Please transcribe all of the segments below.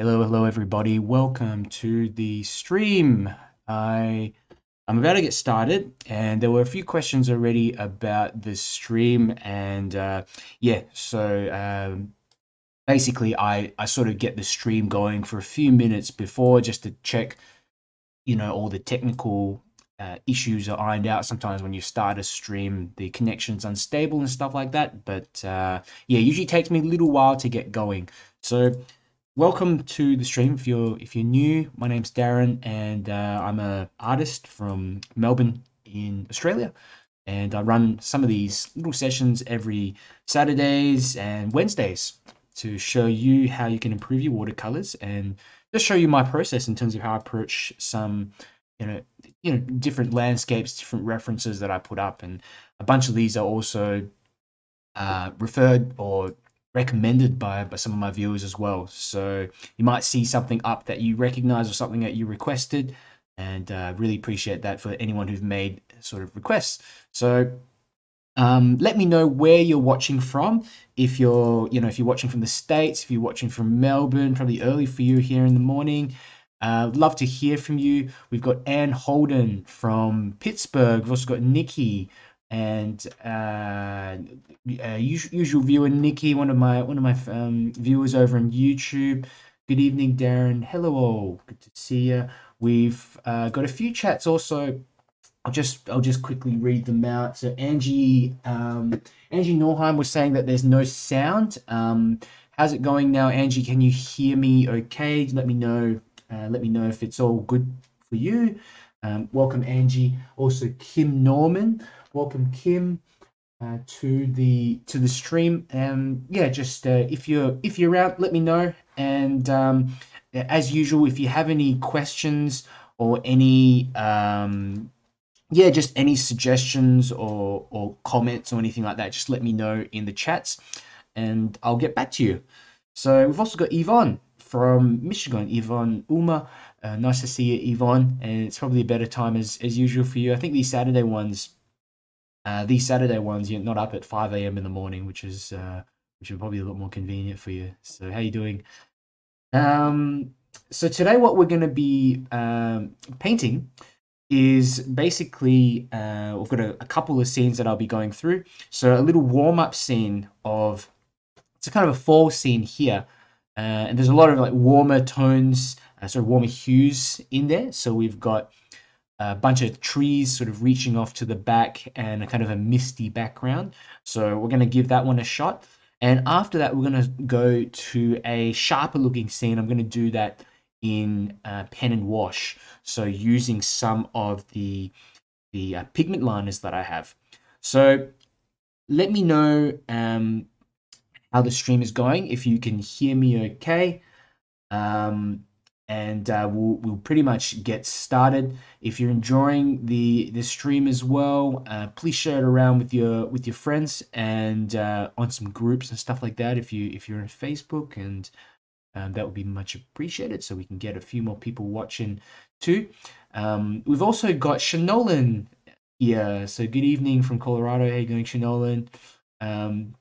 Hello, hello, everybody. Welcome to the stream. I I'm about to get started, and there were a few questions already about the stream, and uh, yeah, so um, basically, I I sort of get the stream going for a few minutes before just to check, you know, all the technical uh, issues are ironed out. Sometimes when you start a stream, the connection's unstable and stuff like that. But uh, yeah, usually takes me a little while to get going. So welcome to the stream. If you're if you're new, my name's Darren, and uh, I'm a artist from Melbourne in Australia. And I run some of these little sessions every Saturdays and Wednesdays to show you how you can improve your watercolors and just show you my process in terms of how I approach some you know you know different landscapes different references that i put up and a bunch of these are also uh, referred or recommended by, by some of my viewers as well so you might see something up that you recognize or something that you requested and uh, really appreciate that for anyone who's made sort of requests so um, let me know where you're watching from if you're you know if you're watching from the states if you're watching from melbourne probably early for you here in the morning uh, love to hear from you. We've got Anne Holden from Pittsburgh. We've also got Nikki and uh, uh, usual viewer Nikki, one of my one of my um, viewers over on YouTube. Good evening, Darren. Hello all. Good to see you. We've uh, got a few chats also. I'll just I'll just quickly read them out. So Angie um, Angie Norheim was saying that there's no sound. Um, how's it going now, Angie? Can you hear me? Okay, let me know uh, let me know if it's all good for you. Um, welcome, Angie. Also, Kim Norman. Welcome, Kim, uh, to the to the stream. And yeah, just uh, if you're if you're out, let me know. And um, as usual, if you have any questions or any um, yeah, just any suggestions or or comments or anything like that, just let me know in the chats, and I'll get back to you. So we've also got Yvonne from Michigan, Yvonne Uma. Uh, nice to see you, Yvonne. And it's probably a better time as, as usual for you. I think these Saturday ones, uh, these Saturday ones, you're not up at 5 a.m. in the morning, which is uh, which is probably a lot more convenient for you. So how you doing? Um, so today, what we're going to be um, painting is basically uh, we've got a, a, couple of scenes that I'll be going through. So a little warm up scene of it's a kind of a fall scene here uh, and there's a lot of like warmer tones, uh, sort of warmer hues in there. So we've got a bunch of trees sort of reaching off to the back and a kind of a misty background. So we're going to give that one a shot. And after that, we're going to go to a sharper looking scene. I'm going to do that in uh, pen and wash. So using some of the, the uh, pigment liners that I have. So let me know um, how the stream is going, if you can hear me okay. Um, and uh, we'll, we'll pretty much get started. If you're enjoying the the stream as well, uh, please share it around with your with your friends and uh, on some groups and stuff like that. If you if you're on Facebook, and um, that would be much appreciated, so we can get a few more people watching too. Um, we've also got Shanolan here. So good evening from Colorado. How you going, Shanolan? Um,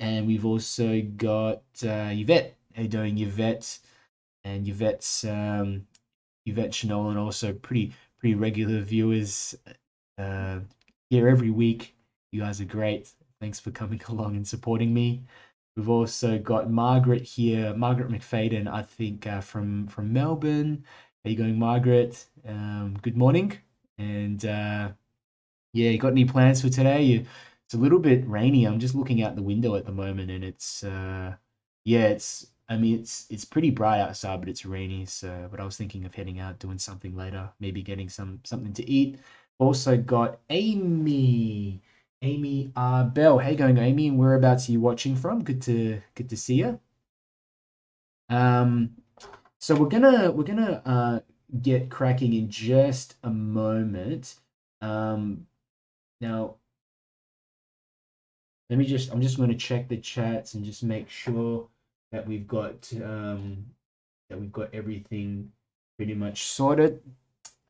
and we've also got uh, Yvette. How you doing, Yvette? And Yvette's um, Yvette and also pretty pretty regular viewers uh, here every week. You guys are great. Thanks for coming along and supporting me. We've also got Margaret here, Margaret McFadden, I think uh, from from Melbourne. How you going, Margaret? Um, good morning. And uh, yeah, you got any plans for today? You it's a little bit rainy. I'm just looking out the window at the moment, and it's uh, yeah, it's I mean it's it's pretty bright outside, but it's rainy. So, but I was thinking of heading out, doing something later, maybe getting some something to eat. Also got Amy, Amy uh, Bell. Hey, going Amy, and whereabouts are you watching from? Good to good to see you. Um, so we're gonna we're gonna uh get cracking in just a moment. Um, now let me just, I'm just going to check the chats and just make sure that we've got, um, that we've got everything pretty much sorted.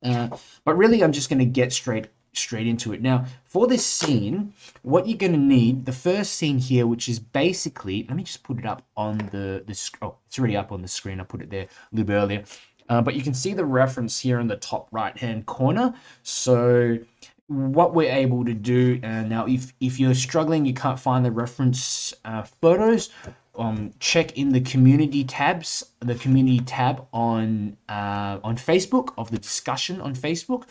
Uh, but really, I'm just going to get straight straight into it. Now, for this scene, what you're going to need, the first scene here, which is basically, let me just put it up on the, the oh, it's already up on the screen. I put it there a little bit earlier. Uh, but you can see the reference here in the top right hand corner. So what we're able to do uh, now, if, if you're struggling, you can't find the reference uh, photos, um, check in the community tabs, the community tab on uh, on Facebook of the discussion on Facebook,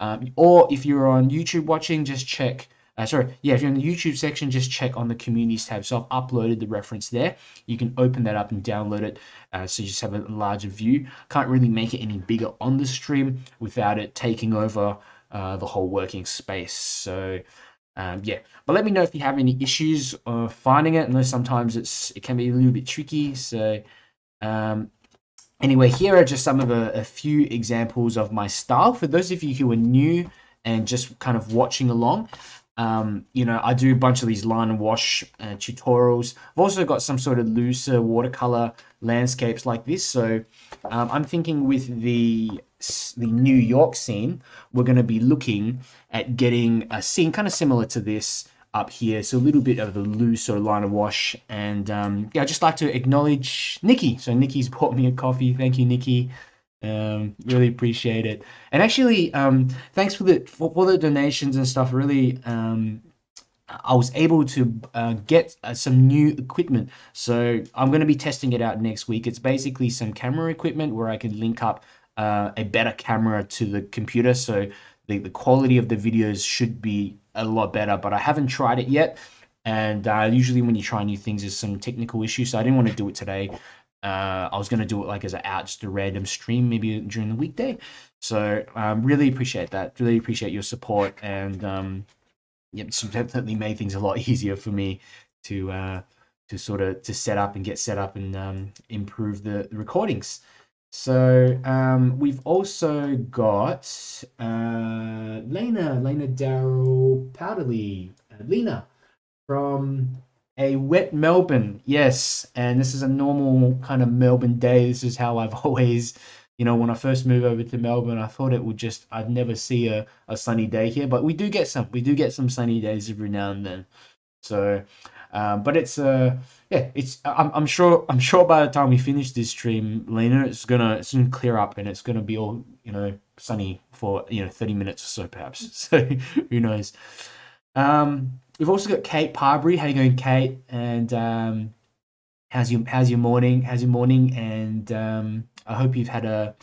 um, or if you're on YouTube watching, just check. Uh, sorry, yeah, if you're in the YouTube section, just check on the communities tab. So I've uploaded the reference there. You can open that up and download it, uh, so you just have a larger view. Can't really make it any bigger on the stream without it taking over uh, the whole working space. So um, yeah, but let me know if you have any issues uh, finding it. I know sometimes it's it can be a little bit tricky. So um, anyway, here are just some of a, a, few examples of my style. For those of you who are new and just kind of watching along, um, you know, I do a bunch of these line and wash uh, tutorials. I've also got some sort of looser watercolor landscapes like this. So um, I'm thinking with the the New York scene, we're going to be looking at getting a scene kind of similar to this up here. So a little bit of the loose or line and wash. And um, yeah, I'd just like to acknowledge Nikki. So Nikki's bought me a coffee. Thank you, Nikki. Um, really appreciate it. And actually, um, thanks for the for, for, the donations and stuff. Really, um, I was able to uh, get uh, some new equipment. So I'm going to be testing it out next week. It's basically some camera equipment where I can link up uh, a better camera to the computer. So the, the quality of the videos should be a lot better, but I haven't tried it yet. And uh, usually when you try new things, there's some technical issues. So I didn't want to do it today. Uh, I was going to do it like as an out, just a random stream, maybe during the weekday. So um, really appreciate that. Really appreciate your support. And um, yep, definitely made things a lot easier for me to uh, to sort of to set up and get set up and um, improve the, recordings. So um, we've also got uh, Lena, Lena Darrell Powderly, uh, Lena from a wet Melbourne. Yes, and this is a normal kind of Melbourne day. This is how I've always, you know, when I first moved over to Melbourne, I thought it would just, I'd never see a, a sunny day here, but we do get some. We do get some sunny days every now and then. So um, but it's uh yeah it's I'm, I'm sure I'm sure by the time we finish this stream, Lena, it's gonna it's gonna clear up and it's gonna be all you know sunny for you know 30 minutes or so perhaps. So who knows? Um, we've also got Kate Parbury. How you going, Kate? And um, how's your how's your morning? How's your morning? And um, I hope you've had a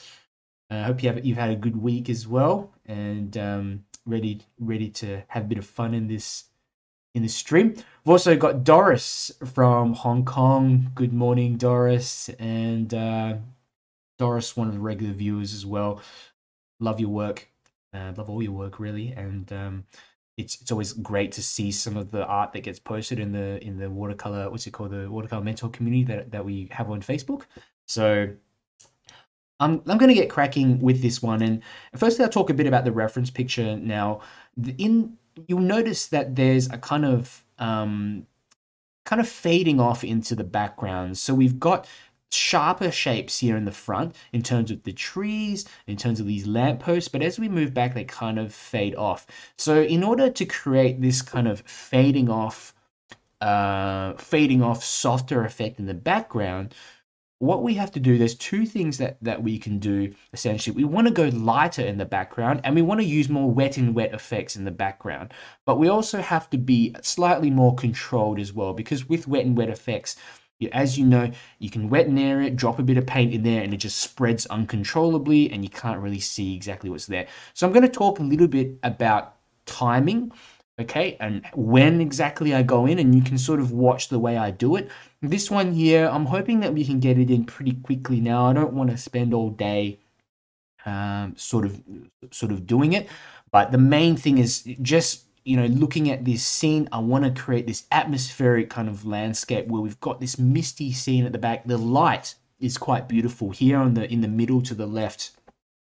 I hope you have you've had a good week as well and um, ready ready to have a bit of fun in this in the stream. We've also got Doris from Hong Kong. Good morning, Doris. And uh, Doris, one of the regular viewers as well. Love your work. Uh, love all your work, really. And um, it's it's always great to see some of the art that gets posted in the in the watercolor. What's it called? The watercolor mentor community that that we have on Facebook. So I'm, I'm going to get cracking with this one. And firstly, I'll talk a bit about the reference picture now. In you'll notice that there's a kind of um, kind of fading off into the background. So we've got sharper shapes here in the front in terms of the trees, in terms of these lampposts, but as we move back, they kind of fade off. So in order to create this kind of fading off, uh, fading off softer effect in the background, what we have to do, there's two things that, that we can do essentially. We want to go lighter in the background and we want to use more wet in wet effects in the background. But we also have to be slightly more controlled as well because with wet in wet effects, as you know, you can wet an area, drop a bit of paint in there, and it just spreads uncontrollably, and you can't really see exactly what's there. So I'm going to talk a little bit about timing okay and when exactly I go in and you can sort of watch the way I do it this one here I'm hoping that we can get it in pretty quickly now I don't want to spend all day um, sort of sort of doing it but the main thing is just you know looking at this scene I want to create this atmospheric kind of landscape where we've got this misty scene at the back the light is quite beautiful here on the in the middle to the left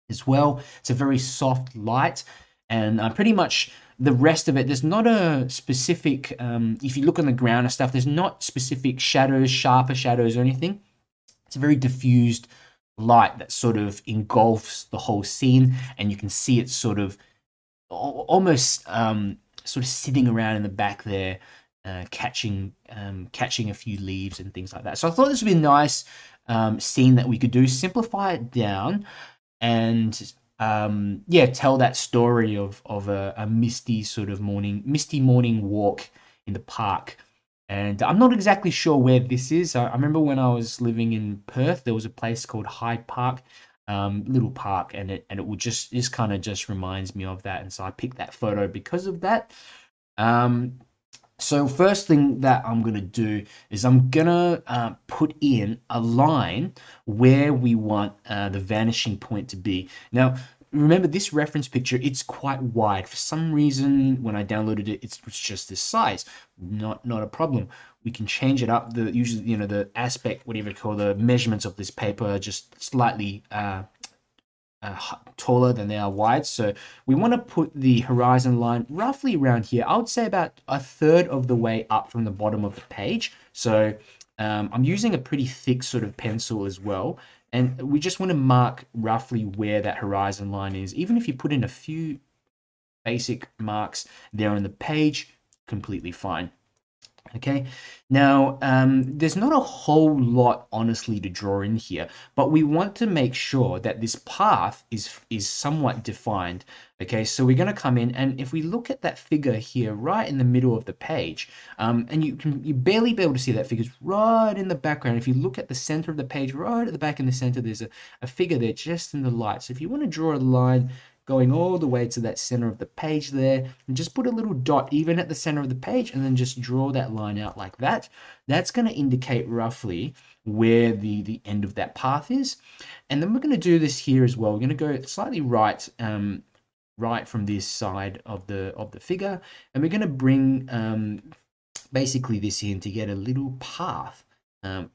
as well it's a very soft light and uh, pretty much the rest of it, there's not a specific, um, if you look on the ground and stuff, there's not specific shadows, sharper shadows or anything. It's a very diffused light that sort of engulfs the whole scene and you can see it sort of almost um, sort of sitting around in the back there, uh, catching um, catching a few leaves and things like that. So I thought this would be a nice um, scene that we could do. Simplify it down, and um, yeah, tell that story of of a, a misty sort of morning, misty morning walk in the park. And I'm not exactly sure where this is. I, I remember when I was living in Perth, there was a place called Hyde Park, um, little park, and it and it will just this kind of just reminds me of that. And so I picked that photo because of that. Um, so first thing that I'm going to do is I'm going to uh, put in a line where we want uh, the vanishing point to be. Now, remember this reference picture, it's quite wide. For some reason, when I downloaded it, it's, it's just this size. Not, not a problem. We can change it up. The usually, you know, the aspect, whatever you call the measurements of this paper are just slightly uh, uh, taller than they are wide. So we want to put the horizon line roughly around here. I would say about a third of the way up from the bottom of the page. So um, I'm using a pretty thick sort of pencil as well. And we just want to mark roughly where that horizon line is. Even if you put in a few basic marks there on the page, completely fine. Okay, now um, there's not a whole lot honestly to draw in here, but we want to make sure that this path is is somewhat defined. Okay, so we're going to come in and if we look at that figure here right in the middle of the page, um, and you can you barely be able to see that figure's right in the background. If you look at the center of the page, right at the back in the center, there's a, a figure there just in the light. So if you want to draw a line going all the way to that center of the page there and just put a little dot even at the center of the page and then just draw that line out like that. That's going to indicate roughly where the the end of that path is. And then we're going to do this here as well. We're going to go slightly right um, right from this side of the of the figure and we're going to bring um, basically this in to get a little path um,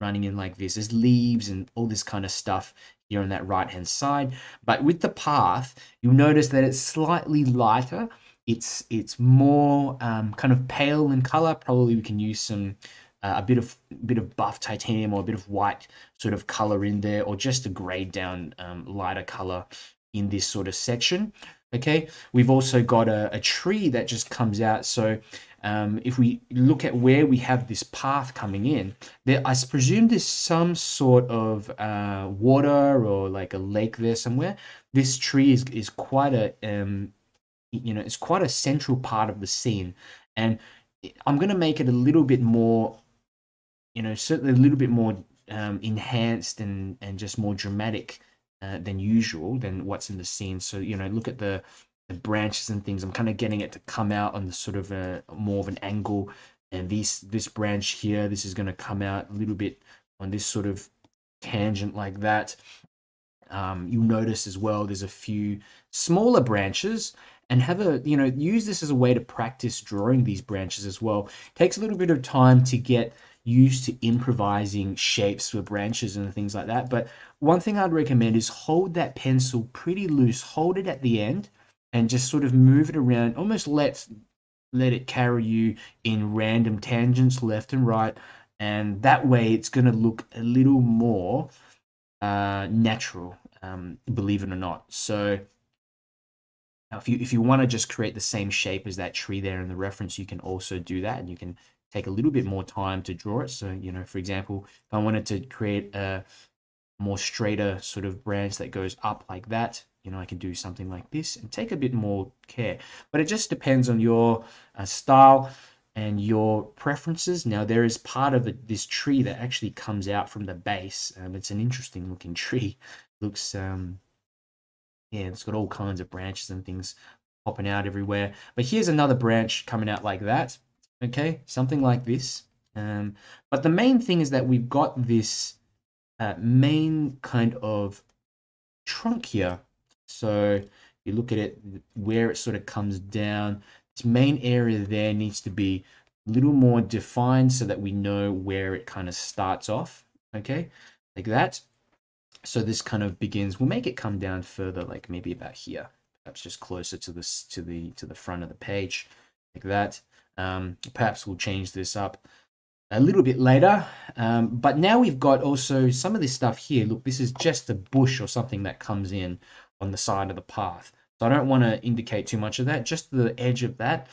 running in like this. There's leaves and all this kind of stuff here on that right hand side. But with the path, you'll notice that it's slightly lighter. It's it's more um, kind of pale in color. Probably we can use some uh, a bit of bit of buff titanium or a bit of white sort of color in there, or just a grayed down um, lighter color in this sort of section. Okay, we've also got a, a tree that just comes out. So um, if we look at where we have this path coming in, there, I presume there's some sort of uh, water or like a lake there somewhere. This tree is, is quite a, um, you know, it's quite a central part of the scene. And I'm going to make it a little bit more, you know, certainly a little bit more um, enhanced and, and just more dramatic uh, than usual than what's in the scene. So, you know, look at the the branches and things. I'm kind of getting it to come out on the sort of a more of an angle. And this this branch here, this is going to come out a little bit on this sort of tangent like that. Um, you'll notice as well there's a few smaller branches and have a you know use this as a way to practice drawing these branches as well it takes a little bit of time to get used to improvising shapes for branches and things like that but one thing i'd recommend is hold that pencil pretty loose hold it at the end and just sort of move it around, almost let let it carry you in random tangents left and right, and that way it's going to look a little more uh, natural, um, believe it or not. So if you if you want to just create the same shape as that tree there in the reference, you can also do that, and you can take a little bit more time to draw it. So you know, for example, if I wanted to create a more straighter sort of branch that goes up like that, you know, I can do something like this and take a bit more care. But it just depends on your uh, style and your preferences. Now, there is part of it, this tree that actually comes out from the base. Um, it's an interesting looking tree. Looks, um, yeah, it's got all kinds of branches and things popping out everywhere. But here's another branch coming out like that. Okay, something like this. Um, but the main thing is that we've got this uh, main kind of trunk here so you look at it where it sort of comes down. This main area there needs to be a little more defined so that we know where it kind of starts off. Okay, like that. So this kind of begins. We'll make it come down further, like maybe about here, perhaps just closer to this to the to the front of the page, like that. Um, perhaps we'll change this up a little bit later. Um, but now we've got also some of this stuff here. Look, this is just a bush or something that comes in on the side of the path. So I don't want to indicate too much of that, just the edge of that.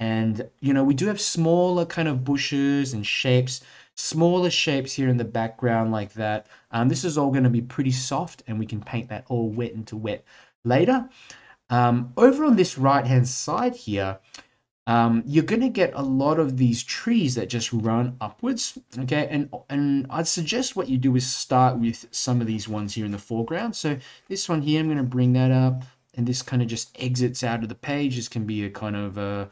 And, you know, we do have smaller kind of bushes and shapes, smaller shapes here in the background like that. Um, this is all going to be pretty soft and we can paint that all wet into wet later. Um, over on this right hand side here, um, you're going to get a lot of these trees that just run upwards. Okay, and and I'd suggest what you do is start with some of these ones here in the foreground. So this one here, I'm going to bring that up, and this kind of just exits out of the page. This can be a kind of a,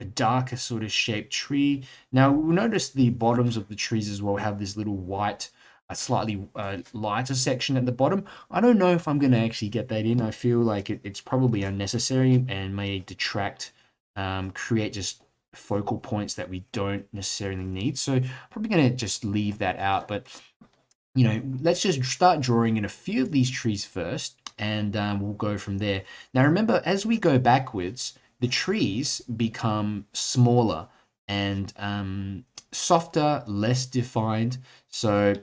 a darker sort of shaped tree. Now we'll notice the bottoms of the trees as well have this little white a slightly uh, lighter section at the bottom. I don't know if I'm going to actually get that in. I feel like it, it's probably unnecessary and may detract um, create just focal points that we don't necessarily need. So probably going to just leave that out. But, you know, let's just start drawing in a few of these trees first and um, we'll go from there. Now, remember, as we go backwards, the trees become smaller and um, softer, less defined. So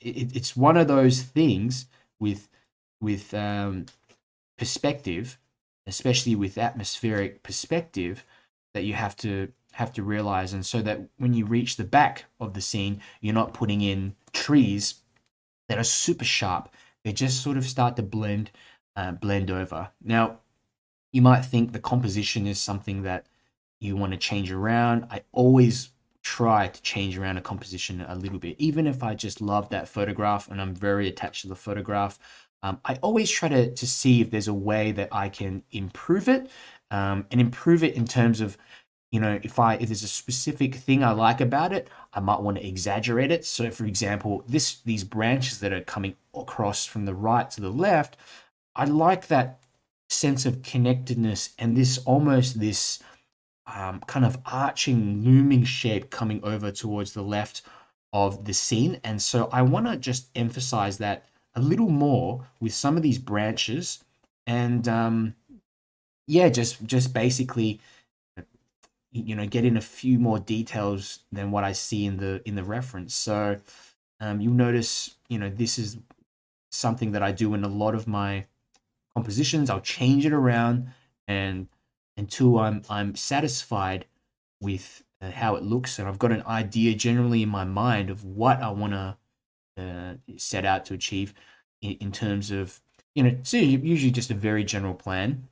it, it's one of those things with with um, perspective especially with atmospheric perspective, that you have to have to realize, and so that when you reach the back of the scene, you're not putting in trees that are super sharp. They just sort of start to blend uh, blend over. Now, you might think the composition is something that you want to change around. I always try to change around a composition a little bit, even if I just love that photograph and I'm very attached to the photograph um, I always try to, to see if there's a way that I can improve it um, and improve it in terms of, you know, if I if there's a specific thing I like about it, I might want to exaggerate it. So, for example, this these branches that are coming across from the right to the left, I like that sense of connectedness and this almost this um, kind of arching, looming shape coming over towards the left of the scene. And so I want to just emphasize that a little more with some of these branches and um, yeah just just basically you know get in a few more details than what i see in the in the reference. So um, you'll notice you know this is something that i do in a lot of my compositions. I'll change it around and until i'm i'm satisfied with uh, how it looks. And i've got an idea generally in my mind of what i want to uh, set out to achieve in, in terms of you know so usually just a very general plan.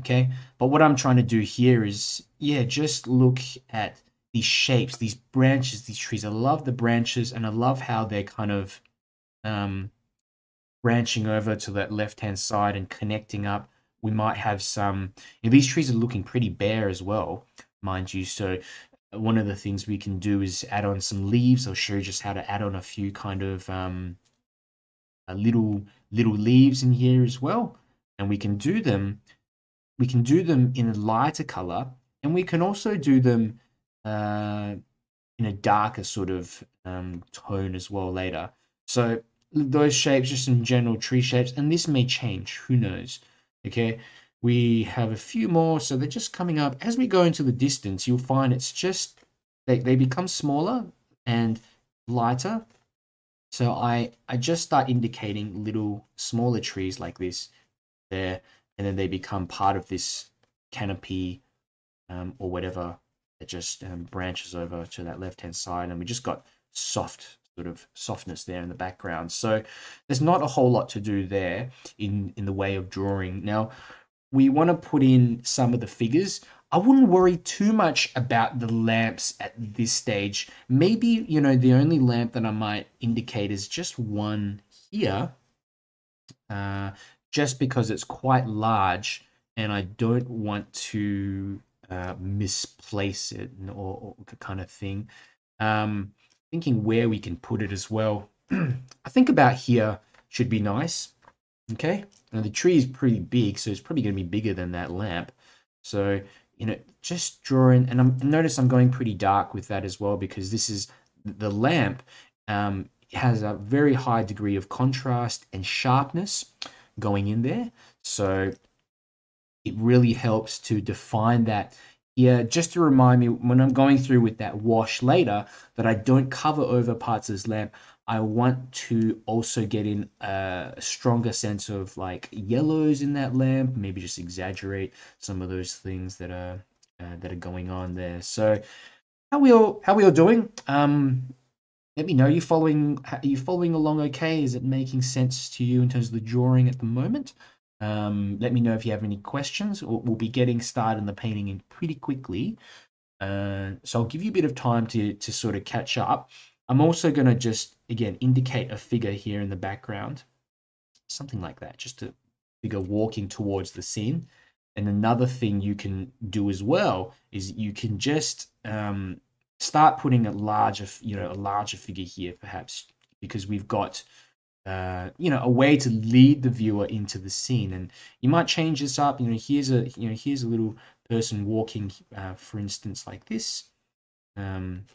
Okay? But what i'm trying to do here is yeah just look at these shapes these branches these trees. I love the branches and i love how they're kind of um, branching over to that left hand side and connecting up. We might have some you know, these trees are looking pretty bare as well mind you. So one of the things we can do is add on some leaves. I'll show you just how to add on a few kind of um, little little leaves in here as well. And we can do them, we can do them in a lighter color, and we can also do them uh, in a darker sort of um, tone as well later. So those shapes, just some general tree shapes, and this may change. Who knows? Okay. We have a few more, so they're just coming up. As we go into the distance, you'll find it's just, they, they become smaller and lighter. So I, I just start indicating little smaller trees like this there, and then they become part of this canopy um, or whatever that just um, branches over to that left-hand side. And we just got soft sort of softness there in the background. So there's not a whole lot to do there in, in the way of drawing. Now, we want to put in some of the figures. I wouldn't worry too much about the lamps at this stage. Maybe, you know, the only lamp that I might indicate is just one here, uh, just because it's quite large and I don't want to uh, misplace it or, or kind of thing. Um, thinking where we can put it as well. I think about here should be nice. Okay, now the tree is pretty big, so it's probably going to be bigger than that lamp. So, you know, just drawing, and I'm, notice I'm going pretty dark with that as well because this is the lamp um, has a very high degree of contrast and sharpness going in there. So it really helps to define that yeah, just to remind me when I'm going through with that wash later that I don't cover over parts of this lamp. I want to also get in a stronger sense of like yellows in that lamp, maybe just exaggerate some of those things that are uh, that are going on there. So how we all how we all doing? Um, let me know. You following? Are you following along okay? Is it making sense to you in terms of the drawing at the moment? Um, let me know if you have any questions. We'll, we'll be getting started in the painting in pretty quickly. Uh, so I'll give you a bit of time to to sort of catch up. I'm also going to just, again, indicate a figure here in the background, something like that, just a figure walking towards the scene. And another thing you can do as well is you can just um, start putting a larger, you know, a larger figure here, perhaps, because we've got, uh, you know, a way to lead the viewer into the scene. And you might change this up. You know, here's a, you know, here's a little person walking, uh, for instance, like this. Um,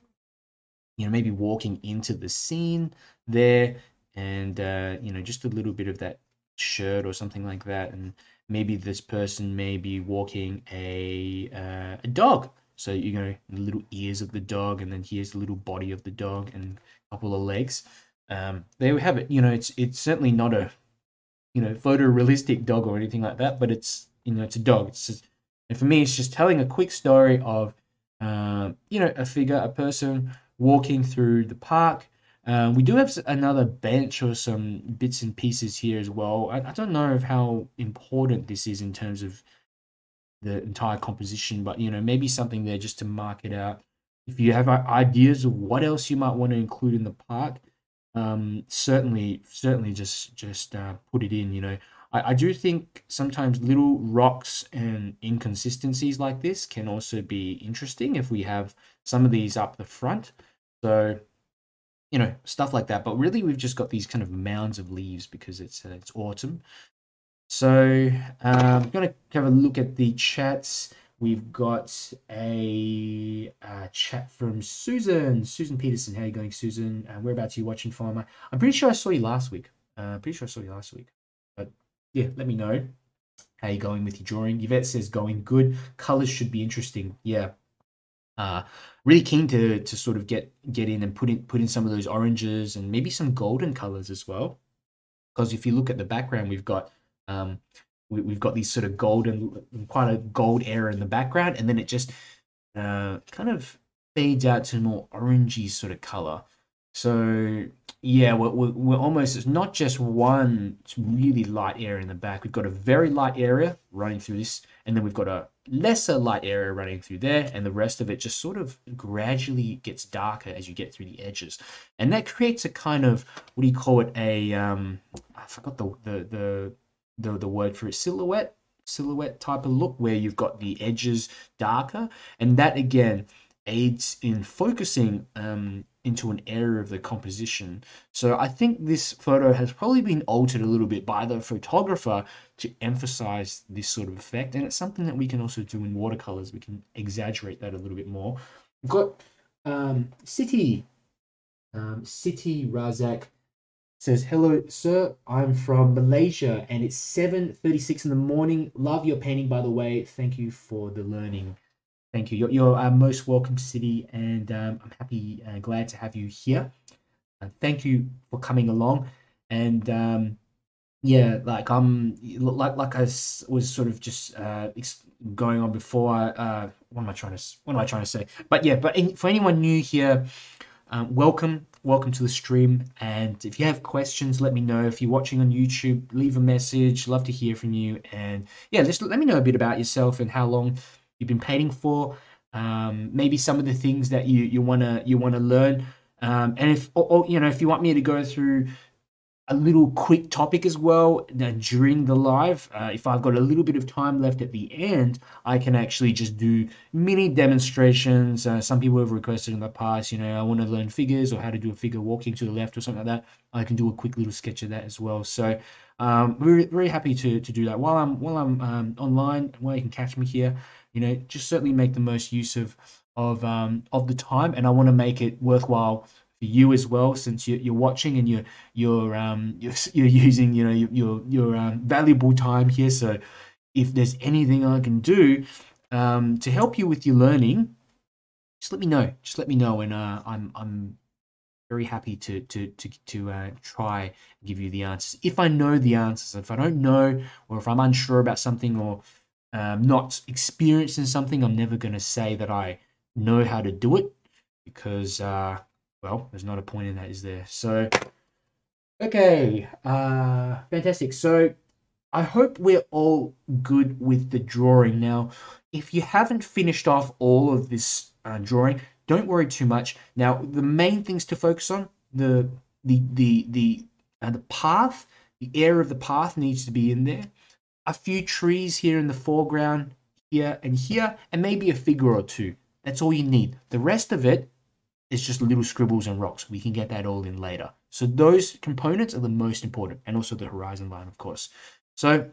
you know, maybe walking into the scene there and, uh, you know, just a little bit of that shirt or something like that. And maybe this person may be walking a, uh, a dog. So, you know, the little ears of the dog, and then here's the little body of the dog and a couple of legs. Um, there we have it. You know, it's it's certainly not a, you know, photorealistic dog or anything like that, but it's, you know, it's a dog. It's just, and for me, it's just telling a quick story of, uh, you know, a figure, a person walking through the park. Um, we do have another bench or some bits and pieces here as well. I, I don't know of how important this is in terms of the entire composition, but you know, maybe something there just to mark it out. If you have ideas of what else you might want to include in the park, um, certainly, certainly just just uh, put it in. You know, I, I do think sometimes little rocks and inconsistencies like this can also be interesting if we have some of these up the front. So, you know, stuff like that. But really, we've just got these kind of mounds of leaves because it's uh, it's autumn. So um, I'm going to have a look at the chats. We've got a, a, chat from Susan. Susan Peterson. How are you going, Susan? Uh, whereabouts are you watching from? I'm pretty sure I saw you last week. Uh, pretty sure I saw you last week. But yeah, let me know how you going with your drawing. Yvette says going good. Colors should be interesting. Yeah, uh, really keen to to sort of get get in and put in put in some of those oranges and maybe some golden colors as well. Because if you look at the background, we've got um, we, we've got these sort of golden, quite a gold area in the background, and then it just uh, kind of fades out to more orangey sort of color. So yeah, we're, we're, we're almost it's not just one really light area in the back. We've got a very light area running through this, and then we've got a lesser light area running through there, and the rest of it just sort of gradually gets darker as you get through the edges, and that creates a kind of what do you call it? A um, I forgot the the the the, the word for it silhouette silhouette type of look where you've got the edges darker, and that again aids in focusing um, into an area of the composition. So I think this photo has probably been altered a little bit by the photographer to emphasize this sort of effect. And it's something that we can also do in watercolors. We can exaggerate that a little bit more. We've got um, Siti. Um, Siti Razak says, Hello, sir. I'm from Malaysia and it's 7.36 in the morning. Love your painting, by the way. Thank you for the learning. Thank you. You're, you're uh, most welcome, Siti, and um, I'm happy and glad to have you here. Uh, thank you for coming along. And um, yeah, like I'm like like I was sort of just uh, going on before. Uh, what am I trying to what am I trying to say? But yeah, but in, for anyone new here, um, welcome welcome to the stream. And if you have questions, let me know. If you're watching on YouTube, leave a message. Love to hear from you. And yeah, just let me know a bit about yourself and how long you've been painting for. Um, maybe some of the things that you you wanna you wanna learn. Um, and if or, or, you know if you want me to go through a little quick topic as well during the live. Uh, if I've got a little bit of time left at the end, I can actually just do mini demonstrations. Uh, some people have requested in the past, you know, I want to learn figures or how to do a figure walking to the left or something like that. I can do a quick little sketch of that as well. So um, we're very happy to, to do that while I'm while I'm um, online. While you can catch me here, you know, just certainly make the most use of of um, of the time, and I want to make it worthwhile for you as well, since you're, you're watching and you're you're um you're, you're using you know your your um, valuable time here. So if there's anything I can do um, to help you with your learning, just let me know. Just let me know, and uh, I'm I'm very happy to to to to uh, try give you the answers if I know the answers. If I don't know, or if I'm unsure about something, or um, not experienced in something, I'm never going to say that I know how to do it because, uh, well, there's not a point in that, is there? So, okay, uh, fantastic. So, I hope we're all good with the drawing. Now, if you haven't finished off all of this uh, drawing, don't worry too much. Now, the main things to focus on the the the the uh, the path, the air of the path needs to be in there. A few trees here in the foreground, here and here, and maybe a figure or two. That's all you need. The rest of it is just little scribbles and rocks. We can get that all in later. So those components are the most important, and also the horizon line, of course. So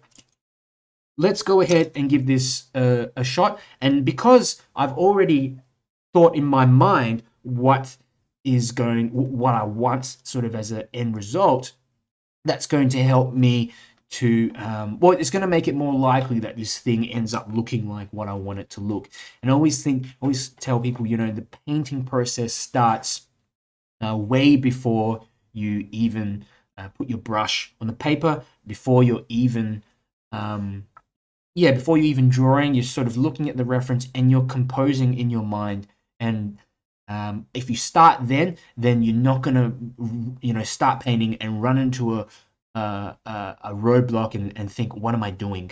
let's go ahead and give this uh, a shot. And because I've already thought in my mind what is going, what I want sort of as an end result, that's going to help me to um, well it's going to make it more likely that this thing ends up looking like what i want it to look. And i always think always tell people you know the painting process starts uh, way before you even uh, put your brush on the paper before you're even um, yeah before you're even drawing you're sort of looking at the reference and you're composing in your mind. And um, if you start then then you're not going to you know start painting and run into a uh, a roadblock and, and think what am i doing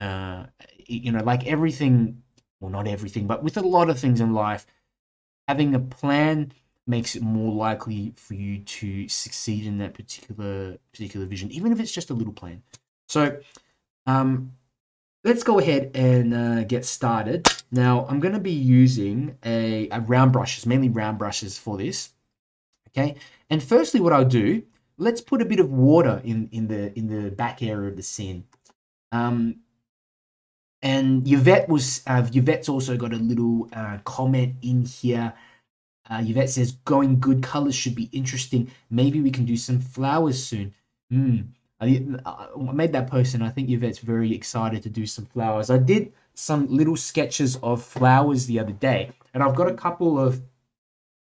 uh, you know like everything well not everything but with a lot of things in life having a plan makes it more likely for you to succeed in that particular particular vision, even if it's just a little plan. So, um, let's go ahead and uh, get started. Now, I'm going to be using a, a round brushes, mainly round brushes for this. Okay, and firstly, what I'll do, let's put a bit of water in in the in the back area of the scene. Um, and Yvette was uh, Yvette's also got a little uh, comment in here uh, Yvette says, going good colors should be interesting. Maybe we can do some flowers soon. Hmm. I, I made that post and I think Yvette's very excited to do some flowers. I did some little sketches of flowers the other day and I've got a couple of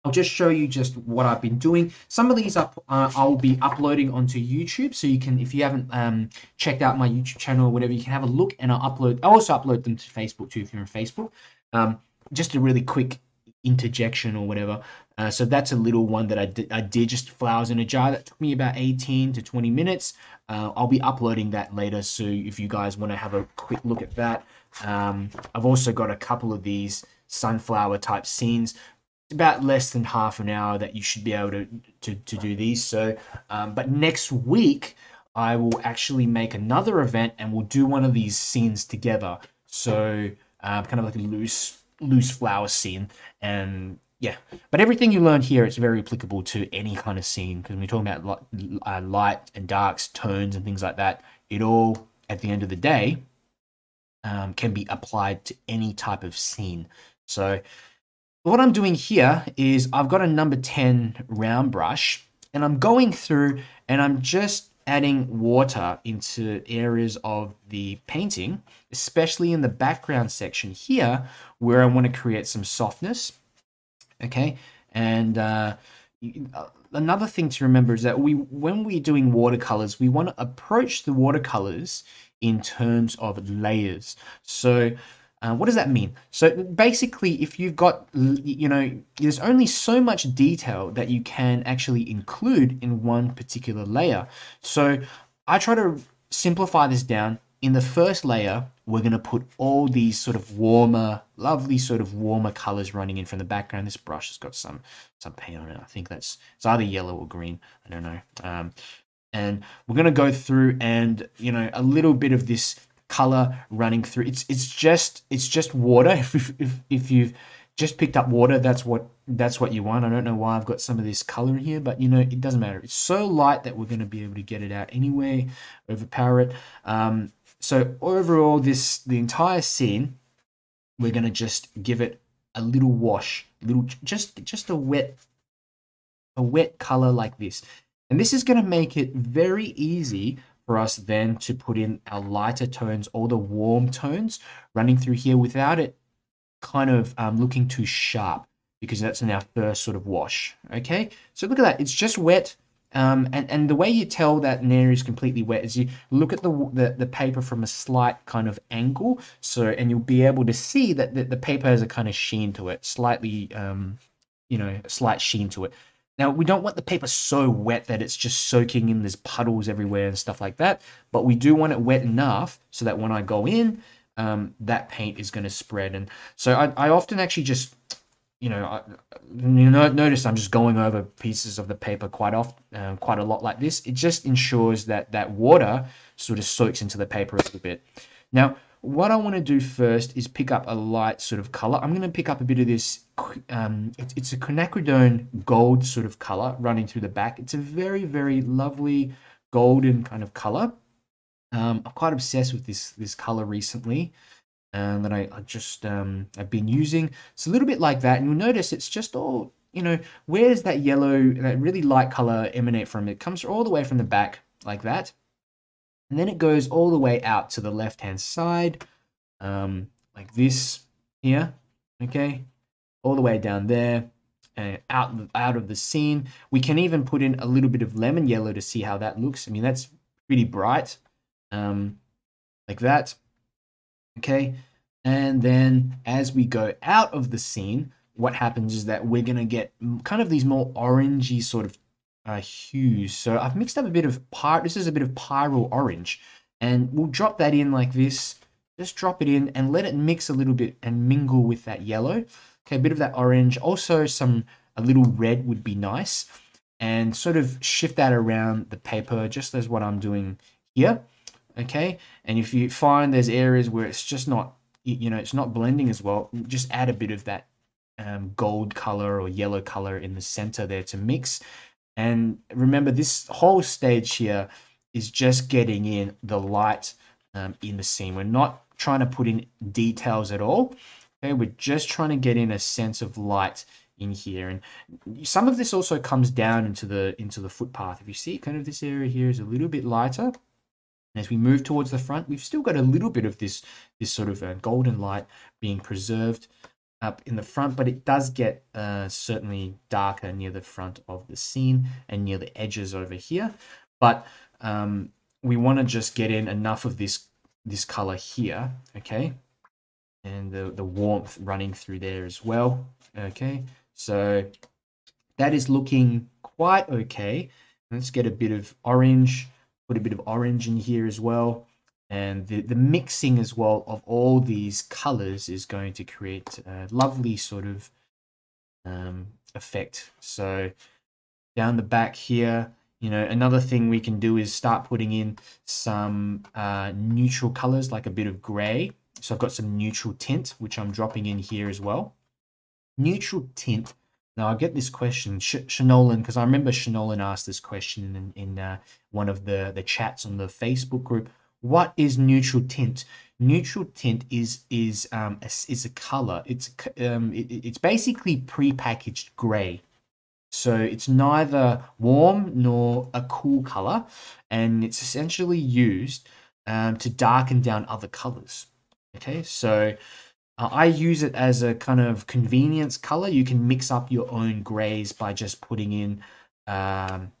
I'll just show you just what I've been doing. Some of these up uh, I'll be uploading onto YouTube, so you can, if you haven't um, checked out my YouTube channel or whatever, you can have a look. And I'll upload. I'll also upload them to Facebook too, if you're on Facebook. Um, just a really quick interjection or whatever. Uh, so that's a little one that I did, I did just flowers in a jar. That took me about 18 to 20 minutes. Uh, I'll be uploading that later. So if you guys want to have a quick look at that, um, I've also got a couple of these sunflower type scenes. About less than half an hour that you should be able to to, to do these. So, um, but next week I will actually make another event and we'll do one of these scenes together. So, uh, kind of like a loose loose flower scene and yeah but everything you learn here it's very applicable to any kind of scene because we're talking about uh, light and darks tones and things like that it all at the end of the day um, can be applied to any type of scene so what i'm doing here is i've got a number 10 round brush and i'm going through and i'm just adding water into areas of the painting, especially in the background section here, where I want to create some softness. Okay, and uh, another thing to remember is that we, when we're doing watercolors, we want to approach the watercolors in terms of layers. So uh, what does that mean? So basically, if you've got, you know, there's only so much detail that you can actually include in one particular layer. So I try to simplify this down. In the first layer, we're going to put all these sort of warmer, lovely sort of warmer colors running in from the background. This brush has got some some paint on it. I think that's it's either yellow or green. I don't know. Um, and we're going to go through and you know a little bit of this color running through. It's it's just it's just water. If if if you've just picked up water, that's what that's what you want. I don't know why I've got some of this color in here, but you know it doesn't matter. It's so light that we're going to be able to get it out anyway, overpower it. Um, so overall, this the entire scene, we're going to just give it a little wash, little just just a wet a wet color like this. And this is going to make it very easy for us then to put in our lighter tones or the warm tones running through here without it kind of um, looking too sharp. because that's in our first sort of wash. Okay, so look at that. It's just wet. Um, and, and the way you tell that an area is completely wet is you look at the, the, the paper from a slight kind of angle. So, and you'll be able to see that the, the paper has a kind of sheen to it, slightly, um, you know, a slight sheen to it. Now, we don't want the paper so wet that it's just soaking in, there's puddles everywhere and stuff like that. But we do want it wet enough so that when I go in, um, that paint is going to spread. And so I, I often actually just you know, I, you notice I'm just going over pieces of the paper quite often, um, quite a lot like this. It just ensures that that water sort of soaks into the paper a little bit. Now, what I want to do first is pick up a light sort of color. I'm going to pick up a bit of this. Um, it's, it's a quinacridone gold sort of color running through the back. It's a very, very lovely golden kind of color. Um, I'm quite obsessed with this this color recently and that I, I just um, I've been using. It's a little bit like that, and you'll notice it's just all you know. Where does that yellow, that really light color emanate from? It comes all the way from the back like that, and then it goes all the way out to the left hand side, um, like this here. Okay, all the way down there. And out out of the scene, we can even put in a little bit of lemon yellow to see how that looks. I mean, that's pretty bright, um, like that. Okay. And then as we go out of the scene, what happens is that we're going to get kind of these more orangey sort of uh, hues. So I've mixed up a bit of pyrrole. This is a bit of pyrrole orange. And we'll drop that in like this. Just drop it in and let it mix a little bit and mingle with that yellow. Okay, a bit of that orange. Also some, a little red would be nice. And sort of shift that around the paper just as what I'm doing here okay and if you find there's areas where it's just not you know it's not blending as well just add a bit of that um, gold color or yellow color in the center there to mix and remember this whole stage here is just getting in the light um, in the scene. We're not trying to put in details at all okay? We're just trying to get in a sense of light in here. And some of this also comes down into the into the footpath. If you see kind of this area here is a little bit lighter. And as we move towards the front, we've still got a little bit of this, this sort of uh, golden light being preserved up in the front, but it does get uh, certainly darker near the front of the scene and near the edges over here. But um, we want to just get in enough of this this color here, okay? And the, the warmth running through there as well, okay? So that is looking quite okay. Let's get a bit of orange put a bit of orange in here as well. And the, the mixing as well of all these colors is going to create a lovely sort of um, effect. So down the back here, you know, another thing we can do is start putting in some uh, neutral colors, like a bit of gray. So I've got some neutral tint, which I'm dropping in here as well. Neutral tint now I get this question, Sh- Shanolan, because I remember Shanolan asked this question in, in uh, one of the, the chats on the Facebook group. What is neutral tint? Neutral tint is is um a, is a color. It's um it, it's basically prepackaged gray. So it's neither warm nor a cool color, and it's essentially used um, to darken down other colors. Okay, so uh, I use it as a kind of convenience color. You can mix up your own grays by just putting in, um,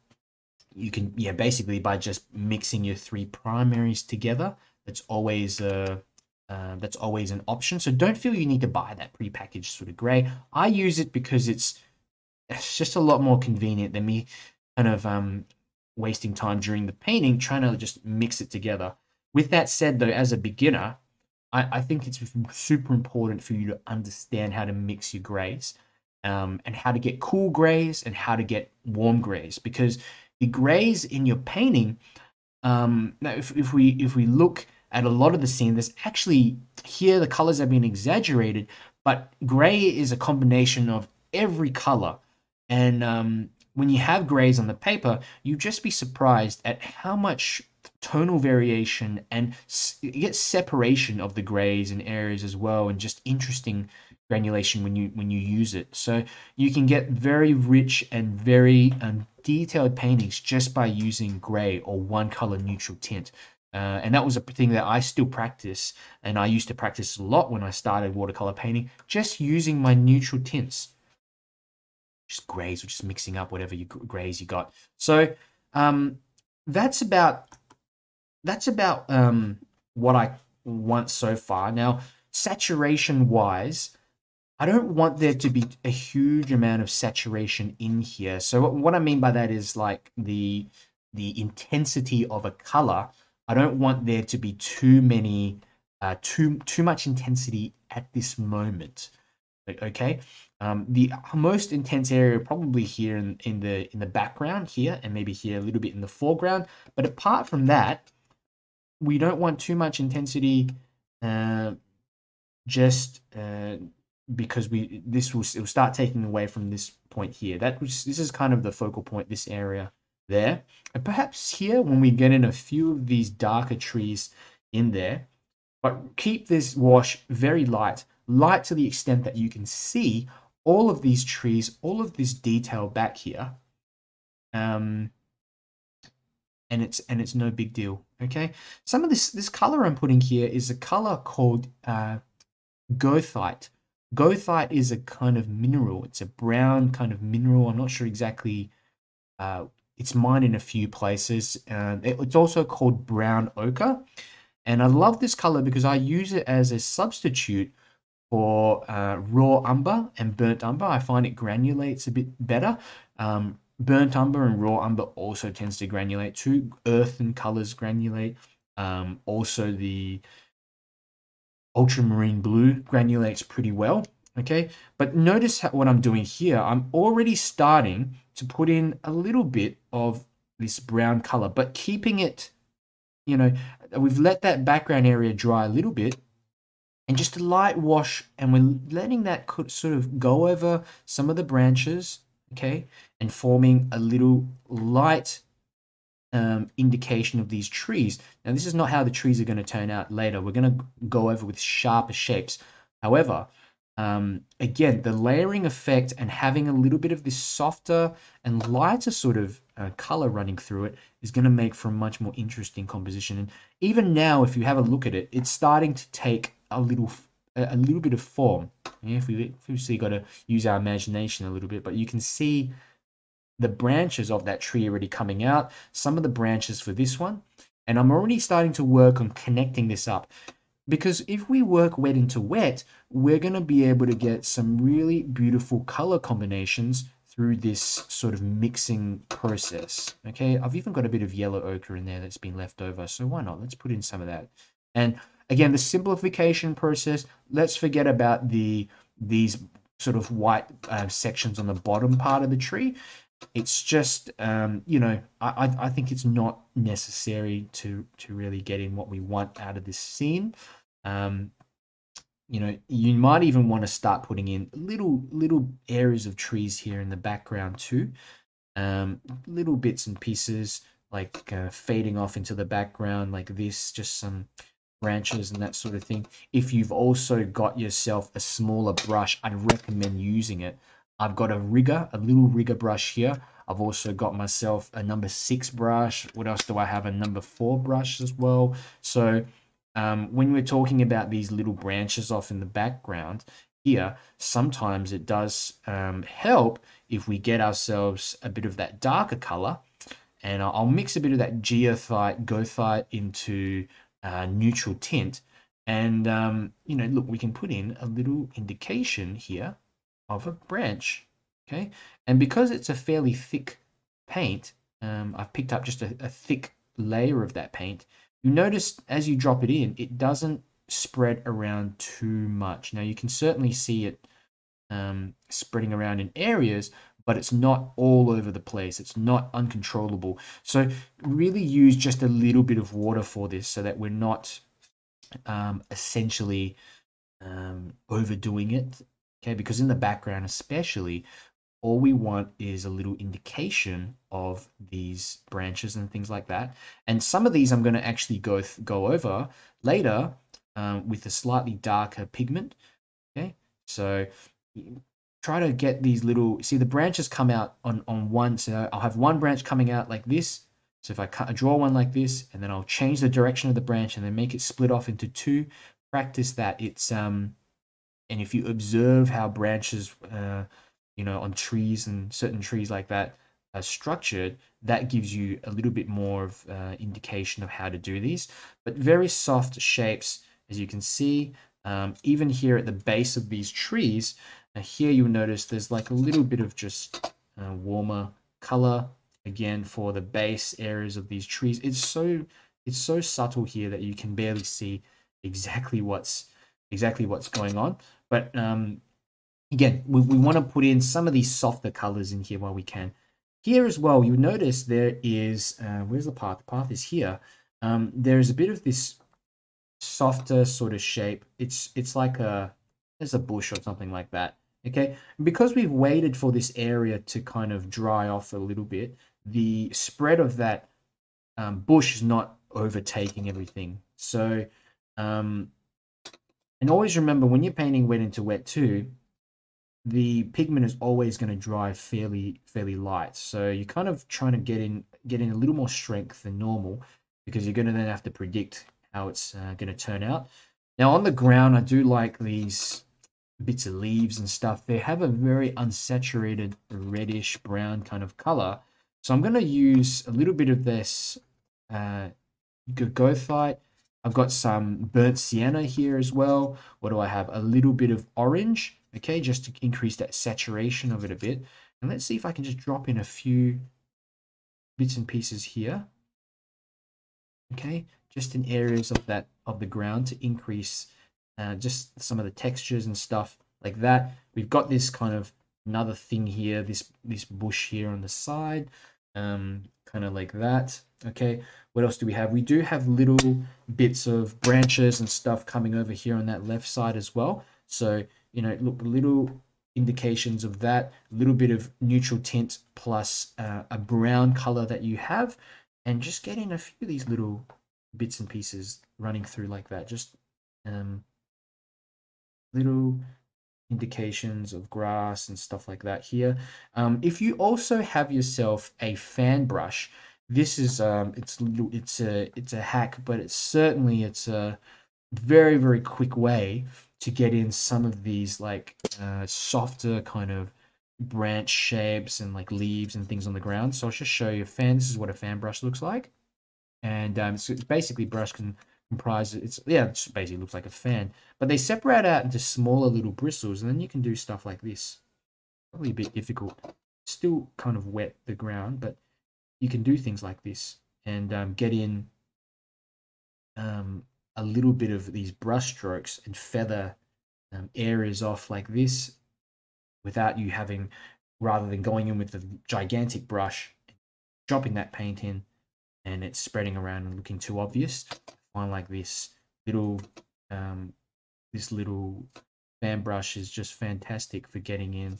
you can, yeah, basically by just mixing your three primaries together. That's always a, uh, that's always an option. So don't feel you need to buy that prepackaged sort of gray. I use it because it's, it's just a lot more convenient than me kind of um, wasting time during the painting trying to just mix it together. With that said, though, as a beginner, I, I think it's super important for you to understand how to mix your grays um, and how to get cool grays and how to get warm grays because grays in your painting um, now if, if we if we look at a lot of the scene there's actually here the colors have been exaggerated but gray is a combination of every color. And um, when you have grays on the paper you just be surprised at how much tonal variation and you get separation of the grays and areas as well and just interesting granulation when you when you use it. So you can get very rich and very um, detailed paintings just by using gray or one color neutral tint uh, and that was a thing that I still practice and I used to practice a lot when I started watercolor painting just using my neutral tints just grays or just mixing up whatever you grays you got. So um, that's about that's about um, what I want so far. Now, saturation wise, I don't want there to be a huge amount of saturation in here. So what I mean by that is like the the intensity of a color. I don't want there to be too many uh, too too much intensity at this moment. Okay, um, the most intense area probably here in, in the in the background here, and maybe here a little bit in the foreground. But apart from that, we don't want too much intensity. Uh, just uh, because we this will, will start taking away from this point here. That was this is kind of the focal point. This area there, and perhaps here when we get in a few of these darker trees in there, but keep this wash very light, light to the extent that you can see all of these trees, all of this detail back here. Um, and it's and it's no big deal. Okay, some of this this color I'm putting here is a color called uh, goethite. Goethite is a kind of mineral. It's a brown kind of mineral. I'm not sure exactly. Uh, it's mined in a few places. Uh, it's also called brown ochre. And I love this color because I use it as a substitute for uh, raw umber and burnt umber. I find it granulates a bit better. Um, burnt umber and raw umber also tends to granulate too. Earthen colors granulate. Um, also, the ultramarine blue granulates pretty well. Okay, but notice how, what I'm doing here. I'm already starting to put in a little bit of this brown color, but keeping it, you know, we've let that background area dry a little bit and just a light wash and we're letting that sort of go over some of the branches okay and forming a little light um, indication of these trees. Now this is not how the trees are going to turn out later. We're going to go over with sharper shapes. However um, again the layering effect and having a little bit of this softer and lighter sort of uh, color running through it is going to make for a much more interesting composition. And even now if you have a look at it it's starting to take a little a little bit of form. Yeah, if we obviously got to use our imagination a little bit, but you can see the branches of that tree already coming out. Some of the branches for this one, and I'm already starting to work on connecting this up. Because if we work wet into wet, we're going to be able to get some really beautiful color combinations through this sort of mixing process. Okay, I've even got a bit of yellow ochre in there that's been left over, so why not? Let's put in some of that. And Again, the simplification process, let's forget about the these sort of white uh, sections on the bottom part of the tree. It's just, um, you know, I, I think it's not necessary to, to really get in what we want out of this scene. Um, you know, you might even want to start putting in little little areas of trees here in the background too. Um, little bits and pieces like uh, fading off into the background like this, just some branches and that sort of thing. If you've also got yourself a smaller brush, I'd recommend using it. I've got a rigger, a little rigger brush here. I've also got myself a number six brush. What else do I have? A number four brush as well. So um, when we're talking about these little branches off in the background here, sometimes it does um, help if we get ourselves a bit of that darker color. And I'll mix a bit of that geothite, goethite into uh, neutral tint. And, um, you know, look, we can put in a little indication here of a branch, okay? And because it's a fairly thick paint, um, I've picked up just a, a thick layer of that paint. You notice as you drop it in, it doesn't spread around too much. Now you can certainly see it um, spreading around in areas, but it's not all over the place. It's not uncontrollable. So really use just a little bit of water for this so that we're not um, essentially um, overdoing it. Okay, because in the background, especially, all we want is a little indication of these branches and things like that. And some of these I'm going to actually go go over later um, with a slightly darker pigment. Okay, so try to get these little see the branches come out on on one so I'll have one branch coming out like this so if I cut, I draw one like this and then I'll change the direction of the branch and then make it split off into two practice that it's um and if you observe how branches uh, you know, on trees and certain trees like that are structured, that gives you a little bit more of uh, indication of how to do these. But very soft shapes, as you can see, um, even here at the base of these trees, uh, here you'll notice there's like a little bit of just uh, warmer color again for the base areas of these trees. It's so it's so subtle here that you can barely see exactly what's exactly what's going on. But um, again, we, we want to put in some of these softer colors in here while we can. Here as well, you notice there is, uh, where's the path? The path is here. Um, there's a bit of this softer sort of shape. It's it's like a, there's a bush or something like that. Okay, because we've waited for this area to kind of dry off a little bit, the spread of that um, bush is not overtaking everything. So, um, and always remember when you're painting wet into wet too, the pigment is always going to dry fairly fairly light. So you're kind of trying to get in get in a little more strength than normal because you're going to then have to predict how it's uh, going to turn out. Now on the ground, I do like these bits of leaves and stuff. They have a very unsaturated reddish brown kind of color. So I'm going to use a little bit of this uh, goethite. I've got some burnt sienna here as well. What do I have? A little bit of orange okay, just to increase that saturation of it a bit. And let's see if I can just drop in a few bits and pieces here. Okay, just in areas of that of the ground to increase uh, just some of the textures and stuff like that. We've got this kind of another thing here, this this bush here on the side, um, kind of like that. Okay, what else do we have? We do have little bits of branches and stuff coming over here on that left side as well. So you know, look, little indications of that, a little bit of neutral tint plus uh, a brown color that you have, and just getting a few of these little bits and pieces running through like that. Just um, little indications of grass and stuff like that here. Um, if you also have yourself a fan brush, this is um, it's it's a it's a hack, but it's certainly it's a very very quick way to get in some of these like uh, softer kind of branch shapes and like leaves and things on the ground. So I'll just show you a fan. This is what a fan brush looks like. And um, so it's basically brush can comprise, it's, yeah, it basically looks like a fan. But they separate out into smaller little bristles and then you can do stuff like this. Probably a bit difficult. Still kind of wet the ground, but you can do things like this and um, get in um, a little bit of these brush strokes and feather um, areas off like this without you having, rather than going in with the gigantic brush, dropping that paint in and it's spreading around and looking too obvious. Find like this little, um, this little fan brush is just fantastic for getting in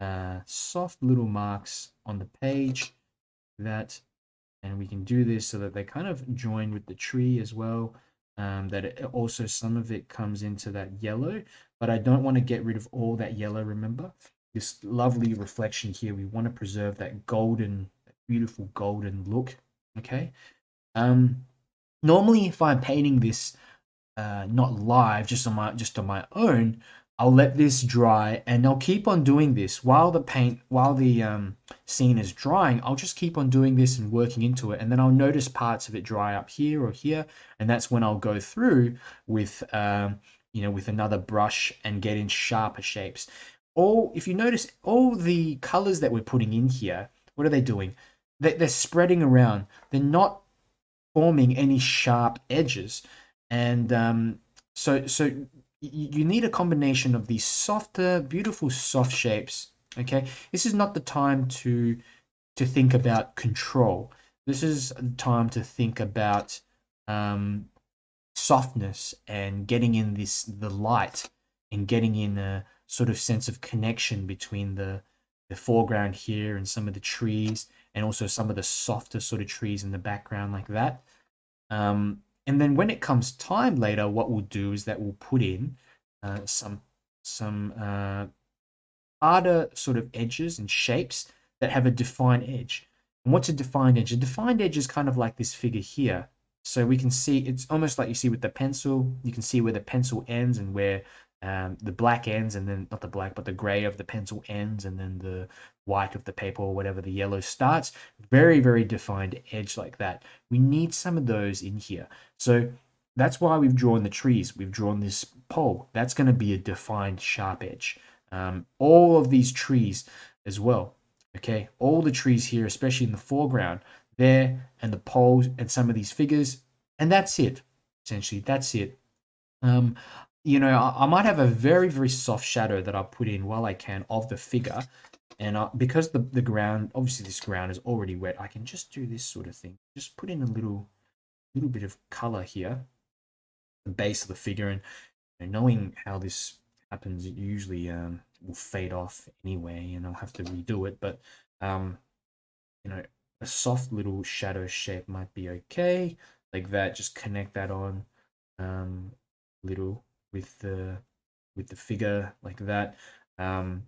uh, soft little marks on the page that and we can do this so that they kind of join with the tree as well um, that it, also some of it comes into that yellow, but I don't want to get rid of all that yellow, remember? This lovely reflection here, we want to preserve that golden, beautiful golden look, okay? Um, normally if I'm painting this uh, not live, just on my just on my own, I'll let this dry and I'll keep on doing this while the paint, while the um, scene is drying. I'll just keep on doing this and working into it. And then I'll notice parts of it dry up here or here. And that's when I'll go through with, um, you know, with another brush and get in sharper shapes. All, if you notice, all the colors that we're putting in here, what are they doing? They, they're spreading around. They're not forming any sharp edges. And um, so, so you need a combination of these softer, beautiful soft shapes. Okay, this is not the time to to think about control. This is the time to think about um, softness and getting in this the light and getting in a sort of sense of connection between the the foreground here and some of the trees and also some of the softer sort of trees in the background like that. Um, and then when it comes time later, what we'll do is that we'll put in uh, some some uh, harder sort of edges and shapes that have a defined edge. And what's a defined edge? A defined edge is kind of like this figure here. So we can see it's almost like you see with the pencil. You can see where the pencil ends and where um, the black ends and then not the black but the gray of the pencil ends and then the white of the paper or whatever the yellow starts. Very very defined edge like that. We need some of those in here. So that's why we've drawn the trees. We've drawn this pole. That's going to be a defined sharp edge. Um, all of these trees as well okay? All the trees here especially in the foreground there and the poles and some of these figures and that's it essentially. That's it. Um, you know, I, I, might have a very, very soft shadow that I put in while I can of the figure. And I, because the, the ground, obviously this ground is already wet, I can just do this sort of thing. Just put in a little, little bit of color here, the base of the figure. And, and knowing how this happens, it usually um, will fade off anyway, and I'll have to redo it. But, um, you know, a soft little shadow shape might be okay. Like that, just connect that on um, little with the with the figure like that. Um,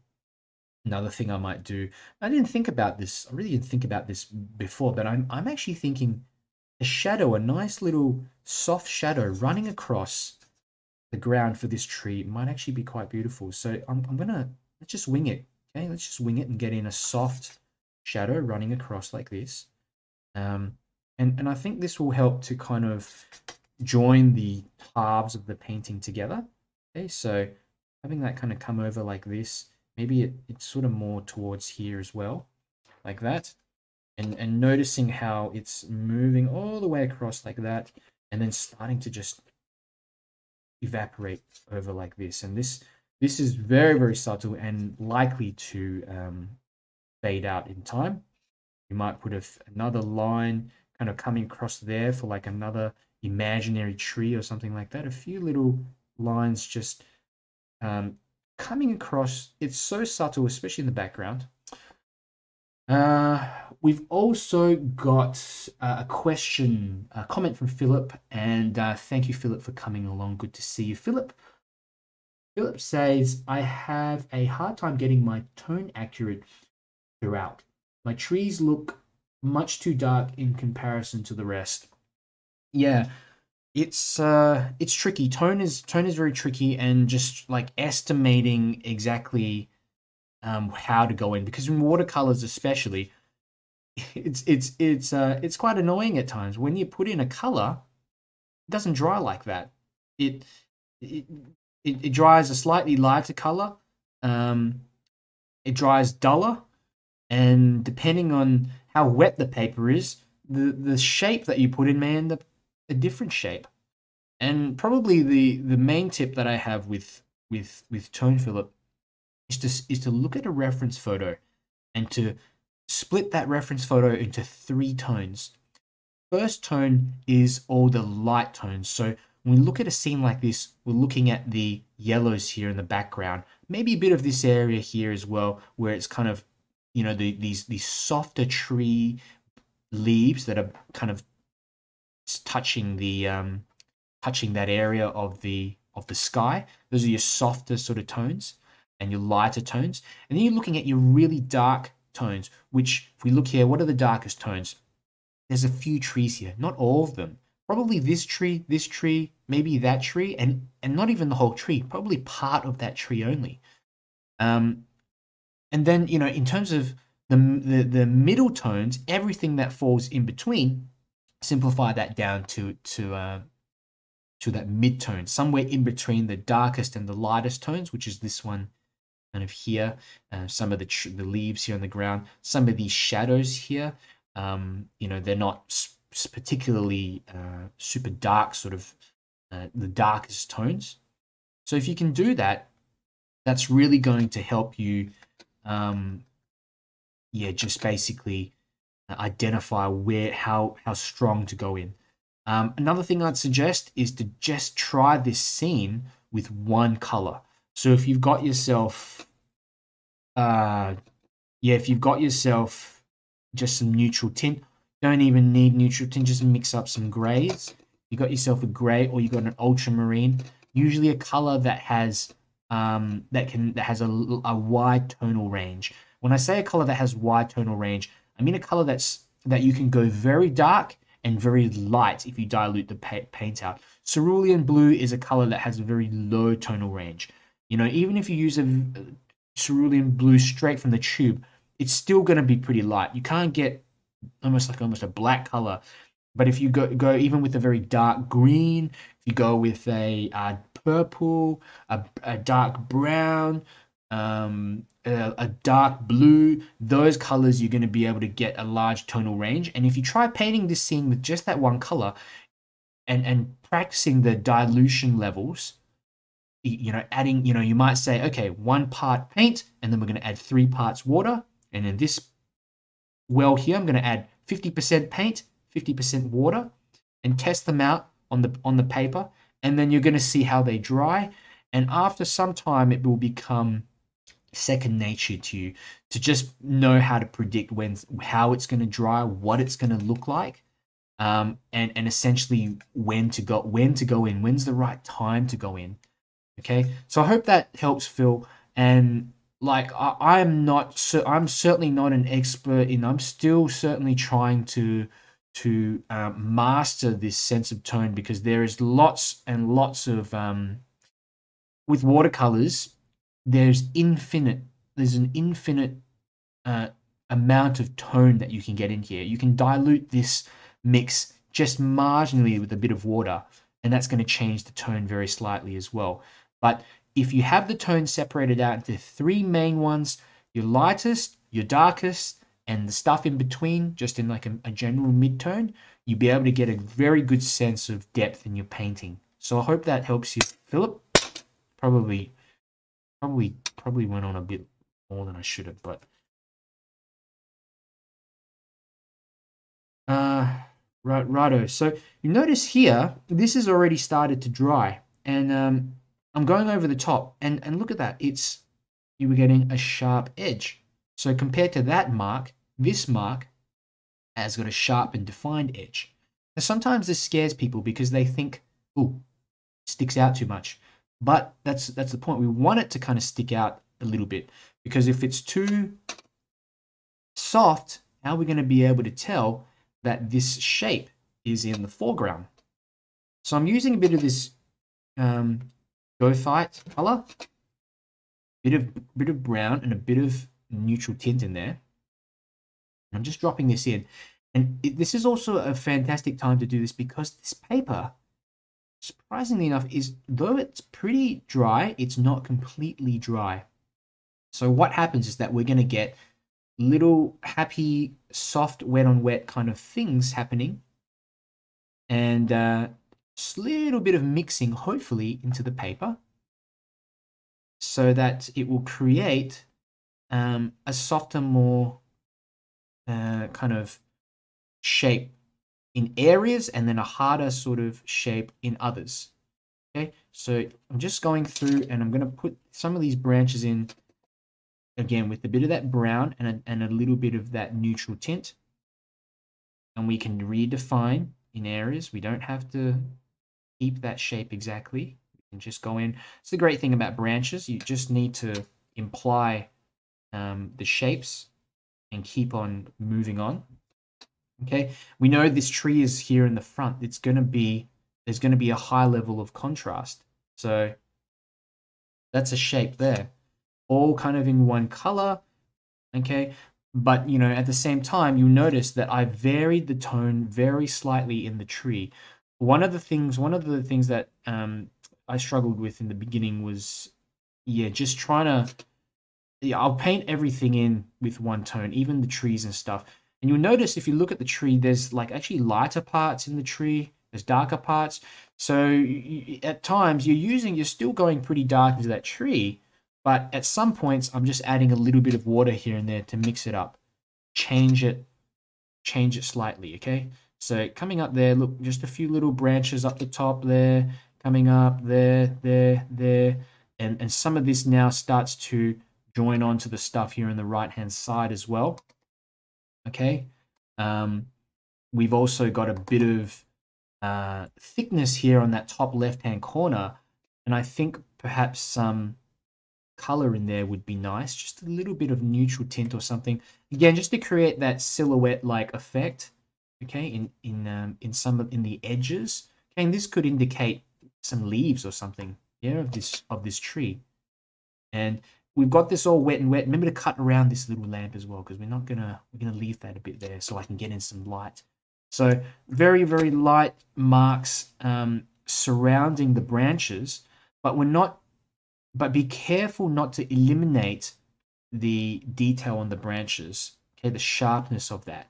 another thing I might do. I didn't think about this. I really didn't think about this before, but I'm I'm actually thinking a shadow, a nice little soft shadow running across the ground for this tree might actually be quite beautiful. So I'm I'm gonna let's just wing it. Okay, let's just wing it and get in a soft shadow running across like this. Um, and and I think this will help to kind of join the halves of the painting together. Okay, so having that kind of come over like this, maybe it, it's sort of more towards here as well, like that. And, and noticing how it's moving all the way across like that, and then starting to just evaporate over like this. And this this is very, very subtle and likely to um, fade out in time. You might put a, another line kind of coming across there for like another imaginary tree or something like that. A few little lines just um, coming across. It's so subtle, especially in the background. Uh, we've also got uh, a question, a comment from Philip, and uh, thank you, Philip, for coming along. Good to see you, Philip. Philip says, I have a hard time getting my tone accurate throughout. My trees look much too dark in comparison to the rest yeah, it's uh, it's tricky. Tone is tone is very tricky, and just like estimating exactly um, how to go in because in watercolors especially, it's it's it's uh, it's quite annoying at times when you put in a color, it doesn't dry like that. It it it, it dries a slightly lighter color. Um, it dries duller, and depending on how wet the paper is, the the shape that you put in may end up a different shape. And probably the the main tip that I have with with with Tone Philip is to is to look at a reference photo and to split that reference photo into three tones. First tone is all the light tones. So when we look at a scene like this, we're looking at the yellows here in the background, maybe a bit of this area here as well, where it's kind of, you know, the, these these softer tree leaves that are kind of touching the um, touching that area of the of the sky. Those are your softer sort of tones and your lighter tones. And then you're looking at your really dark tones, which if we look here, what are the darkest tones? There's a few trees here, not all of them. Probably this tree, this tree, maybe that tree, and and not even the whole tree, probably part of that tree only. Um, and then you know, in terms of the, the the middle tones, everything that falls in between simplify that down to to uh, to that mid tone, somewhere in between the darkest and the lightest tones, which is this one kind of here. Uh, some of the tr- the leaves here on the ground, some of these shadows here. Um, you know, they're not particularly uh, super dark, sort of uh, the darkest tones. So if you can do that, that's really going to help you. Um, yeah, just basically identify where how how strong to go in. Um, another thing I'd suggest is to just try this scene with one color. So if you've got yourself, uh, yeah, if you've got yourself just some neutral tint, don't even need neutral tint, just mix up some grays. You got yourself a gray or you got an ultramarine, usually a color that has um, that can that has a, a wide tonal range. When I say a color that has wide tonal range, I mean a color that's that you can go very dark and very light if you dilute the paint out. Cerulean blue is a color that has a very low tonal range. You know, even if you use a cerulean blue straight from the tube, it's still going to be pretty light. You can't get almost like almost a black color. But if you go go even with a very dark green, if you go with a uh, purple, a, a dark brown, um, a, a, dark blue, those colors you're going to be able to get a large tonal range. And if you try painting this scene with just that one color and, and practicing the dilution levels, you know, adding, you know, you might say, okay, one part paint, and then we're going to add three parts water. And in this well here, I'm going to add 50% paint, 50% water, and test them out on the on the paper. And then you're going to see how they dry. And after some time, it will become second nature to you to just know how to predict when how it's going to dry, what it's going to look like, um, and and essentially when to go when to go in, when's the right time to go in. Okay, so I hope that helps, Phil. And like I, I'm not, so I'm certainly not an expert in. I'm still certainly trying to to um, master this sense of tone because there is lots and lots of um, with watercolors there's infinite there's an infinite uh, amount of tone that you can get in here. You can dilute this mix just marginally with a bit of water, and that's going to change the tone very slightly as well. But if you have the tone separated out into three main ones, your lightest, your darkest, and the stuff in between, just in like a, a general mid-tone, you'll be able to get a very good sense of depth in your painting. So I hope that helps you, Philip. Probably Probably probably went on a bit more than I should have, but uh right righto. So you notice here this has already started to dry, and um, I'm going over the top, and and look at that. It's you were getting a sharp edge. So compared to that mark, this mark has got a sharp and defined edge. Now sometimes this scares people because they think, oh, sticks out too much. But that's that's the point. We want it to kind of stick out a little bit because if it's too soft, how are we going to be able to tell that this shape is in the foreground? So I'm using a bit of this um, Goethite color, bit of bit of brown and a bit of neutral tint in there. I'm just dropping this in. And it, this is also a fantastic time to do this because this paper surprisingly enough, is though it's pretty dry, it's not completely dry. So what happens is that we're going to get little happy, soft, wet on wet kind of things happening, and uh, just a little bit of mixing, hopefully, into the paper, so that it will create um, a softer, more uh, kind of shape in areas and then a harder sort of shape in others. Okay, so I'm just going through and I'm going to put some of these branches in again with a bit of that brown and a, and a little bit of that neutral tint. And we can redefine in areas. We don't have to keep that shape exactly. We can just go in. It's the great thing about branches. You just need to imply um, the shapes and keep on moving on. Okay, we know this tree is here in the front. It's going to be, there's going to be a high level of contrast. So that's a shape there, all kind of in one color. Okay, but you know, at the same time, you notice that I varied the tone very slightly in the tree. One of the things, one of the things that um, I struggled with in the beginning was, yeah, just trying to, yeah, I'll paint everything in with one tone, even the trees and stuff and you'll notice if you look at the tree, there's like actually lighter parts in the tree, there's darker parts. So you, at times you're using, you're still going pretty dark into that tree, but at some points I'm just adding a little bit of water here and there to mix it up, change it, change it slightly, okay? So coming up there, look, just a few little branches up the top there, coming up there, there, there, and, and some of this now starts to join onto the stuff here on the right hand side as well. Okay. Um, we've also got a bit of uh, thickness here on that top left-hand corner. And I think perhaps some color in there would be nice. Just a little bit of neutral tint or something. Again, just to create that silhouette-like effect. Okay, in in um, in some of in the edges. Okay, and this could indicate some leaves or something. Yeah, of this of this tree. And we've got this all wet and wet. Remember to cut around this little lamp as well, because we're not gonna we're gonna leave that a bit there so I can get in some light. So very, very light marks um, surrounding the branches, but we're not but be careful not to eliminate the detail on the branches okay the sharpness of that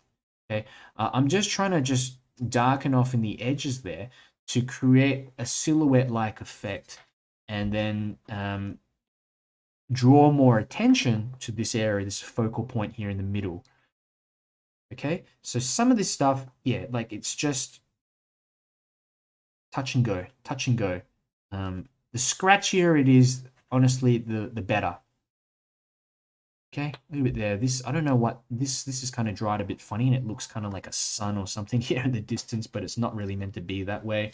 okay uh, i'm just trying to just darken off in the edges there to create a silhouette like effect and then um, draw more attention to this area this focal point here in the middle. Okay? So some of this stuff yeah like it's just touch and go touch and go. Um, the scratchier it is honestly the the better. Okay? A little bit there. This i don't know what this this is kind of dried a bit funny and it looks kind of like a sun or something here in the distance but it's not really meant to be that way.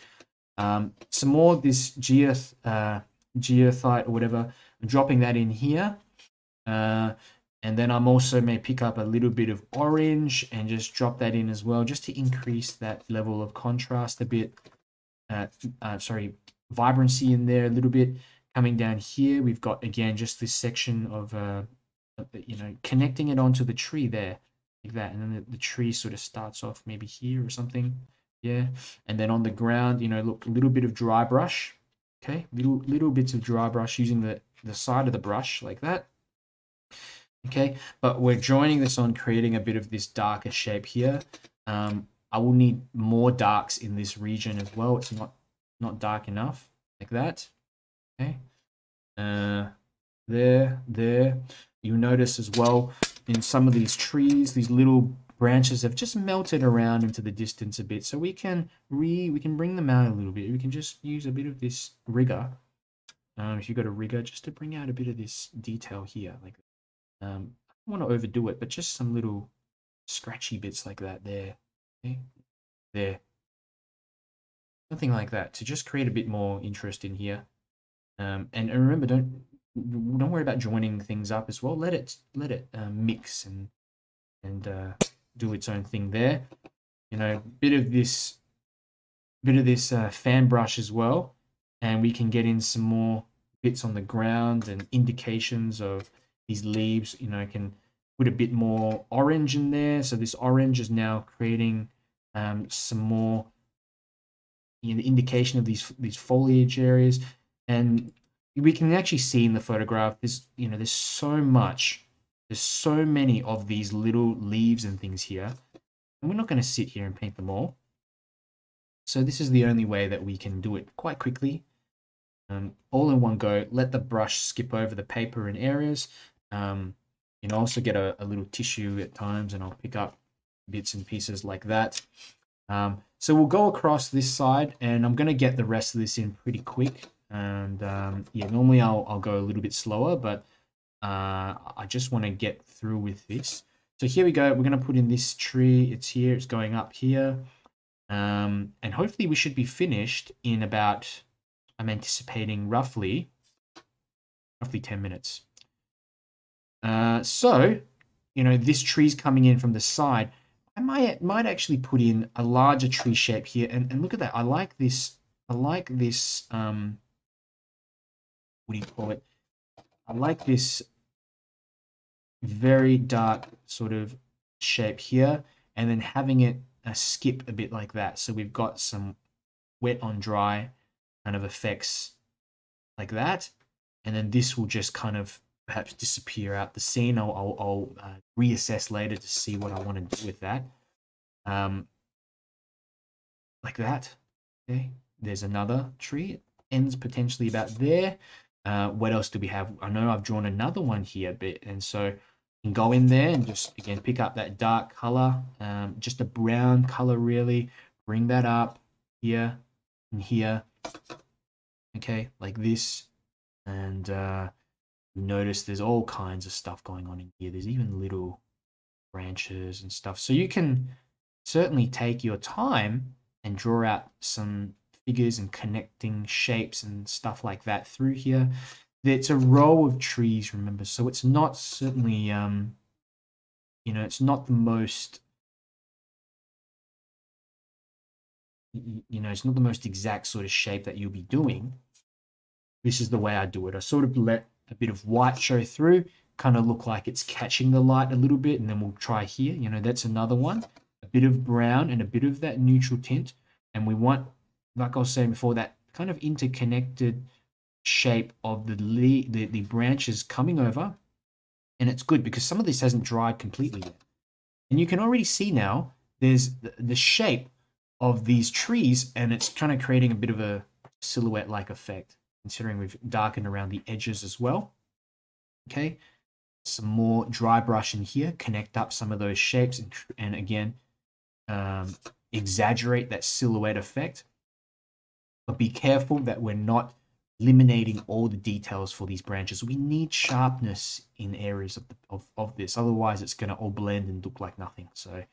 Um, some more this geoth uh, goethite or whatever dropping that in here uh, and then i'm also may pick up a little bit of orange and just drop that in as well just to increase that level of contrast a bit uh, uh sorry vibrancy in there a little bit coming down here, we've got again just this section of, uh, you know, connecting it onto the tree there, like that. And then the, the tree sort of starts off maybe here or something. Yeah. And then on the ground, you know, look, a little bit of dry brush. Okay. Little, little bits of dry brush using the, the side of the brush like that. Okay. But we're joining this on creating a bit of this darker shape here. Um, I will need more darks in this region as well. It's not, not dark enough like that. Okay, uh, there, there. You notice as well in some of these trees, these little branches have just melted around into the distance a bit. So we can re we can bring them out a little bit. We can just use a bit of this rigger. Um, if you've got a rigger, just to bring out a bit of this detail here. Like um, I don't want to overdo it, but just some little scratchy bits like that there. Okay? There. Something like that to just create a bit more interest in here. Um, and, and remember, don't don't worry about joining things up as well. Let it let it uh, mix and and uh, do its own thing there. You know, bit of this bit of this uh, fan brush as well, and we can get in some more bits on the ground and indications of these leaves. You know, I can put a bit more orange in there. So this orange is now creating um, some more you know, indication of these these foliage areas and we can actually see in the photograph there's you know there's so much there's so many of these little leaves and things here and we're not going to sit here and paint them all so this is the only way that we can do it quite quickly um, all in one go let the brush skip over the paper in areas um, you can also get a, a, little tissue at times and I'll pick up bits and pieces like that um, so we'll go across this side and I'm going to get the rest of this in pretty quick and um, yeah, normally I'll, I'll go a little bit slower, but uh, I just want to get through with this. So here we go. We're going to put in this tree. It's here. It's going up here. Um, and hopefully we should be finished in about, I'm anticipating roughly, roughly 10 minutes. Uh, so, you know, this tree's coming in from the side. I might might actually put in a larger tree shape here. And, and look at that. I like this. I like this um, what do you call it? I like this very dark sort of shape here and then having it uh, skip a bit like that. So we've got some wet on dry kind of effects like that. And then this will just kind of perhaps disappear out the scene. I'll, I'll, I'll uh, reassess later to see what I want to do with that. Um, like that. Okay, there's another tree. It ends potentially about there. Uh, what else do we have? I know I've drawn another one here, a bit. and so you can go in there and just again pick up that dark color, um, just a brown color really. Bring that up here and here. Okay, like this, and uh, notice there's all kinds of stuff going on in here. There's even little branches and stuff, so you can certainly take your time and draw out some figures and connecting shapes and stuff like that through here. It's a row of trees, remember, so it's not certainly, um, you know, it's not the most, you know, it's not the most exact sort of shape that you'll be doing. This is the way I do it. I sort of let a bit of white show through, kind of look like it's catching the light a little bit. And then we'll try here. You know, that's another one. A bit of brown and a bit of that neutral tint. And we want, like I was saying before, that kind of interconnected shape of the, le- the, the branches coming over. And it's good because some of this hasn't dried completely yet. And you can already see now there's the, the shape of these trees and it's kind of creating a bit of a silhouette like effect considering we've darkened around the edges as well. Okay, some more dry brush in here, connect up some of those shapes and, and again, um, exaggerate that silhouette effect. But be careful that we're not eliminating all the details for these branches. We need sharpness in areas of, the, of, of this, otherwise it's going to all blend and look like nothing. So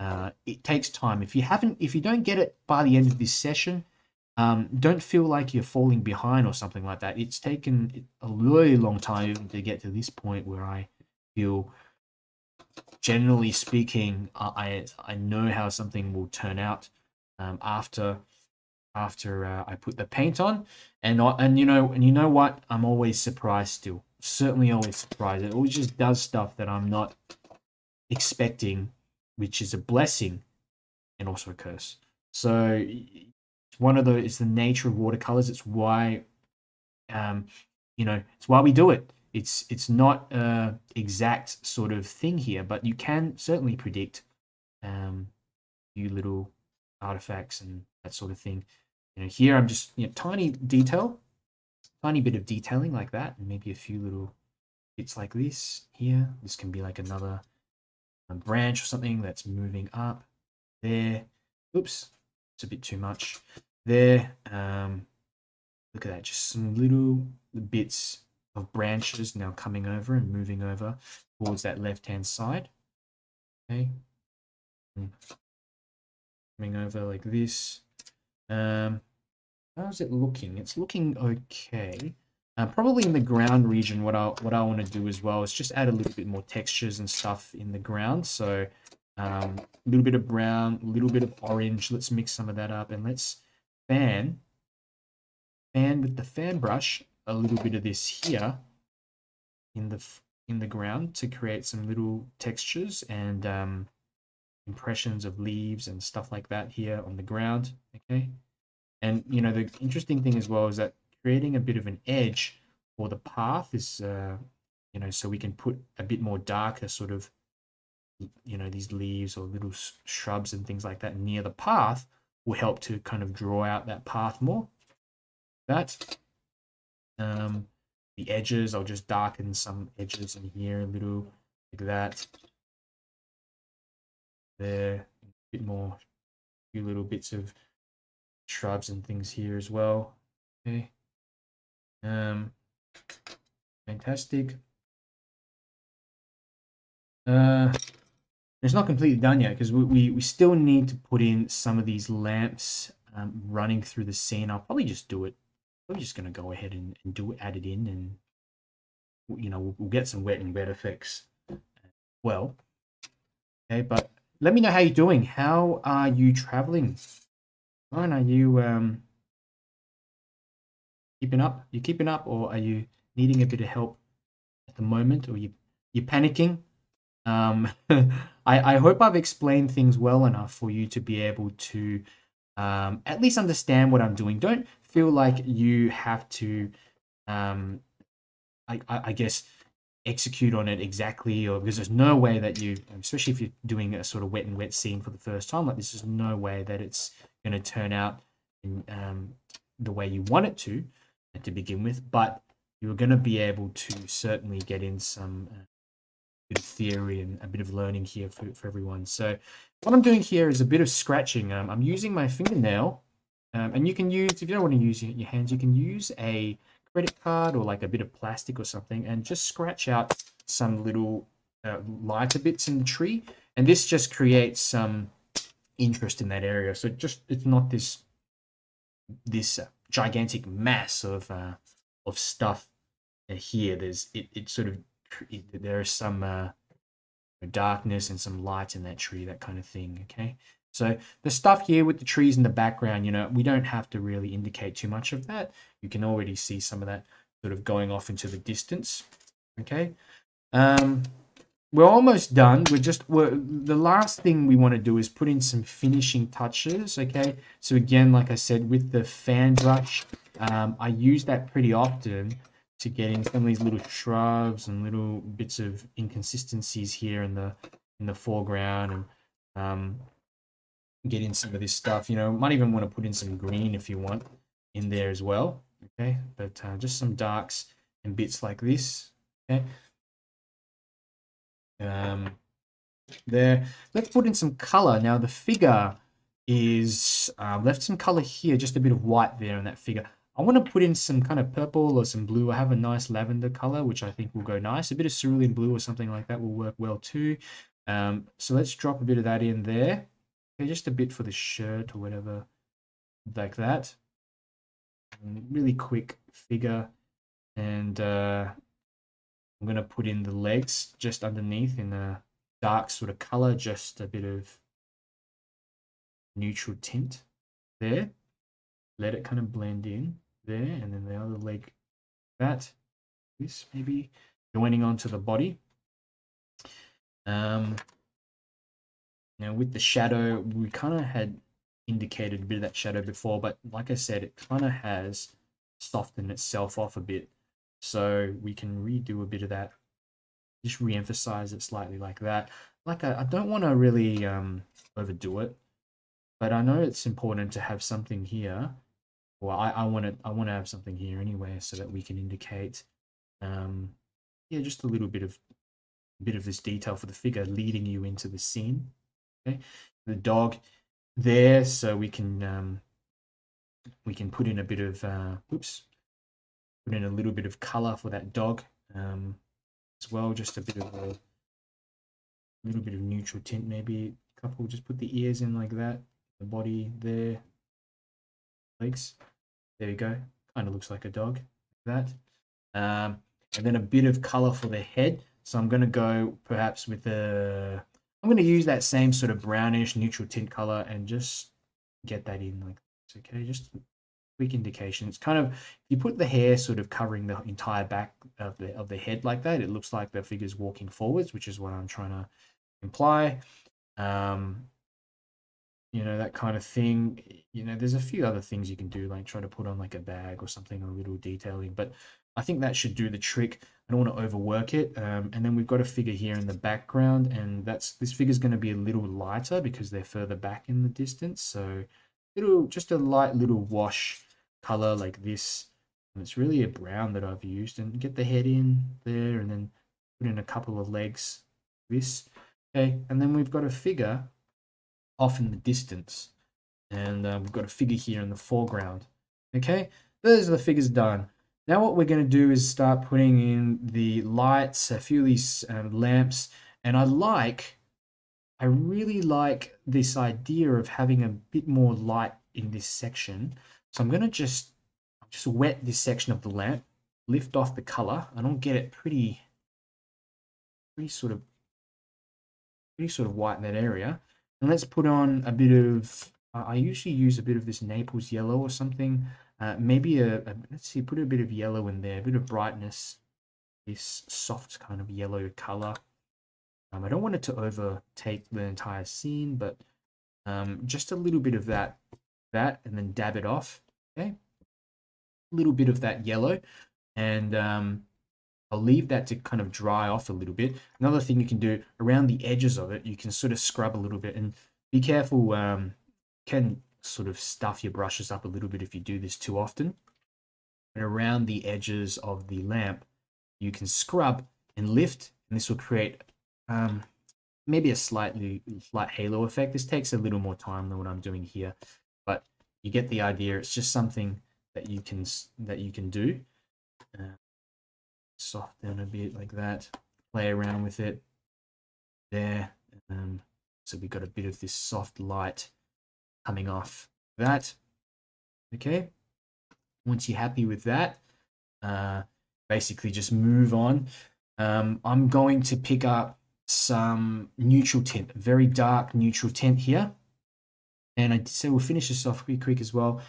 uh, it takes time. If you haven't, if you don't get it by the end of this session, um, don't feel like you're falling behind or something like that. It's taken a really long time to get to this point where I feel, generally speaking, I I know how something will turn out um, after after uh, I put the paint on, and I, and you know and you know what? I'm always surprised still. Certainly always surprised. It always just does stuff that I'm not expecting, which is a blessing and also a curse. So one of the it's the nature of watercolors. It's why, um, you know, it's why we do it. It's it's not a exact sort of thing here, but you can certainly predict um, few little artifacts and that sort of thing. You know, here I'm just you know tiny detail, tiny bit of detailing like that, and maybe a few little bits like this here. This can be like another branch or something that's moving up there. Oops, it's a bit too much there. Um, look at that, just some little bits of branches now coming over and moving over towards that left-hand side. Okay. Coming over like this. Um, how's it looking? It's looking okay. Uh, probably in the ground region, what I what I want to do as well is just add a little bit more textures and stuff in the ground. So um, a little bit of brown, a little bit of orange. Let's mix some of that up and let's fan, fan with the fan brush a little bit of this here in the in the ground to create some little textures and um, impressions of leaves and stuff like that here on the ground. Okay, and you know the interesting thing as well is that creating a bit of an edge for the path is uh, you know so we can put a bit more darker sort of you know these leaves or little shrubs and things like that near the path will help to kind of draw out that path more. That um, the edges, I'll just darken some edges in here a little like that. There, a bit more, a few little bits of shrubs and things here as well. Okay. Um, fantastic. Uh, it's not completely done yet because we, we, we, still need to put in some of these lamps um, running through the scene. I'll probably just do it. I'm just going to go ahead and, and do it, add it in, and you know we'll, we'll get some wet in wet effects. Well, okay, but let me know how you're doing. How are you traveling? Ryan, are you um, keeping up? You keeping up, or are you needing a bit of help at the moment, or you you panicking? Um, I, I hope I've explained things well enough for you to be able to um, at least understand what I'm doing. Don't feel like you have to, um, I, I, guess, execute on it exactly, or because there's no way that you, especially if you're doing a sort of wet in wet scene for the first time, like this is no way that it's going to turn out in um, the way you want it to to begin with. But you're going to be able to certainly get in some uh, theory and a bit of learning here for, for everyone. So what I'm doing here is a bit of scratching. Um, I'm using my fingernail, um, and you can use, if you don't want to use your hands, you can use a credit card or like a bit of plastic or something and just scratch out some little uh, lighter bits in the tree. And this just creates some interest in that area. So just, it's not this, this uh, gigantic mass of, uh, of stuff here. There's, it, it sort of there's some uh, darkness and some light in that tree, that kind of thing. Okay. So the stuff here with the trees in the background, you know, we don't have to really indicate too much of that. You can already see some of that sort of going off into the distance. Okay. Um, we're almost done. We're just we're, the last thing we want to do is put in some finishing touches. Okay. So again, like I said, with the fan brush, um, I use that pretty often to get in some of these little shrubs and little bits of inconsistencies here in the in the foreground and um, get in some of this stuff. You know, might even want to put in some green if you want in there as well. Okay, but uh, just some darks and bits like this. Okay. Um, there. Let's put in some color. Now the figure is uh, left some color here, just a bit of white there in that figure. I want to put in some kind of purple or some blue. I have a nice lavender color, which I think will go nice. A bit of cerulean blue or something like that will work well too. Um, so let's drop a bit of that in there. Okay, just a bit for the shirt or whatever, like that. Really quick figure. And uh, I'm going to put in the legs just underneath in a dark sort of color, just a bit of neutral tint there. Let it kind of blend in there, and then the other leg, that, this maybe joining onto the body. Um, now with the shadow, we kind of had indicated a bit of that shadow before, but like I said, it kind of has softened itself off a bit. So we can redo a bit of that, just re-emphasize it slightly like that. Like I, I don't want to really um, overdo it, but I know it's important to have something here well, I, I want to I want to have something here anyway, so that we can indicate, um, yeah, just a little bit of bit of this detail for the figure leading you into the scene. Okay, the dog there, so we can um, we can put in a bit of uh, oops, put in a little bit of color for that dog um, as well, just a bit of a little bit of neutral tint, maybe a couple. Just put the ears in like that, the body there, legs. There you go. Kind of looks like a dog, like that. Um, and then a bit of color for the head. So I'm going to go perhaps with the, I'm going to use that same sort of brownish neutral tint color and just get that in like this, okay? Just quick indication. It's kind of, if you put the hair sort of covering the entire back of the, of the head like that, it looks like the figure's walking forwards, which is what I'm trying to imply. Um, you know that kind of thing you know there's a few other things you can do like try to put on like a bag or something a little detailing but i think that should do the trick i don't want to overwork it um, and then we've got a figure here in the background and that's this figure's going to be a little lighter because they're further back in the distance so little just a light little wash color like this and it's really a brown that i've used and get the head in there and then put in a couple of legs this okay and then we've got a figure off in the distance. And uh, we've got a figure here in the foreground. Okay, those are the figures done. Now what we're going to do is start putting in the lights, a few of these uh, lamps, and I like, I really like this idea of having a bit more light in this section. So I'm going to just, just wet this section of the lamp, lift off the color, and I'll get it pretty, pretty sort of, pretty sort of white in that area. And let's put on a bit of, I usually use a bit of this Naples yellow or something. Uh, maybe a, a, let's see, put a bit of yellow in there, a bit of brightness, this soft kind of yellow color. Um, I don't want it to overtake the entire scene, but um, just a little bit of that, that, and then dab it off. Okay, a little bit of that yellow, and um, I'll leave that to kind of dry off a little bit. Another thing you can do around the edges of it, you can sort of scrub a little bit and be careful. Um, can sort of stuff your brushes up a little bit if you do this too often. And around the edges of the lamp, you can scrub and lift, and this will create um, maybe a slightly slight halo effect. This takes a little more time than what I'm doing here, but you get the idea. It's just something that you can that you can do. Uh, soften a bit like that, play around with it there. Um, so we've got a bit of this soft light coming off that. Okay, once you're happy with that, uh, basically just move on. Um, I'm going to pick up some neutral tint, very dark neutral tint here. And I said we'll finish this off quick, quick as well.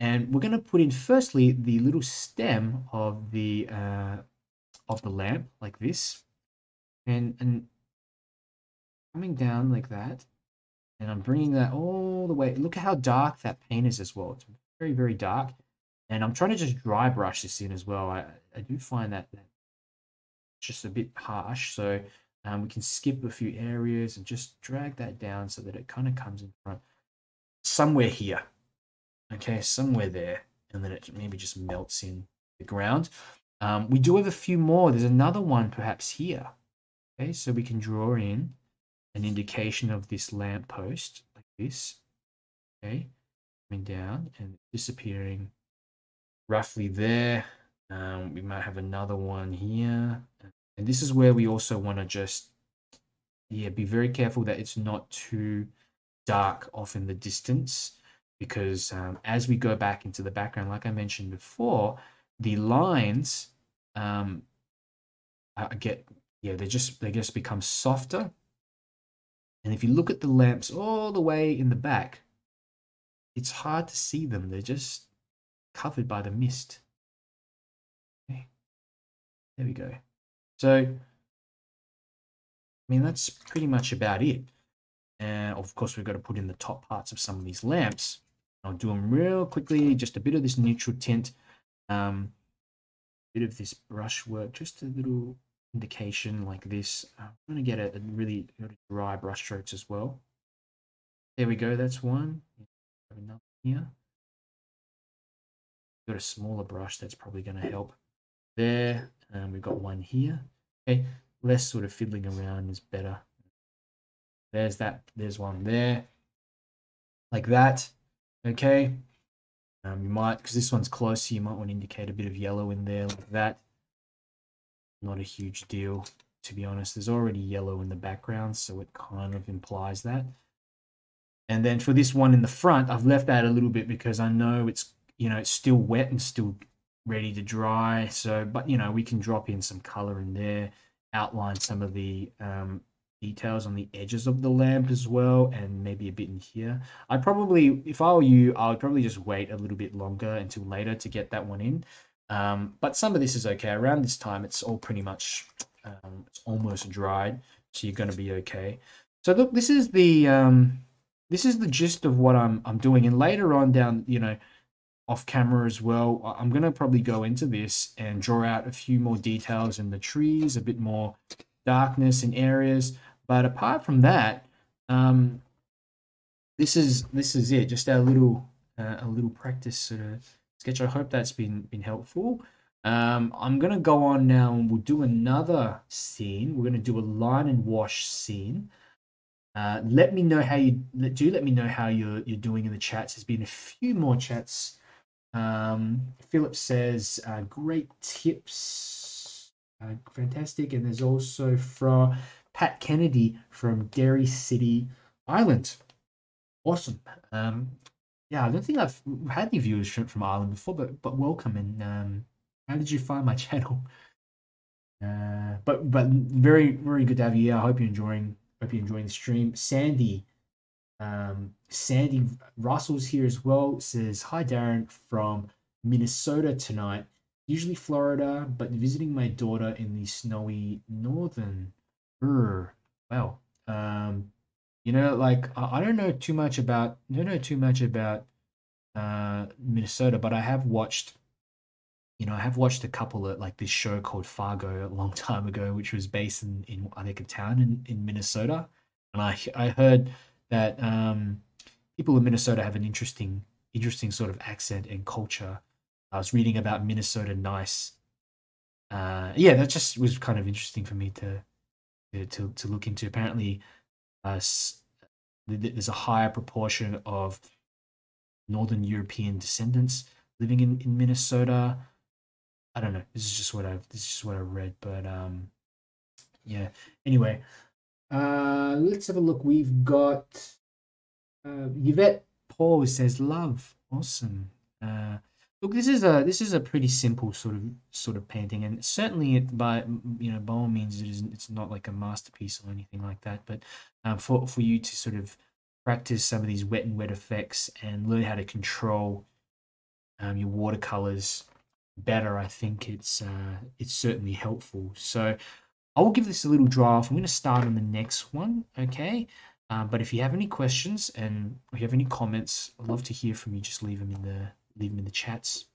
And we're going to put in firstly the little stem of the uh, of the lamp like this, and and coming down like that, and I'm bringing that all the way. Look at how dark that paint is as well. It's very very dark, and I'm trying to just dry brush this in as well. I I do find that, that just a bit harsh, so um, we can skip a few areas and just drag that down so that it kind of comes in front somewhere here okay, somewhere there, and then it maybe just melts in the ground. Um, we do have a few more. There's another one perhaps here. Okay, so we can draw in an indication of this lamp post like this. Okay, coming down and disappearing roughly there. Um, we might have another one here. And this is where we also want to just, yeah, be very careful that it's not too dark off in the distance because um, as we go back into the background, like I mentioned before, the lines um, get yeah they just they just become softer. And if you look at the lamps all the way in the back, it's hard to see them. They're just covered by the mist. Okay. There we go. So, I mean, that's pretty much about it. And of course, we've got to put in the top parts of some of these lamps. I'll do them real quickly, just a bit of this neutral tint, um, bit of this brush work, just a little indication like this. I'm going to get a, a really, dry brush strokes as well. There we go, that's one. Another here. Got a smaller brush, that's probably going to help there. Um, we've got one here. Okay, less sort of fiddling around is better. There's that, there's one there. Like that. Okay. Um, you might, because this one's closer, you might want to indicate a bit of yellow in there like that. Not a huge deal, to be honest. There's already yellow in the background, so it kind of implies that. And then for this one in the front, I've left that a little bit because I know it's, you know, it's still wet and still ready to dry. So, but, you know, we can drop in some color in there, outline some of the um, details on the edges of the lamp as well and maybe a bit in here. I'd probably if i were you i would probably just wait a little bit longer until later to get that one in. Um, but some of this is okay. Around this time it's all pretty much um, it's almost dried so you're going to be okay. So look this is the um, this is the gist of what i'm i'm doing. And later on down you know off camera as well i'm going to probably go into this and draw out a few more details in the trees a bit more darkness in areas but apart from that, um, this is this is it. Just our little uh, a little practice sort of sketch. I hope that's been been helpful. Um, I'm gonna go on now and we'll do another scene. We're gonna do a line and wash scene. Uh, let me know how you do. Let me know how you're you're doing in the chats. There's been a few more chats. Um, Philip says, uh, "Great tips, fantastic." And there's also from Pat Kennedy from Derry City, Ireland. Awesome. Um, yeah, I don't think I've had any viewers from Ireland before, but but welcome. And um, how did you find my channel? Uh, but but very very good to have you. here. I hope you're enjoying. Hope you're enjoying the stream. Sandy, um, Sandy Russell's here as well. Says hi, Darren from Minnesota tonight. Usually Florida, but visiting my daughter in the snowy northern well, um, you know, like I, I don't know too much about don't know too much about uh, Minnesota, but I have watched, you know, I have watched a couple of like this show called Fargo a long time ago, which was based in in I think a town in in Minnesota, and I I heard that um, people in Minnesota have an interesting interesting sort of accent and culture. I was reading about Minnesota Nice. Uh, yeah, that just was kind of interesting for me to to, to look into. Apparently, uh, there's a higher proportion of Northern European descendants living in, in Minnesota. I don't know. This is just what I've this is just what I read, but um, yeah. Anyway, uh, let's have a look. We've got uh, Yvette Paul says love. Awesome. Uh, Look, this is a this is a pretty simple sort of sort of painting, and certainly it by you know by all means it isn't it's not like a masterpiece or anything like that. But um, for for you to sort of practice some of these wet in wet effects and learn how to control um, your watercolors better, I think it's uh, it's certainly helpful. So I will give this a little dry off. I'm going to start on the next one, okay? Um, but if you have any questions and if you have any comments, I'd love to hear from you. Just leave them in the leave them in the chats.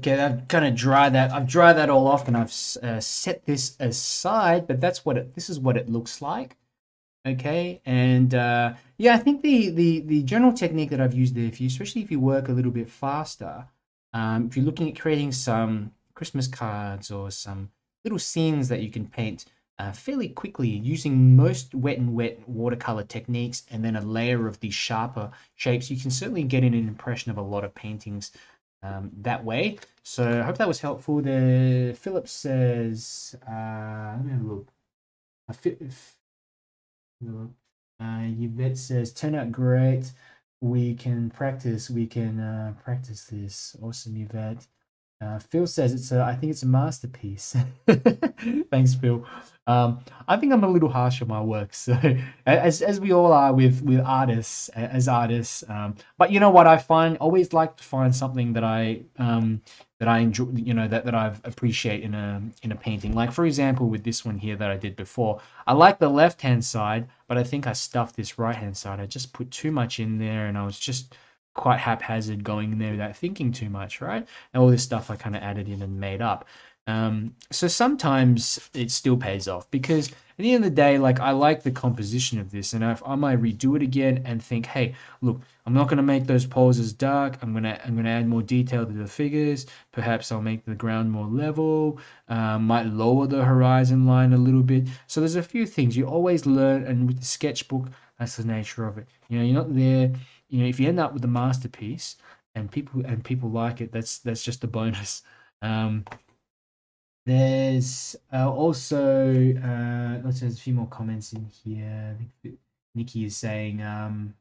Okay, I've kind of dried that. I've dried that all off, and I've uh, set this aside. But that's what it. This is what it looks like. Okay, and uh, yeah, I think the the the general technique that I've used there, if you especially if you work a little bit faster, um, if you're looking at creating some Christmas cards or some little scenes that you can paint uh, fairly quickly using most wet in wet watercolor techniques, and then a layer of these sharper shapes, you can certainly get an impression of a lot of paintings um, that way. So I hope that was helpful. The Philip says, uh, let me have a look. Uh, Yvette says, turn out great. We can practice. We can uh, practice this. Awesome, Yvette. Uh, Phil says it's a. I think it's a masterpiece. Thanks, Phil. Um, I think I'm a little harsh on my work, so as as we all are with with artists as artists. Um, but you know what? I find always like to find something that I um, that I enjoy. You know that that I appreciate in a in a painting. Like for example, with this one here that I did before, I like the left hand side, but I think I stuffed this right hand side. I just put too much in there, and I was just quite haphazard going in there without thinking too much, right? And all this stuff I kind of added in and made up. Um, so sometimes it still pays off because at the end of the day, like I like the composition of this, and if I might redo it again and think, hey, look, I'm not going to make those poles as dark. I'm gonna I'm gonna add more detail to the figures. Perhaps I'll make the ground more level. Um, might lower the horizon line a little bit. So there's a few things you always learn, and with the sketchbook, that's the nature of it. You know, you're not there you know, if you end up with a masterpiece and people and people like it, that's that's just a bonus. Um, there's uh, also uh, let's there's a few more comments in here. Nikki is saying um,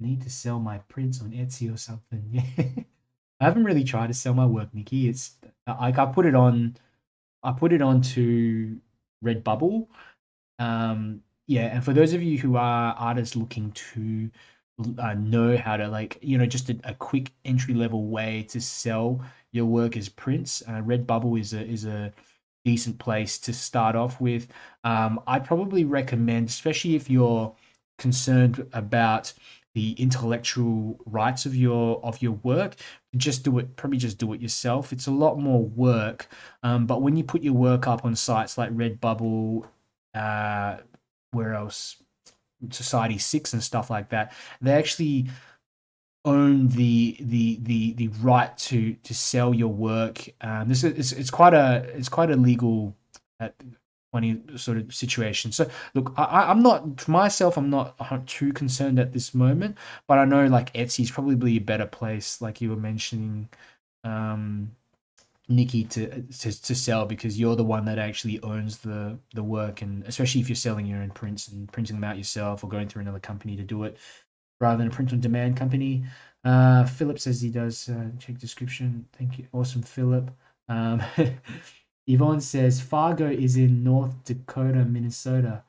need to sell my prints on Etsy or something. Yeah, I haven't really tried to sell my work, Nikki. It's like I put it on, I put it onto Redbubble. Um, yeah, and for those of you who are artists looking to uh, know how to like you know just a, a quick entry level way to sell your work as prints. Uh, Redbubble is a is a decent place to start off with. Um, I probably recommend, especially if you're concerned about the intellectual rights of your of your work just do it probably just do it yourself it's a lot more work um, but when you put your work up on sites like redbubble uh, where else Society6 and stuff like that, they actually own the the the the right to to sell your work. Um, this is it's, quite a it's quite a legal. Uh, funny sort of situation. So look, I, I'm not for myself. I'm not too concerned at this moment, but I know like Etsy is probably a better place, like you were mentioning, um, Nikki to, to to sell because you're the one that actually owns the the work and especially if you're selling your own prints and printing them out yourself or going through another company to do it rather than a print on demand company. Uh, Philip says he does uh, check description. Thank you, awesome Philip. Um, Yvonne says Fargo is in North Dakota, Minnesota.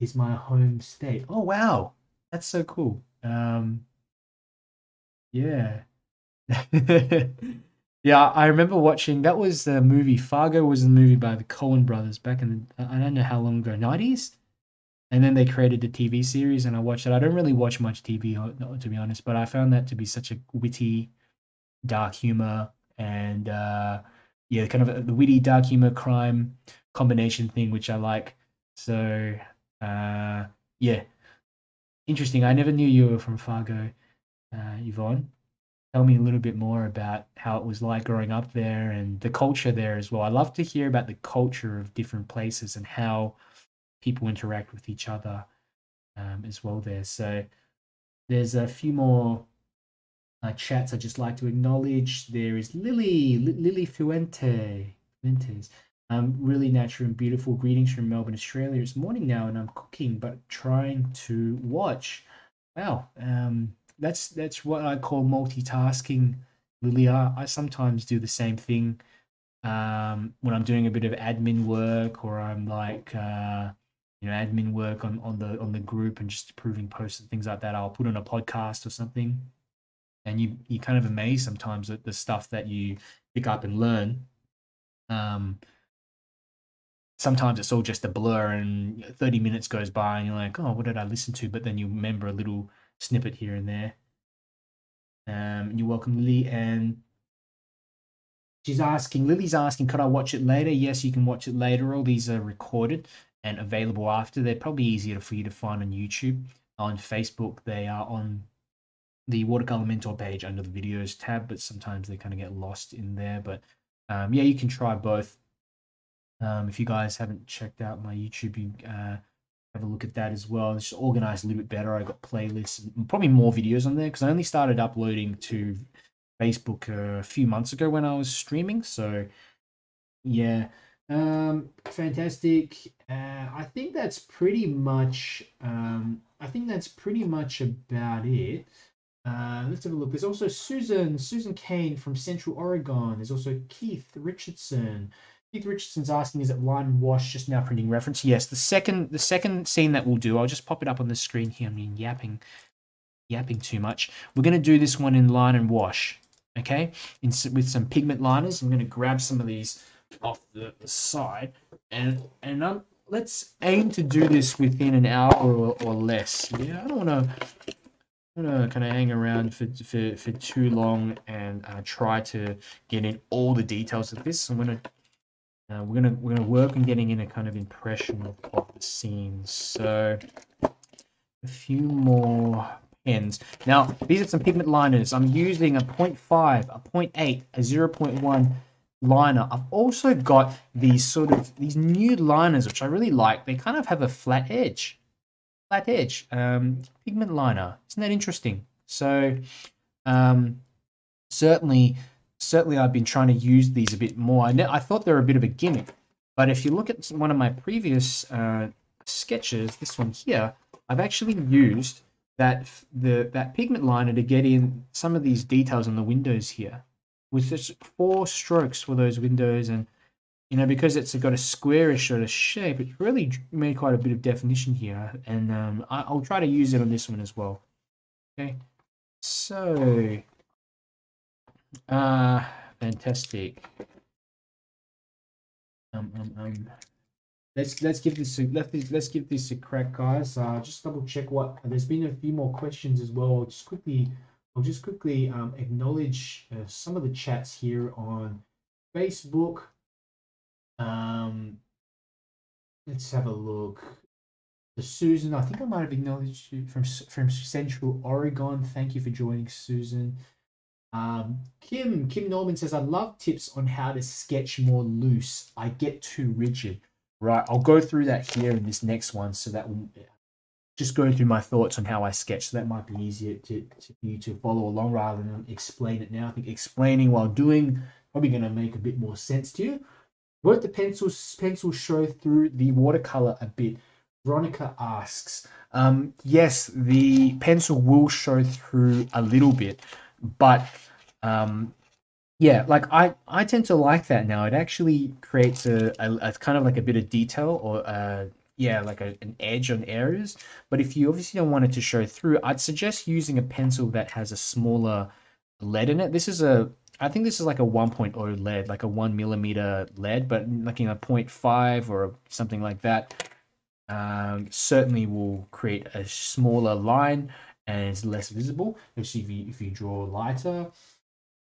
is my home state. Oh wow, that's so cool. Um, yeah. Yeah, I remember watching that was the movie Fargo was the movie by the Coen brothers back in the I don't know how long ago, 90s? And then they created the TV series and I watched it. I don't really watch much TV uh, to be honest, but I found that to be such a witty, dark humor and uh yeah, kind of the witty dark humor crime combination thing which I like. So, uh yeah, interesting. I never knew you were from Fargo, uh Yvonne tell me a little bit more about how it was like growing up there and the culture there as well. I love to hear about the culture of different places and how people interact with each other um, as well there. So there's a few more uh, chats I'd just like to acknowledge. There is Lily, Lily Fuente, Fuentes. Um, really natural and beautiful. Greetings from Melbourne, Australia. It's morning now and I'm cooking, but trying to watch. Wow. Um, that's that's what I call multitasking, Lilia. I sometimes do the same thing um, when I'm doing a bit of admin work or I'm like uh, you know admin work on, on the on the group and just approving posts and things like that. I'll put on a podcast or something, and you you kind of amazed sometimes at the stuff that you pick up and learn. Um, sometimes it's all just a blur and 30 minutes goes by and you're like oh what did i listen to but then you remember a little snippet here and there. Um, you're welcome, Lily. And she's asking, Lily's asking, could I watch it later? Yes, you can watch it later. All these are recorded and available after. They're probably easier for you to find on YouTube. On Facebook, they are on the Watercolor Mentor page under the videos tab, but sometimes they kind of get lost in there. But um, yeah, you can try both. Um, if you guys haven't checked out my YouTube, you, uh, have a look at that as well. It's organized a little bit better. I got playlists and probably more videos on there because I only started uploading to Facebook a few months ago when I was streaming. So yeah, um, fantastic. Uh, I think that's pretty much. Um, I think that's pretty much about it. Uh, let's have a look. There's also Susan, Susan Kane from Central Oregon. There's also Keith Richardson. Keith Richardson's asking, is it line wash just now printing reference? Yes, the second the second scene that we'll do, I'll just pop it up on the screen here. I mean, yapping, yapping too much. We're going to do this one in line and wash, okay? In, with some pigment liners. I'm going to grab some of these off the, the side, and and um, let's aim to do this within an hour or, or less. Yeah, I don't want to. Gonna kind of hang around for, for, for too long and uh, try to get in all the details of this. I'm gonna uh, we're gonna we're gonna work on getting in a kind of impression of, of the scenes. So a few more pens. Now these are some pigment liners. I'm using a 0.5, a 0.8, a 0.1 liner. I've also got these sort of these new liners which I really like. They kind of have a flat edge, flat edge um, pigment liner. Isn't that interesting? So um, certainly certainly I've been trying to use these a bit more. I, I thought they were a bit of a gimmick, but if you look at one of my previous uh, sketches, this one here, I've actually used that the that pigment liner to get in some of these details on the windows here with just four strokes for those windows and you know because it's got a squarish sort of shape it's really made quite a bit of definition here and um, I, will try to use it on this one as well okay so uh, fantastic. Um, um, um. Let's let's give this a, let's let's give this a crack, guys. Uh, just double check what. There's been a few more questions as well. Just quickly, I'll just quickly um, acknowledge uh, some of the chats here on Facebook. Um, let's have a look. Susan, I think I might have acknowledged you from from Central Oregon. Thank you for joining, Susan. Um, Kim Kim Norman says, "I love tips on how to sketch more loose. I get too rigid." Right, I'll go through that here in this next one, so that will just going through my thoughts on how I sketch. So that might be easier to, to you to follow along rather than explain it now. I think explaining while doing probably going to make a bit more sense to you. Won't the pencils pencils show through the watercolor a bit? Veronica asks. Um, yes, the pencil will show through a little bit but um, yeah, like I, I tend to like that now. It actually creates a, a, a, kind of like a bit of detail or uh, yeah, like a, an edge on areas. But if you obviously don't want it to show through, I'd suggest using a pencil that has a smaller lead in it. This is a, I think this is like a 1.0 lead, like a one millimeter lead, but like in a 0.5 or something like that, um, certainly will create a smaller line and it's less visible. Especially if you if you draw lighter.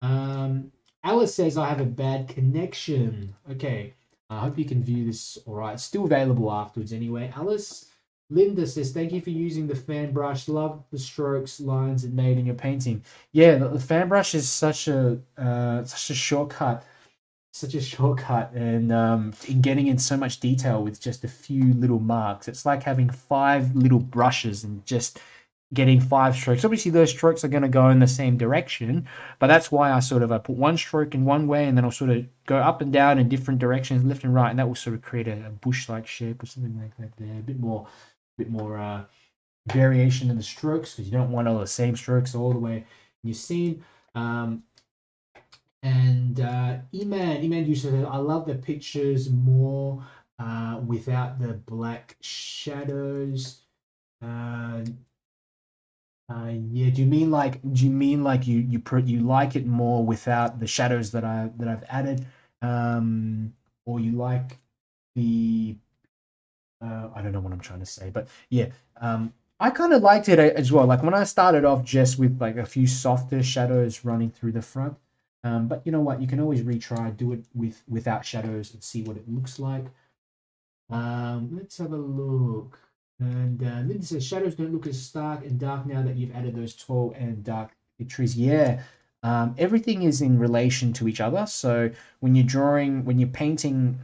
Um, Alice says I have a bad connection. Okay. I hope you can view this all right. Still available afterwards anyway. Alice Linda says, thank you for using the fan brush. Love the strokes, lines it made in your painting. Yeah, the, fan brush is such a uh, such a shortcut, such a shortcut, and um, in getting in so much detail with just a few little marks. It's like having five little brushes and just getting five strokes. Obviously, those strokes are going to go in the same direction, but that's why I sort of I put one stroke in one way, and then I'll sort of go up and down in different directions, left and right, and that will sort of create a, a bush-like shape or something like that. There, a bit more, a bit more uh, variation in the strokes because you don't want all the same strokes all the way in your scene. Um, and uh, Iman, Eman, you said I love the pictures more uh, without the black shadows. Uh, uh, yeah. Do you mean like? Do you mean like you you pr- you like it more without the shadows that I that I've added, um, or you like the? Uh, I don't know what I'm trying to say, but yeah. Um, I kind of liked it as well. Like when I started off just with like a few softer shadows running through the front. Um, but you know what? You can always retry, do it with without shadows and see what it looks like. Um, let's have a look. And uh, Linda says shadows don't look as stark and dark now that you've added those tall and dark trees. Yeah, um, everything is in relation to each other. So when you're drawing, when you're painting,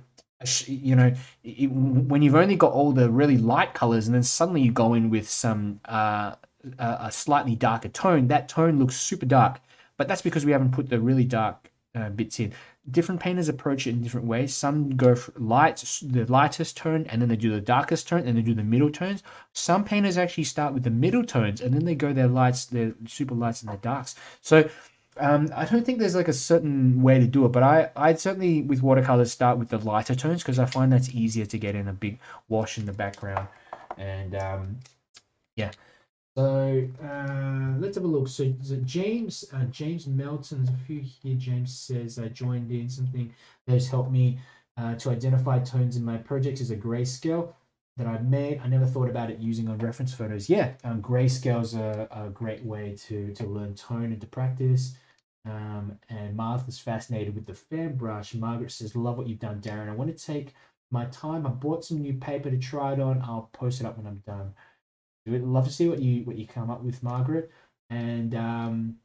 you know, it, when you've only got all the really light colors, and then suddenly you go in with some uh, a slightly darker tone, that tone looks super dark. But that's because we haven't put the really dark uh, bits in different painters approach it in different ways. Some go for light, the lightest tone, and then they do the darkest tone, and they do the middle tones. Some painters actually start with the middle tones, and then they go their lights, their super lights, and their darks. So um, I don't think there's like a certain way to do it, but I I'd certainly with watercolors start with the lighter tones because I find that's easier to get in a big wash in the background, and um, yeah. So uh, let's have a look. So, so James uh, James Melton's a few here. James says I joined in something that has helped me uh, to identify tones in my projects is a grayscale that I've made. I never thought about it using on reference photos. Yeah, um, grayscale is a, a great way to to learn tone and to practice. Um, and Martha's fascinated with the fan brush. Margaret says, "Love what you've done, Darren. I want to take my time. I bought some new paper to try it on. I'll post it up when I'm done." We'd love to see what you what you come up with, Margaret, and um,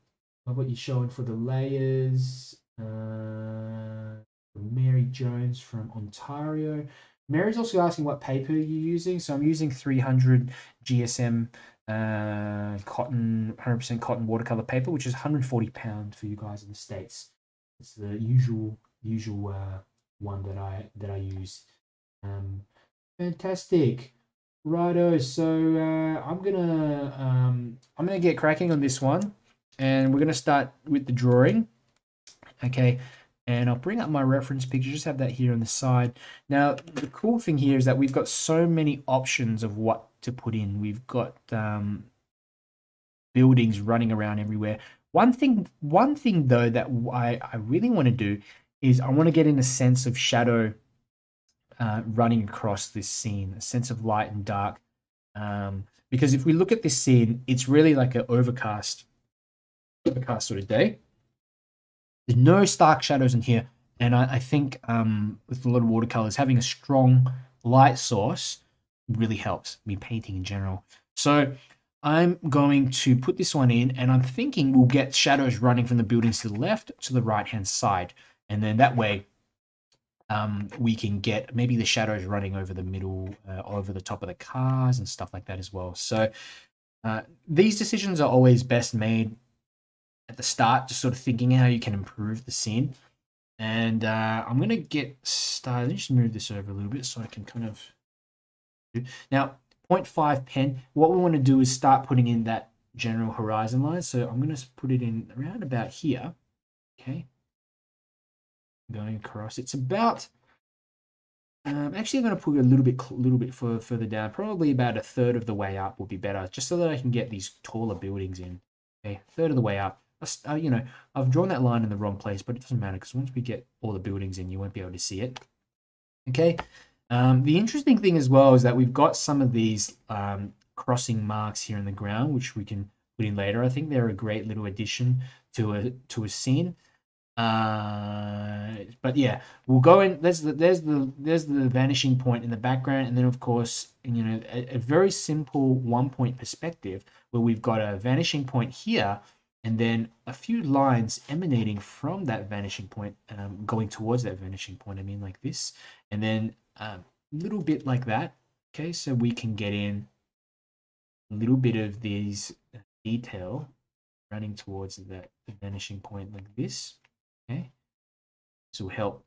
what you're showing for the layers. Uh, Mary Jones from Ontario. Mary's also asking what paper you're using. So I'm using 300 GSM uh, cotton, 100% cotton watercolor paper, which is 140 pound for you guys in the states. It's the usual usual uh, one that I that I use. Um, fantastic. Righto, so uh, I'm gonna um, I'm gonna get cracking on this one, and we're gonna start with the drawing. Okay, and I'll bring up my reference picture. Just have that here on the side. Now, the cool thing here is that we've got so many options of what to put in. We've got um, buildings running around everywhere. One thing, one thing though that I, I really want to do is I want to get in a sense of shadow uh, running across this scene, a sense of light and dark. Um, because if we look at this scene, it's really like an overcast, overcast sort of day. There's no stark shadows in here, and I, I think um, with a lot of watercolors, having a strong light source really helps me painting in general. So I'm going to put this one in, and I'm thinking we'll get shadows running from the buildings to the left to the right hand side, and then that way um, we can get maybe the shadows running over the middle, uh, over the top of the cars and stuff like that as well. So uh, these decisions are always best made at the start, just sort of thinking how you can improve the scene. And uh, I'm going to get started. Let me just move this over a little bit so I can kind of. Now, 0.5 pen, what we want to do is start putting in that general horizon line. So I'm going to put it in around about here. Okay going across. It's about Um, actually, I'm going to put a little bit, little bit further, further down. Probably about a third of the way up would be better, just so that I can get these taller buildings in. Okay, third of the way up. Uh, you know, I've drawn that line in the wrong place, but it doesn't matter because once we get all the buildings in, you won't be able to see it. Okay. Um, the interesting thing as well is that we've got some of these um, crossing marks here in the ground, which we can put in later. I think they're a great little addition to a to a scene. Uh, but yeah, we'll go in. There's the there's the there's the vanishing point in the background, and then of course, you know, a, a very simple one point perspective where we've got a vanishing point here, and then a few lines emanating from that vanishing point, um, going towards that vanishing point. I mean, like this, and then a little bit like that. Okay, so we can get in a little bit of these uh, detail running towards that vanishing point like this. Okay, this will help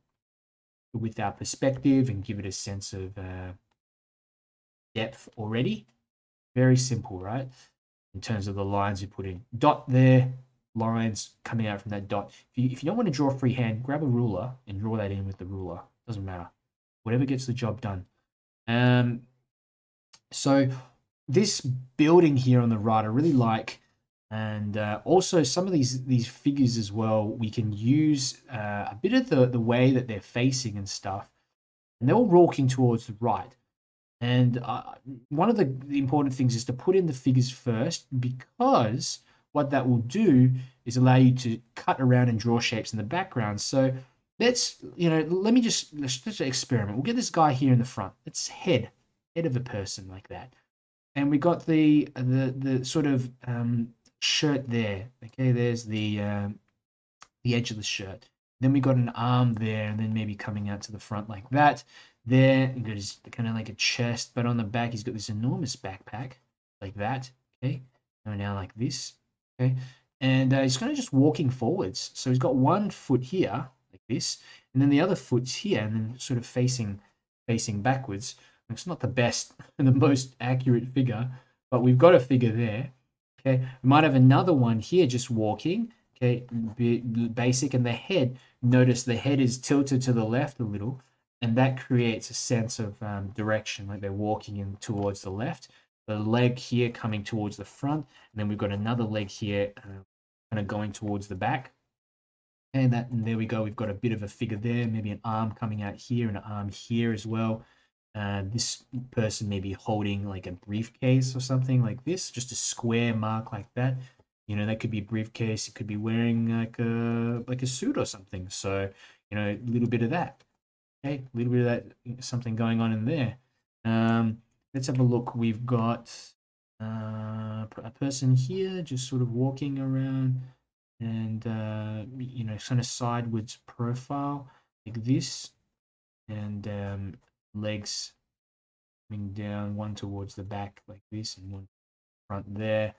with our perspective and give it a sense of uh, depth already. Very simple, right? In terms of the lines you put in. Dot there, lines coming out from that dot. If you, if you don't want to draw freehand, grab a ruler and draw that in with the ruler. Doesn't matter. Whatever gets the job done. Um, so this building here on the right, I really like and uh, also some of these these figures as well we can use uh, a bit of the the way that they're facing and stuff. And they're all walking towards the right. And uh, one of the, the important things is to put in the figures first because what that will do is allow you to cut around and draw shapes in the background. So let's you know let me just let's just experiment. We'll get this guy here in the front. It's head head of a person like that. And we got the the the sort of um, shirt there. Okay, there's the um, the edge of the shirt. Then we got an arm there, and then maybe coming out to the front like that. There, you got his kind of like a chest, but on the back he's got this enormous backpack like that. Okay, and now like this. Okay, and uh, he's kind of just walking forwards. So he's got one foot here like this, and then the other foot's here, and then sort of facing facing backwards. It's not the best and the most accurate figure, but we've got a figure there. Okay, we might have another one here just walking. Okay, basic, and the head. Notice the head is tilted to the left a little, and that creates a sense of um, direction, like they're walking in towards the left. The leg here coming towards the front, and then we've got another leg here, uh, kind of going towards the back. And that, and there we go. We've got a bit of a figure there, maybe an arm coming out here, and an arm here as well. Uh, this person may be holding like a briefcase or something like this, just a square mark like that. You know, that could be briefcase. It could be wearing like a like a suit or something. So you know, a little bit of that. Okay, a little bit of that something going on in there. Um, let's have a look. We've got uh, a person here just sort of walking around and uh, you know, kind of sideways profile like this, and um, legs coming down, one towards the back like this, and one front there,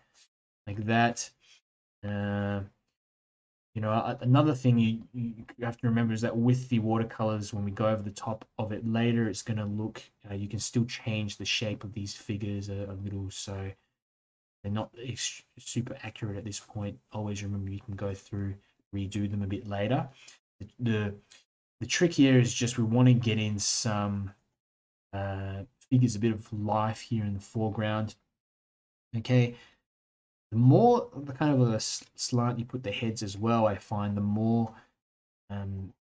like that. Uh, you know, another thing you, you have to remember is that with the watercolors, when we go over the top of it later, it's going to look, uh, you can still change the shape of these figures a, a little. So they're not super accurate at this point. Always remember you can go through, redo them a bit later. The, the, the trick here is just we want to get in some uh, figures a bit of life here in the foreground. Okay, the more the kind of a slant you put the heads as well, I find the more um,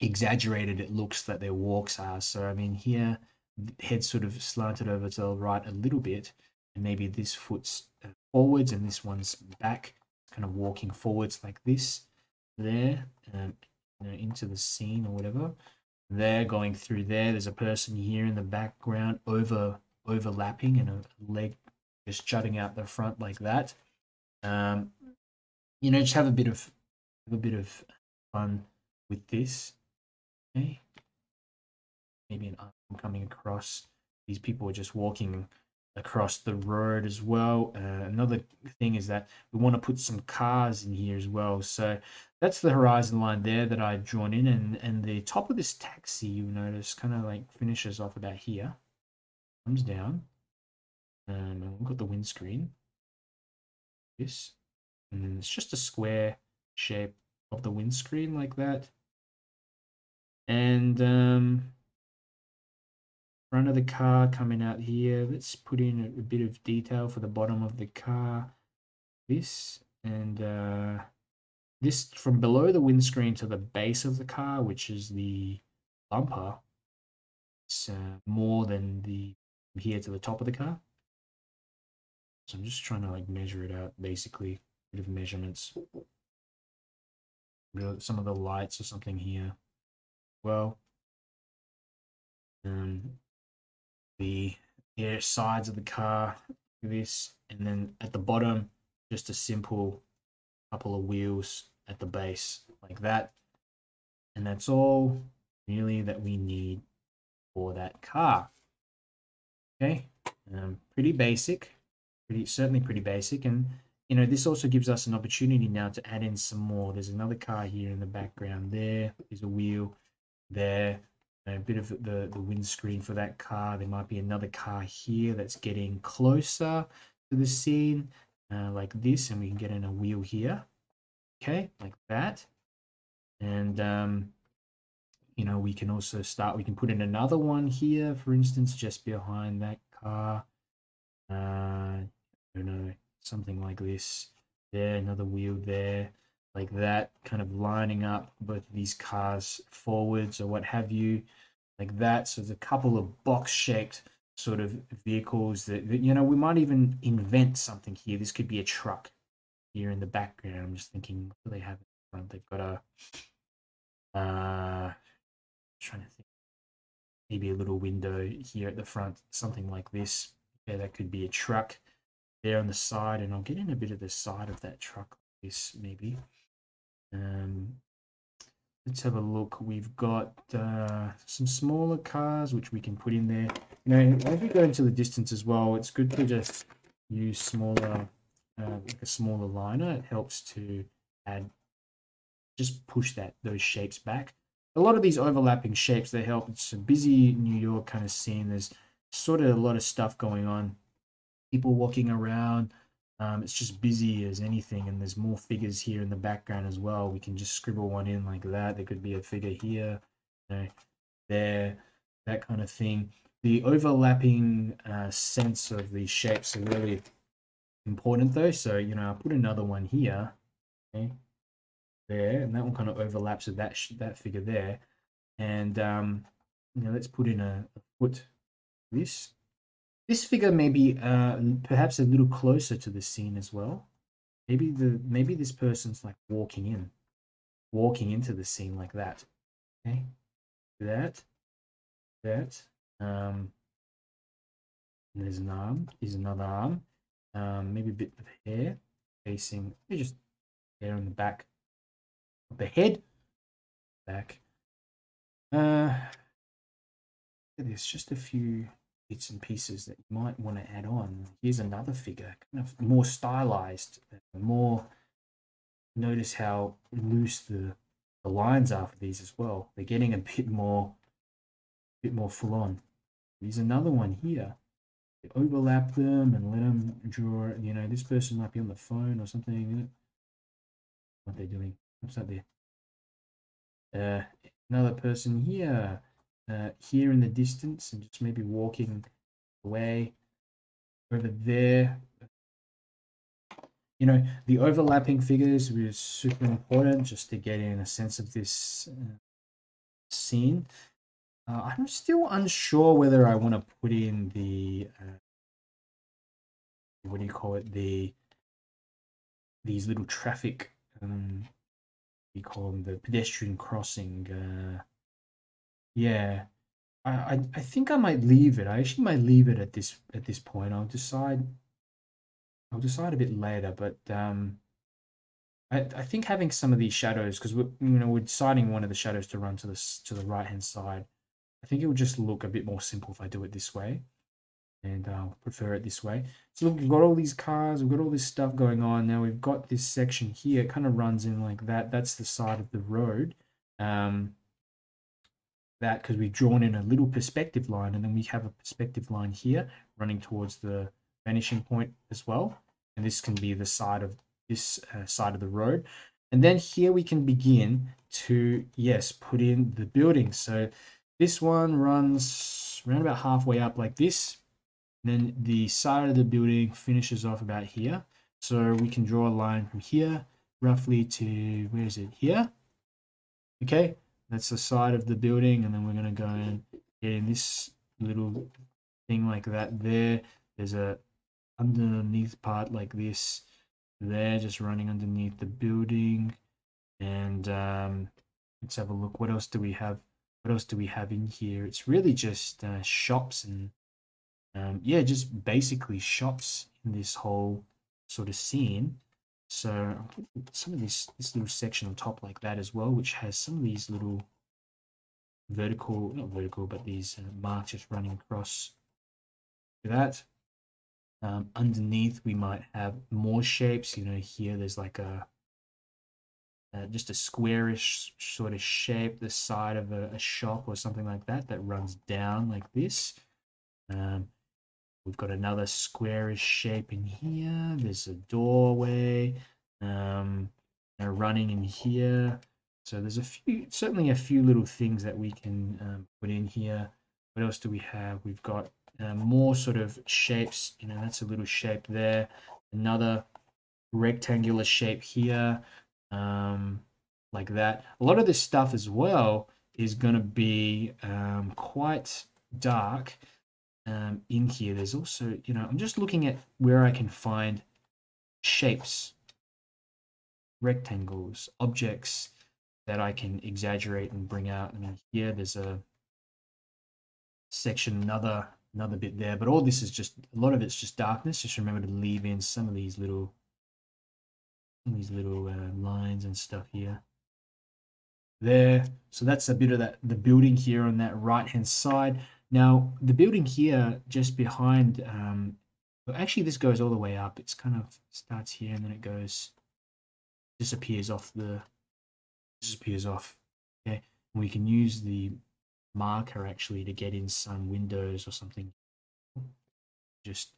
exaggerated it looks that their walks are. So I mean here, head sort of slanted over to the right a little bit, and maybe this foot's uh, forwards and this one's back, kind of walking forwards like this, there, um, you know, into the scene or whatever there going through there. There's a person here in the background over overlapping and a leg just jutting out the front like that. Um, you know, just have a bit of have a bit of fun with this. Okay. Maybe an arm coming across. These people are just walking across the road as well. Uh, another thing is that we want to put some cars in here as well. So that's the horizon line there that I've drawn in. And, and the top of this taxi, you notice, kind of like finishes off about here. Comes down. And we've got the windscreen. This. And it's just a square shape of the windscreen like that. And um, front of the car coming out here. Let's put in a, a bit of detail for the bottom of the car. This and uh, this from below the windscreen to the base of the car, which is the bumper, it's uh, more than the here to the top of the car. So I'm just trying to like measure it out, basically, bit of measurements. Some of the lights or something here. Well, um, the air sides of the car, this, and then at the bottom, just a simple couple of wheels at the base like that. And that's all really that we need for that car. Okay, um, pretty basic, pretty certainly pretty basic. And you know, this also gives us an opportunity now to add in some more. There's another car here in the background. There is a wheel there a bit of the, the windscreen for that car. There might be another car here that's getting closer to the scene, uh, like this, and we can get in a wheel here. Okay, like that. And, um, you know, we can also start, we can put in another one here, for instance, just behind that car. Uh, I don't know, something like this. There, another wheel there like that, kind of lining up both of these cars forwards or what have you, like that. So there's a couple of box shaped sort of vehicles that, that, you know, we might even invent something here. This could be a truck here in the background. I'm just thinking, what do they have in front? They've got a, uh, trying to think, maybe a little window here at the front, something like this. Okay, that could be a truck there on the side, and I'll get in a bit of the side of that truck, this maybe. Um, let's have a look. We've got uh, some smaller cars which we can put in there. You know, as we go into the distance as well, it's good to just use smaller, uh, like a smaller liner. It helps to add, just push that those shapes back. A lot of these overlapping shapes they help. It's a busy New York kind of scene. There's sort of a lot of stuff going on. People walking around. Um, it's just busy as anything, and there's more figures here in the background as well. We can just scribble one in like that. There could be a figure here, you know, there, that kind of thing. The overlapping uh, sense of these shapes are really important though. So, you know, I'll put another one here, okay, there, and that one kind of overlaps with that, that figure there. And, um, you know, let's put in a, a foot this this figure may be uh, perhaps a little closer to the scene as well. Maybe the maybe this person's like walking in, walking into the scene like that. Okay, that, that. Um, there's an arm. Here's another arm. Um, maybe a bit of hair facing. Maybe just hair on the back of the head. Back. Uh, there's just a few bits and pieces that you might want to add on. Here's another figure, kind of more stylized, more. Notice how loose the, the lines are for these as well. They're getting a bit more, a bit more full on. Here's another one here. overlap them and let them draw. You know, this person might be on the phone or something. What they're doing? What's that there? Uh, another person here uh, here in the distance and just maybe walking away over there. You know, the overlapping figures was super important just to get in a sense of this uh, scene. Uh, I'm still unsure whether I want to put in the uh, what do you call it the these little traffic um, we call them the pedestrian crossing uh, yeah. I, I think I might leave it. I actually might leave it at this at this point. I'll decide I'll decide a bit later, but um I, I think having some of these shadows because we're you know we're deciding one of the shadows to run to the to the right hand side. I think it will just look a bit more simple if I do it this way, and I'll prefer it this way. So look, we've got all these cars, we've got all this stuff going on. Now we've got this section here. It kind of runs in like that. That's the side of the road. Um, that because we've drawn in a little perspective line and then we have a perspective line here running towards the vanishing point as well. And this can be the side of this uh, side of the road. And then here we can begin to, yes, put in the building. So This one runs around about halfway up like this. Then the side of the building finishes off about here. So we can draw a line from here roughly to, where is it, here? Okay, that's the side of the building and then we're going to go and get in this little thing like that there. There's a underneath part like this there, just running underneath the building. And um, let's have a look. What else do we have? What else do we have in here? It's really just uh, shops and um, yeah, just basically shops in this whole sort of scene. So some of this this little section on top like that as well, which has some of these little vertical, not vertical, but these uh, marks just running across that. Um, underneath, we might have more shapes. You know, here there's like a uh, just a squarish sort of shape, the side of a, a, shop or something like that, that runs down like this. Um, we've got another squarish shape in here. There's a doorway um, running in here. So there's a few, certainly a few little things that we can um, put in here. What else do we have? We've got uh, more sort of shapes. You know, that's a little shape there. Another rectangular shape here, um, like that. A lot of this stuff as well is going to be um, quite dark um, in here. There's also, you know, I'm just looking at where I can find shapes, rectangles, objects that I can exaggerate and bring out. I mean, here there's a section, another another bit there, but all this is just a lot of it's just darkness. Just remember to leave in some of these little these little uh, lines and stuff here. There, so that's a bit of that the building here on that right hand side. Now the building here just behind, um, well, actually this goes all the way up. It's kind of starts here and then it goes disappears off the disappears off. Okay, and we can use the marker actually to get in some windows or something. Just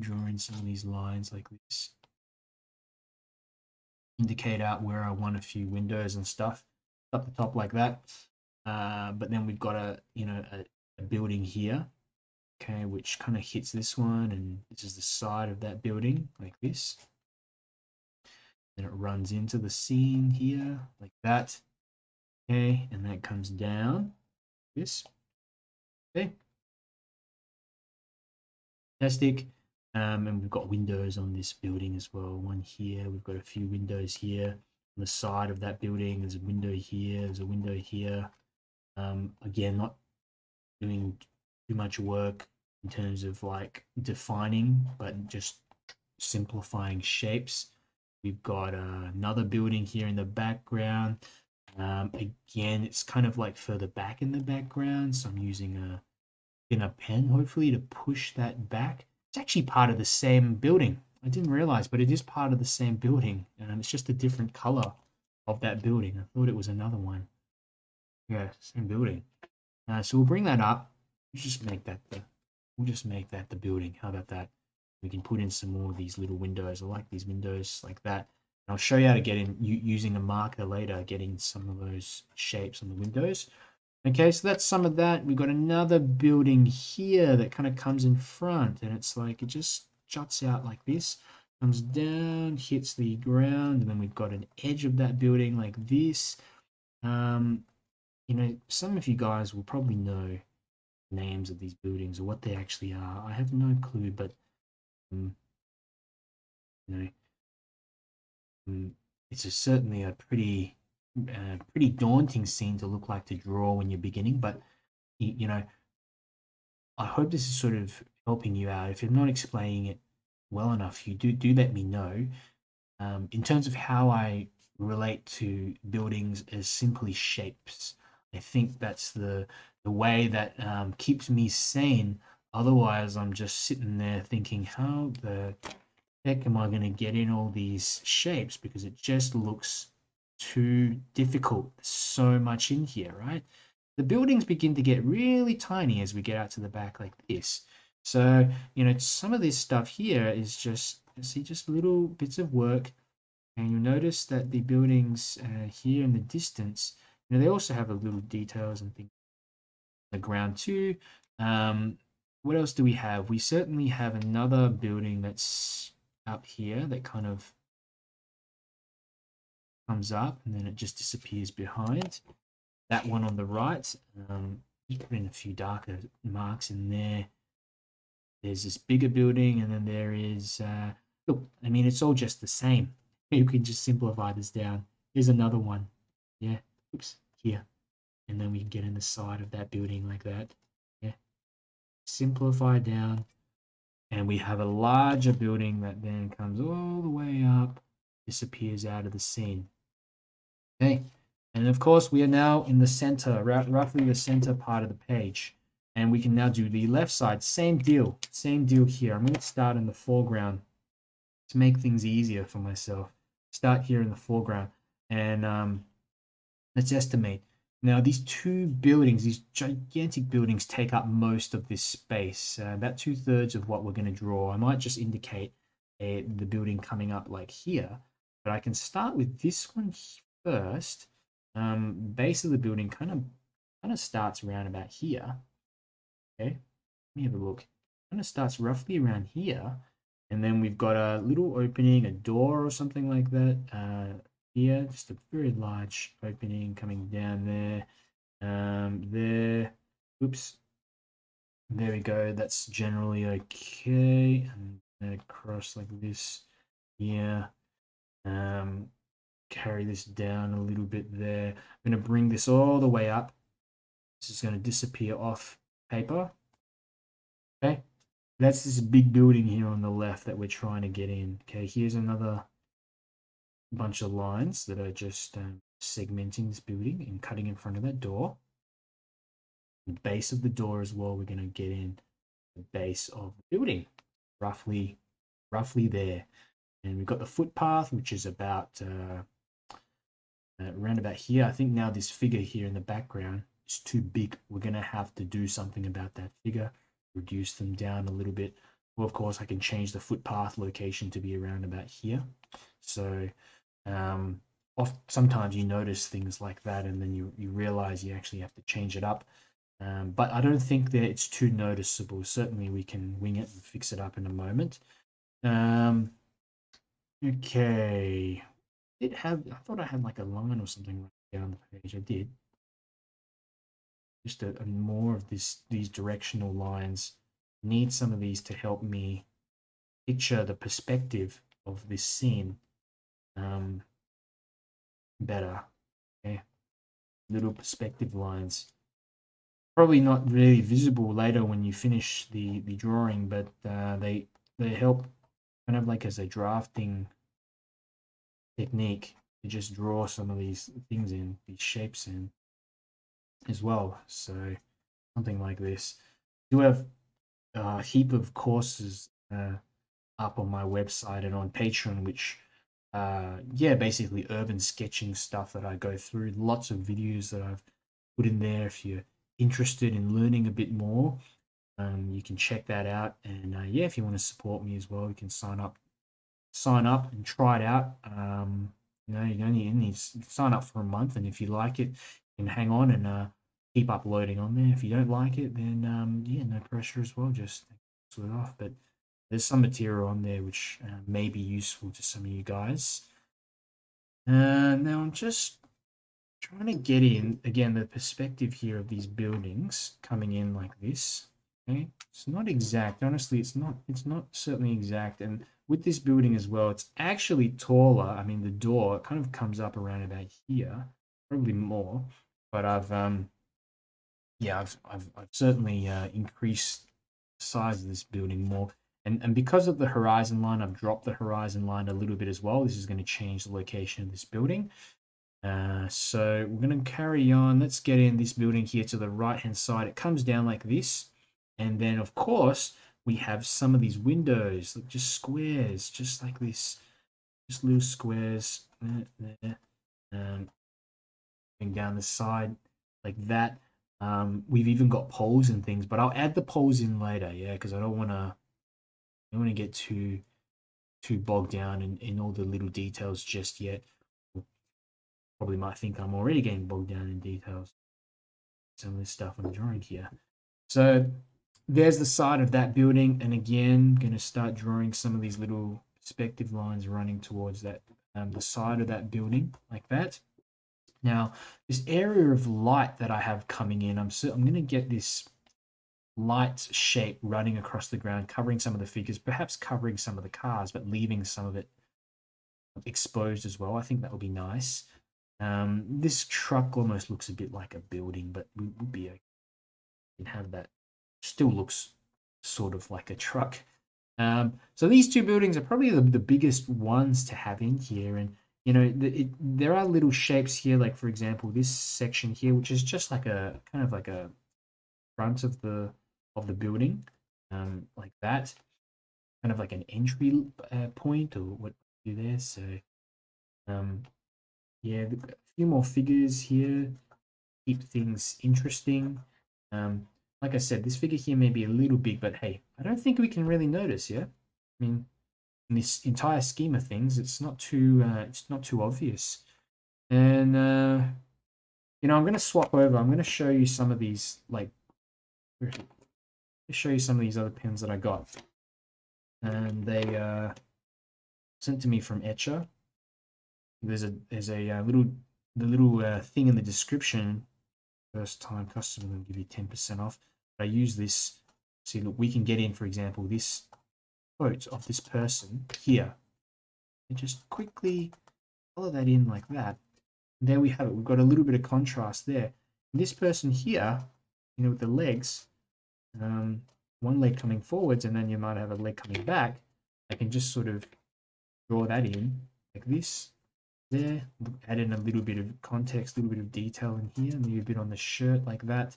drawing some of these lines like this. Indicate out where I want a few windows and stuff up the top like that. Uh, but then we've got a, you know, a, a building here, okay, which kind of hits this one and this is the side of that building like this. Then it runs into the scene here like that. Okay, and that comes down. This. Okay. Fantastic. Um, and we've got windows on this building as well. One here. We've got a few windows here. On the side of that building, there's a window here. There's a window here. Um, again, not doing too much work in terms of like defining, but just simplifying shapes. We've got uh, another building here in the background. Um, again, it's kind of like further back in the background, so I'm using a in a pen, hopefully, to push that back. It's actually part of the same building. I didn't realize, but it is part of the same building, and it's just a different color of that building. I thought it was another one. Yeah, same building. Uh, so we'll bring that up. We'll just make that the. We'll just make that the building. How about that? We can put in some more of these little windows. I like these windows like that. I'll show you how to get in using a marker later, getting some of those shapes on the windows. Okay, so that's some of that. We've got another building here that kind of comes in front and it's like, it just juts out like this, comes down, hits the ground, and then we've got an edge of that building like this. Um, you know, some of you guys will probably know names of these buildings or what they actually are. I have no clue, but um, you know, um, it's a, certainly a pretty uh, pretty daunting scene to look like to draw when you're beginning. But you, you, know, I hope this is sort of helping you out. If you're not explaining it well enough, you do do let me know. Um, in terms of how I relate to buildings as simply shapes, I think that's the the way that um, keeps me sane. Otherwise, I'm just sitting there thinking, how the heck am I going to get in all these shapes because it just looks too difficult. So much in here, right? The buildings begin to get really tiny as we get out to the back like this. So, you know, some of this stuff here is just, see, just little bits of work. And you'll notice that the buildings uh, here in the distance You know, they also have a little details and things on the ground too. Um, what else do we have? We certainly have another building that's up here that kind of comes up and then it just disappears behind. That one on the right, um, just put in a few darker marks in there. There's this bigger building, and then there is, uh, look, I mean, it's all just the same. You can just simplify this down. Here's another one. Yeah, oops, here. And then we get in the side of that building like that. Yeah, simplify down. And we have a larger building that then comes all the way up, disappears out of the scene. Okay, and of course we are now in the center, roughly the center part of the page. And we can now do the left side, same deal, same deal here. I'm going to start in the foreground to make things easier for myself. Start here in the foreground and um, let's estimate. Now these two buildings, these gigantic buildings take up most of this space, uh, about two thirds of what we're going to draw. I might just indicate a, the building coming up like here, but I can start with this one first, um, base of the building kind of kind of starts around about here. Okay, let me have a look. Kind of starts roughly around here, and then we've got a little opening, a door or something like that. Uh, here, just a very large opening coming down there. Um, there. Oops. There we go. That's generally okay. And across like this. Yeah. Um, carry this down a little bit there. I'm going to bring this all the way up. This is going to disappear off paper. Okay, that's this big building here on the left that we're trying to get in. Okay, here's another bunch of lines that are just um, segmenting this building and cutting in front of that door. The base of the door as well, we're going to get in the base of the building, roughly, roughly there. And we've got the footpath, which is about uh, uh, around about here. I think now this figure here in the background is too big. We're going to have to do something about that figure, reduce them down a little bit. Well, of course, I can change the footpath location to be around about here. So um, oft, sometimes you notice things like that and then you, you realize you actually have to change it up. Um, but I don't think that it's too noticeable. Certainly we can wing it and fix it up in a moment. Um, okay, did have, I thought I had like a line or something right down the page. I did. Just a, a more of this, these directional lines. Need some of these to help me picture the perspective of this scene um, better. Okay, little perspective lines. Probably not really visible later when you finish the the drawing, but uh, they they help kind of like as a drafting technique to just draw some of these things in, these shapes in as well. So something like this. I do have a heap of courses uh, up on my website and on Patreon, which uh, yeah, basically urban sketching stuff that I go through. Lots of videos that I've put in there. If you're interested in learning a bit more, um, you can check that out. And uh, yeah, if you want to support me as well, you can sign up sign up and try it out. Um, you know, you only need sign up for a month, and if you like it, you can hang on and uh, keep uploading on there. If you don't like it, then um, yeah, no pressure as well. Just sort it off. But there's some material on there which uh, may be useful to some of you guys. Uh, now I'm just trying to get in again the perspective here of these buildings coming in like this. Okay, it's not exact. Honestly, it's not. It's not certainly exact. And with this building as well, it's actually taller. I mean, the door kind of comes up around about here, probably more. But I've um, yeah, I've I've, I've certainly uh, increased the size of this building more. And, and because of the horizon line, I've dropped the horizon line a little bit as well. This is going to change the location of this building. Uh, so we're going to carry on. Let's get in this building here to the right hand side. It comes down like this. And then, of course, we have some of these windows, just squares, just like this. Just little squares there, there. Um, going down the side like that. Um, we've even got poles and things, but I'll add the poles in later, yeah, because I don't want to don't want to get too too bogged down in, in all the little details just yet. probably might think I'm already getting bogged down in details. Some of this stuff I'm drawing here. So there's the side of that building. And again, going to start drawing some of these little perspective lines running towards that um, the side of that building like that. Now, this area of light that I have coming in, I'm, so, I'm going to get this light shape running across the ground, covering some of the figures, perhaps covering some of the cars, but leaving some of it exposed as well. I think that would be nice. Um, this truck almost looks a bit like a building, but we would be okay. can have that. Still looks sort of like a truck. Um, so these two buildings are probably the, the biggest ones to have in here, and you know, the, it, there are little shapes here, like for example, this section here, which is just like a kind of like a front of the of the building, um, like that, kind of like an entry uh, point or what do there. So, um, yeah, a few more figures here keep things interesting. Um, like I said, this figure here may be a little big, but hey, I don't think we can really notice. Yeah, I mean, in this entire scheme of things, it's not too uh, it's not too obvious. And uh, you know, I'm going to swap over. I'm going to show you some of these like show you some of these other pins that I got. And they uh, sent to me from Etchr. There's a there's a uh, little the little uh, thing in the description. First time customer will give you ten percent off. But I use this. See, look, we can get in, for example, this quote of this person here, and just quickly follow that in like that. And there we have it. We've got a little bit of contrast there. This person here, you know, with the legs, um, one leg coming forwards and then you might have a leg coming back, I can just sort of draw that in like this. There, add in a little bit of context, a little bit of detail in here, maybe a bit on the shirt like that.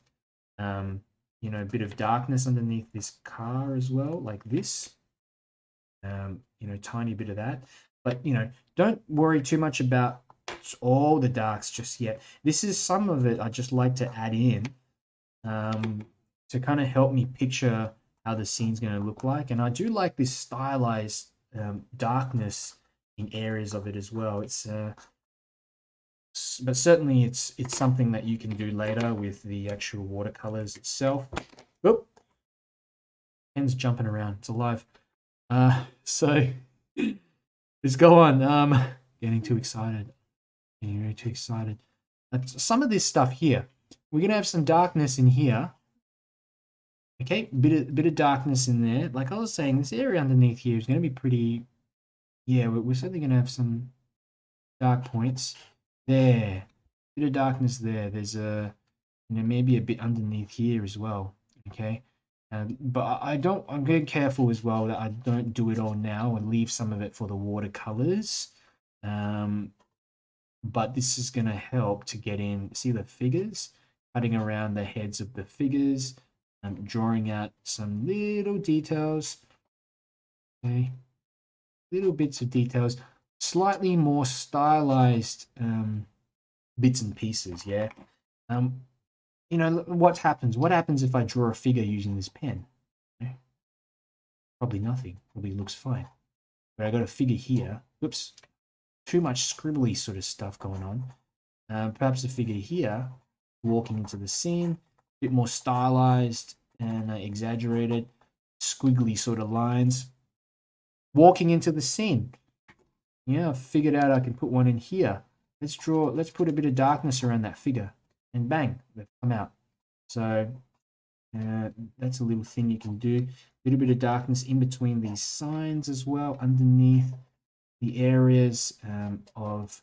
Um, you know, a bit of darkness underneath this car as well, like this. Um, you know, tiny bit of that. But, you know, don't worry too much about all the darks just yet. This is some of it I just like to add in um, to kind of help me picture how the scene's going to look like. And I do like this stylized um, darkness in areas of it as well. It's uh, but certainly it's it's something that you can do later with the actual watercolors itself. Oop, pen's jumping around. It's alive. Uh, so let's go on. Um, getting too excited. Getting really too excited. some of this stuff here. We're gonna have some darkness in here Okay, bit of bit of darkness in there. Like I was saying, this area underneath here is going to be pretty. Yeah, we're, we're certainly going to have some dark points there. Bit of darkness there. There's a, you know, maybe a bit underneath here as well. Okay, um, but I, don't. I'm very careful as well that I don't do it all now and leave some of it for the watercolors. Um, but this is going to help to get in. See the figures, cutting around the heads of the figures I'm drawing out some little details. Okay, little bits of details, slightly more stylized um, bits and pieces. Yeah. Um, you know what happens? What happens if I draw a figure using this pen? Okay. Probably nothing. Probably looks fine. But I got a figure here. Whoops. Too much scribbly sort of stuff going on. Uh, perhaps a figure here walking into the scene bit more stylized and uh, exaggerated, squiggly sort of lines. Walking into the scene. Yeah, I figured out I can put one in here. Let's draw, let's put a bit of darkness around that figure. And bang, they've come out. So uh, that's a little thing you can do. A little bit of darkness in between these signs as well, underneath the areas um, of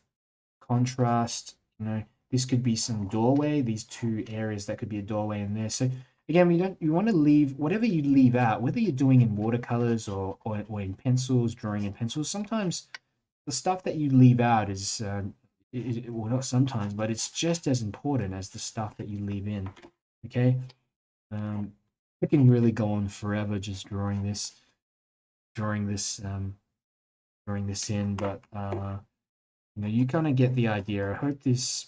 contrast. You know, this could be some doorway, these two areas that could be a doorway in there. So again, we don't you want to leave whatever you leave out, whether you're doing in watercolors or, or, or in pencils, drawing in pencils, sometimes the stuff that you leave out is uh, it, well not sometimes, but it's just as important as the stuff that you leave in. Okay. Um, I can really go on forever just drawing this, drawing this, um, drawing this in, but uh, you know, you kind of get the idea. I hope this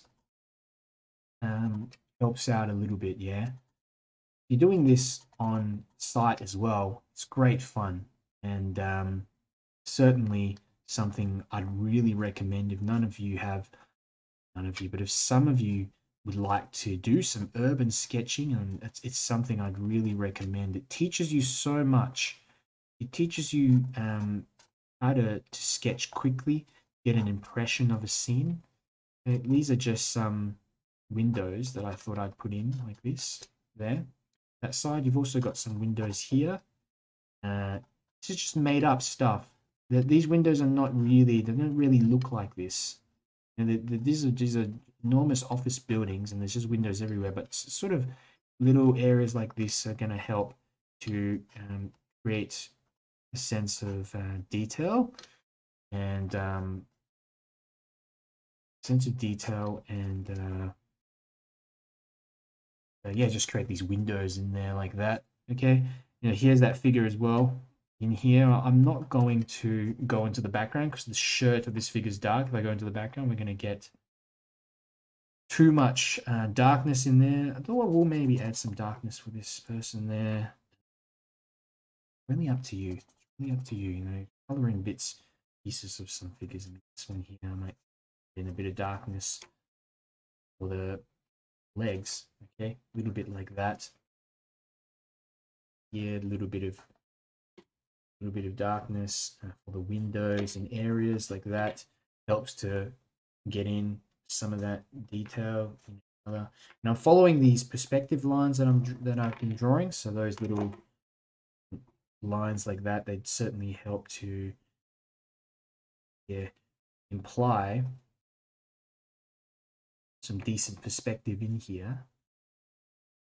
um, helps out a little bit, yeah. If you're doing this on site as well, it's great fun and um, certainly something I'd really recommend if none of you have none of you, but if some of you would like to do some urban sketching, and it's, it's something I'd really recommend. It teaches you so much. It teaches you um, how to, to sketch quickly, get an impression of a scene. Uh, these are just some windows that I thought I'd put in like this there. That side, you've also got some windows here. Uh, this is just made up stuff. That these windows are not really, they don't really look like this. And these are these are enormous office buildings, and there's just windows everywhere. But sort of little areas like this are going to help to um, create a sense of uh, detail and um, sense of detail and uh, uh, yeah, just create these windows in there like that. Okay, you know, here's that figure as well. In here, I'm not going to go into the background because the shirt of this figure is dark. If I go into the background, we're going to get too much uh, darkness in there. I thought we'll maybe add some darkness for this person there. Really up to you. really up to you. You know, coloring bits, pieces of some figures in this one here. I might in a bit of darkness for the legs. Okay, a little bit like that. Yeah, a little bit of a little bit of darkness uh, for the windows and areas like that helps to get in some of that detail. And I'm following these perspective lines that I'm that I've been drawing. So those little lines like that, they'd certainly help to yeah imply some decent perspective in here.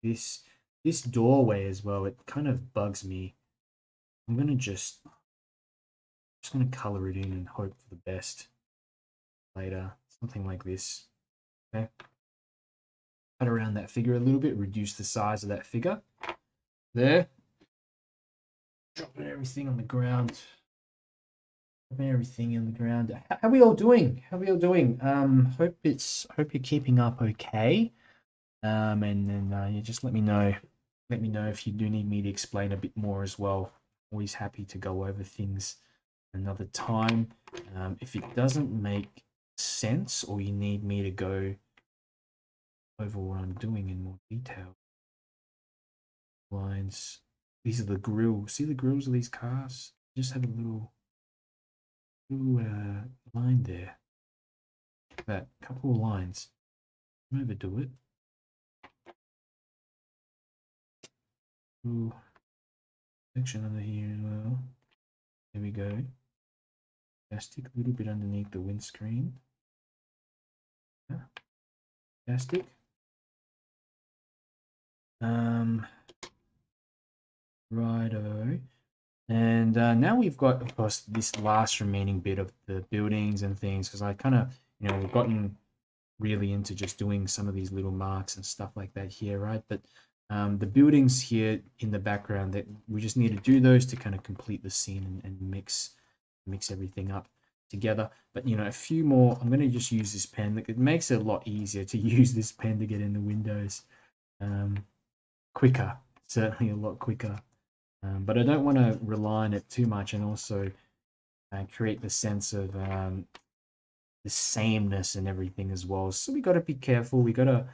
This this doorway as well, it kind of bugs me I'm gonna just just gonna color it in and hope for the best later. Something like this. Okay. Cut around that figure a little bit, reduce the size of that figure. There. Dropping everything on the ground. Everything in the ground. How are we all doing? How are we all doing? Um, hope it's hope you're keeping up okay. Um, and then uh, you just let me know. Let me know if you do need me to explain a bit more as well always happy to go over things another time. Um, if it doesn't make sense or you need me to go over what I'm doing in more detail, lines. These are the grills. See the grills of these cars? Just have a little, little uh, line there. That couple of lines. Don't overdo it. Ooh section under here as well. There we go. Plastic a little bit underneath the windscreen. Yeah. Plastic. Um, righto. And uh, now we've got, of course, this last remaining bit of the buildings and things, because I kind of, you know, we've gotten really into just doing some of these little marks and stuff like that here, right? But um, the buildings here in the background that we just need to do those to kind of complete the scene and, and mix mix everything up together but you know a few more i'm going to just use this pen it makes it a lot easier to use this pen to get in the windows um, quicker certainly a lot quicker um, but i don't want to rely on it too much and also uh, create the sense of um, the sameness and everything as well so we got to be careful we got to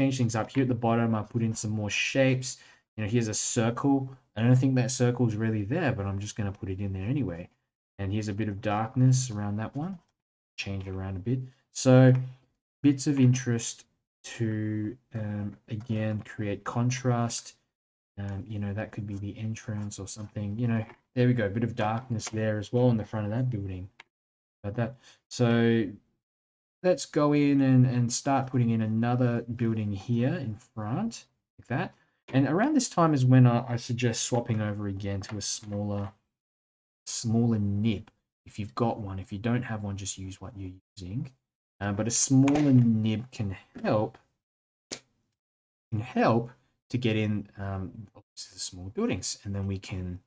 change things up. Here at the bottom, I put in some more shapes. You know, here's a circle. I don't think that circle is really there, but I'm just going to put it in there anyway. And here's a bit of darkness around that one. Change it around a bit. So bits of interest to, um, again, create contrast. Um, you know, that could be the entrance or something. You know, there we go. A bit of darkness there as well in the front of that building. Like that. So let's go in and, and start putting in another building here in front, like that. And around this time is when I, I suggest swapping over again to a smaller, smaller nib. If you've got one, if you don't have one, just use what you're using. Uh, but a smaller nib can help, can help to get in um, the small buildings, and then we can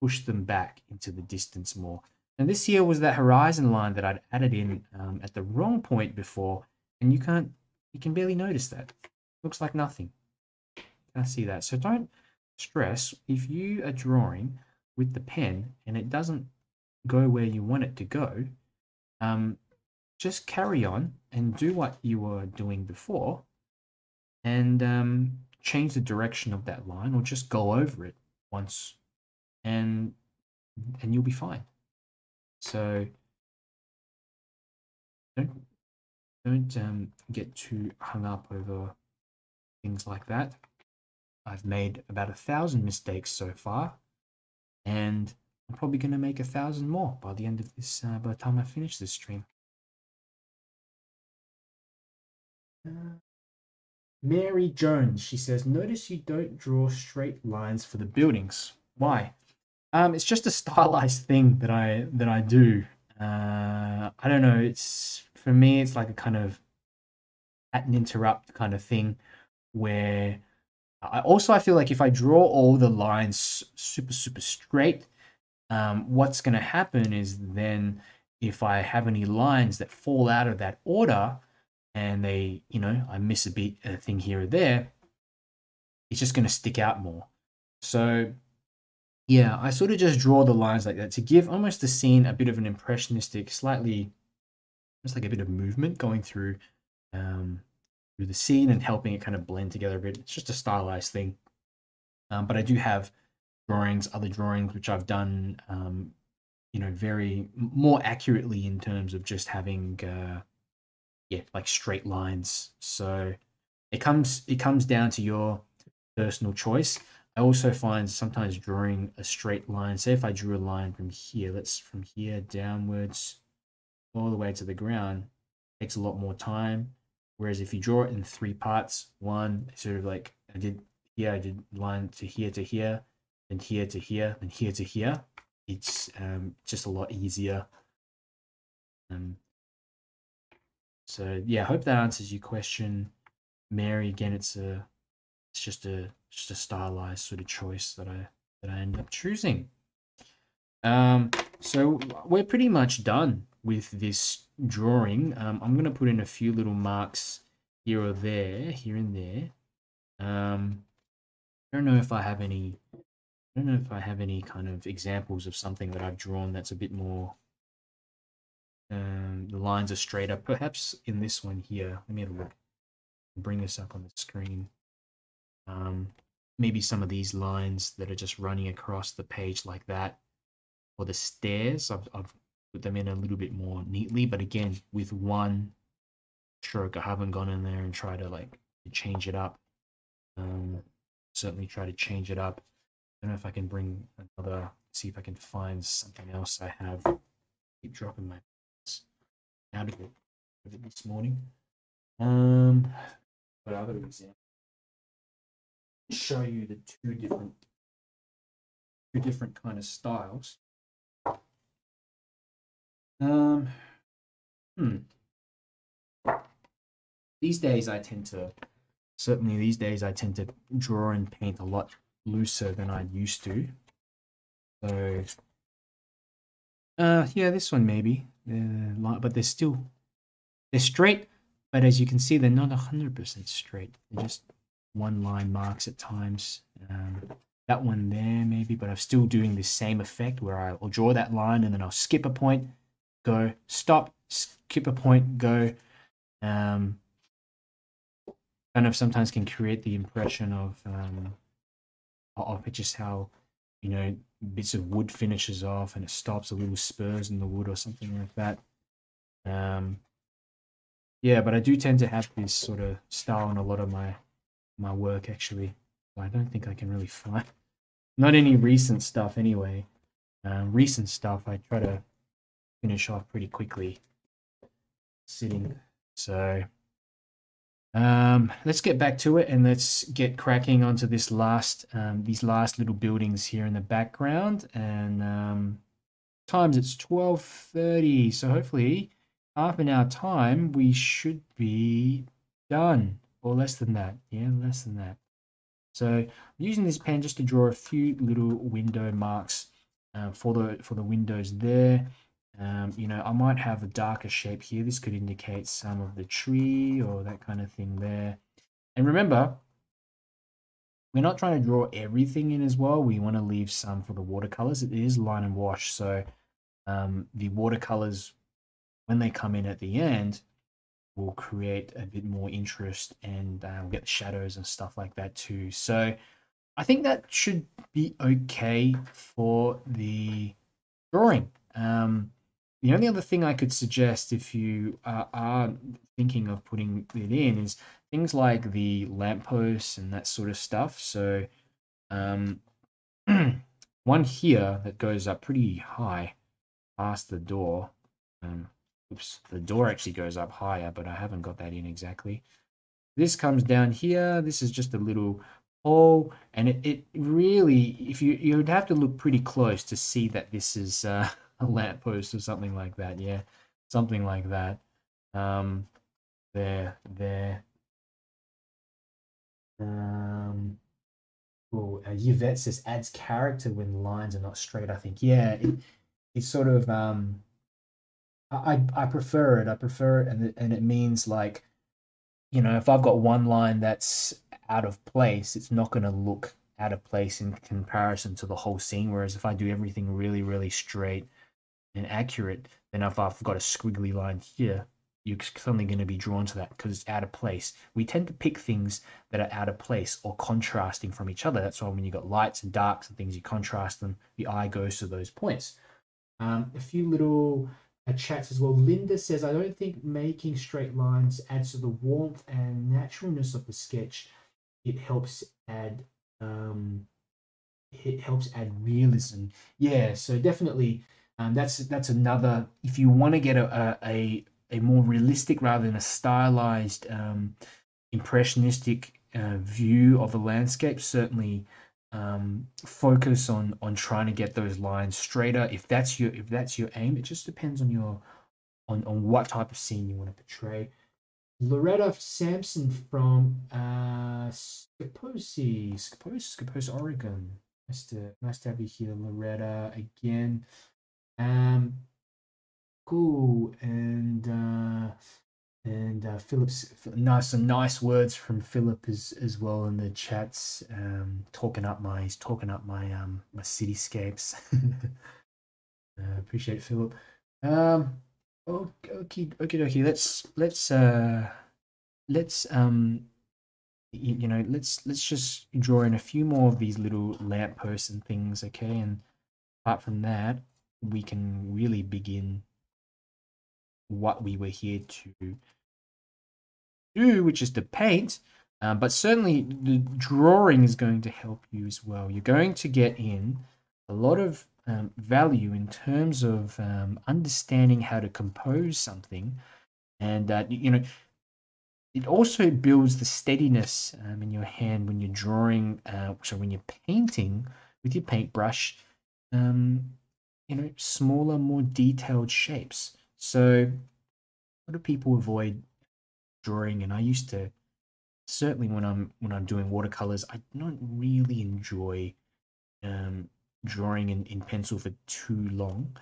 push them back into the distance more. And this here was that horizon line that I'd added in um, at the wrong point before, and you can't, you can barely notice that. Looks like nothing. Can't see that. So don't stress if you are drawing with the pen and it doesn't go where you want it to go. Um, just carry on and do what you were doing before and um, change the direction of that line or just go over it once and and you'll be fine. So don't don't um, get too hung up over things like that. I've made about a thousand mistakes so far and i'm probably going to make a thousand more by the end of this uh, by the time i finish this stream. Uh, Mary Jones, she says, notice you don't draw straight lines for the buildings. Why? Um, it's just a stylized thing that I that I do. Uh, I don't know. It's for me, it's like a kind of at an interrupt kind of thing, where I also I feel like if I draw all the lines super super straight, um, what's going to happen is then if I have any lines that fall out of that order, and they, you know, I miss a bit a thing here or there, it's just going to stick out more. So, yeah, I sort of just draw the lines like that to give almost the scene a bit of an impressionistic, slightly, just like a bit of movement going through, um, through the scene and helping it kind of blend together a bit. It's just a stylized thing. Um, but I do have drawings, other drawings which I've done, um, you know, very more accurately in terms of just having. Uh, yeah, like straight lines. So it comes it comes down to your personal choice. I also find sometimes drawing a straight line. Say if I drew a line from here, let's from here downwards all the way to the ground, takes a lot more time. Whereas if you draw it in three parts, one sort of like I did here, I did line to here to here, and here to here, and here to here. It's um, just a lot easier. Um, so yeah, I hope that answers your question, Mary. Again, it's a it's just a just a stylized sort of choice that I that I end up choosing. Um, so we're pretty much done with this drawing. Um, I'm gonna put in a few little marks here or there, here and there. Um, I don't know if I have any. I don't know if I have any kind of examples of something that I've drawn that's a bit more um, the lines are straighter. Perhaps in this one here, let me have a look. Bring this up on the screen. Um, maybe some of these lines that are just running across the page like that, or the stairs. I've, I've put them in a little bit more neatly, but again, with one stroke, I haven't gone in there and tried to like change it up. Um, certainly try to change it up. I don't know if I can bring another. See if I can find something else I have. Keep dropping my out of it, of it this morning. Um, but other example, show you the two different, two different kind of styles. Um, hmm. These days, I tend to certainly these days I tend to draw and paint a lot looser than I used to. So, uh, yeah, this one maybe uh, but they're still they're straight, but as you can see, they're not hundred percent straight. They're just one line marks at times. Um, that one there maybe, but I'm still doing the same effect where I'll draw that line and then I'll skip a point, go, stop, skip a point, go. Um, kind of sometimes can create the impression of um, of just how you know bits of wood finishes off and it stops a little spurs in the wood or something like that. Um, yeah, but I do tend to have this sort of style in a lot of my my work actually. I don't think I can really find not any recent stuff anyway. Um, recent stuff I try to finish off pretty quickly sitting. So um, let's get back to it and let's get cracking onto this last um, these last little buildings here in the background. And um, times it's twelve thirty, so hopefully half an hour time we should be done, or less than that. Yeah, less than that. So I'm using this pen just to draw a few little window marks uh, for the for the windows there. Um, you know, I might have a darker shape here. This could indicate some of the tree or that kind of thing there. And remember, we're not trying to draw everything in as well. We want to leave some for the watercolors. It is line and wash. So um, the watercolors when they come in at the end, will create a bit more interest and uh, we'll get the shadows and stuff like that too. So I think that should be okay for the drawing. Um, the only other thing I could suggest if you uh, are thinking of putting it in is things like the lampposts and that sort of stuff. So um, one here that goes up pretty high past the door. Um, oops, the door actually goes up higher, but I haven't got that in exactly. This comes down here. This is just a little hole, and it, it really, if you you would have to look pretty close to see that this is uh, a lamppost or something like that. Yeah, something like that. Um, there, there. Um, oh, uh, Yvette says adds character when lines are not straight. I think yeah, it, it's sort of um, I I prefer it. I prefer it, and it, and it means like, you know, if I've got one line that's out of place, it's not going to look out of place in comparison to the whole scene. Whereas if I do everything really, really straight and accurate, then if I've got a squiggly line here, you're suddenly going to be drawn to that because it's out of place. We tend to pick things that are out of place or contrasting from each other. That's why when you've got lights and darks and things, you contrast them, the eye goes to those points. Um, a few little uh, chats as well. Linda says, I don't think making straight lines adds to the warmth and naturalness of the sketch. It helps add um, it helps add realism. Yeah, so definitely um, that's that's another. If you want to get a, a a more realistic rather than a stylized, um, impressionistic uh, view of the landscape. Certainly, um, focus on on trying to get those lines straighter. If that's your if that's your aim, it just depends on your on on what type of scene you want to portray. Loretta Sampson from uh, Scappoose, Scappoose, Oregon. Nice to nice to have you here, Loretta. Again, um, cool and uh, and uh, Philip's nice some nice words from Philip as as well in the chats, um, talking up my he's talking up my um my cityscapes. uh, appreciate Philip. Um, okay, okay, okay. Let's let's uh let's um you, know let's let's just draw in a few more of these little lampposts and things, okay? And apart from that, we can really begin what we were here to do, which is to paint. Um, but certainly the drawing is going to help you as well. You're going to get in a lot of um, value in terms of um, understanding how to compose something. And, uh, you know, it also builds the steadiness um, in your hand when you're drawing, uh, so when you're painting with your paintbrush, um, you know, smaller, more detailed shapes. So, a lot of people avoid drawing, and I used to certainly when I'm when I'm doing watercolors, I don't really enjoy um, drawing in, in pencil for too long.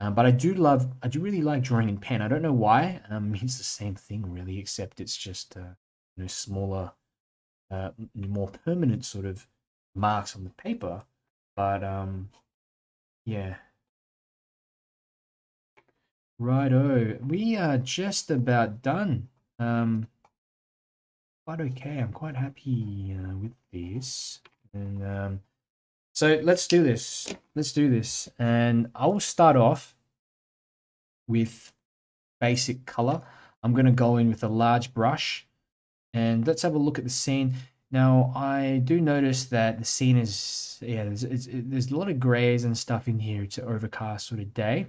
Um, but I do love, I do really like drawing in pen. I don't know why. Um, it's the same thing really, except it's just uh, you know smaller, uh, more permanent sort of marks on the paper. But um, yeah, Righto, we are just about done. Um, quite okay. I'm quite happy uh, with this. And um, so let's do this. Let's do this. And I will start off with basic color. I'm going to go in with a large brush and let's have a look at the scene. Now, I do notice that the scene is, yeah, there's, there's a lot of grays and stuff in here. It's an overcast sort of day.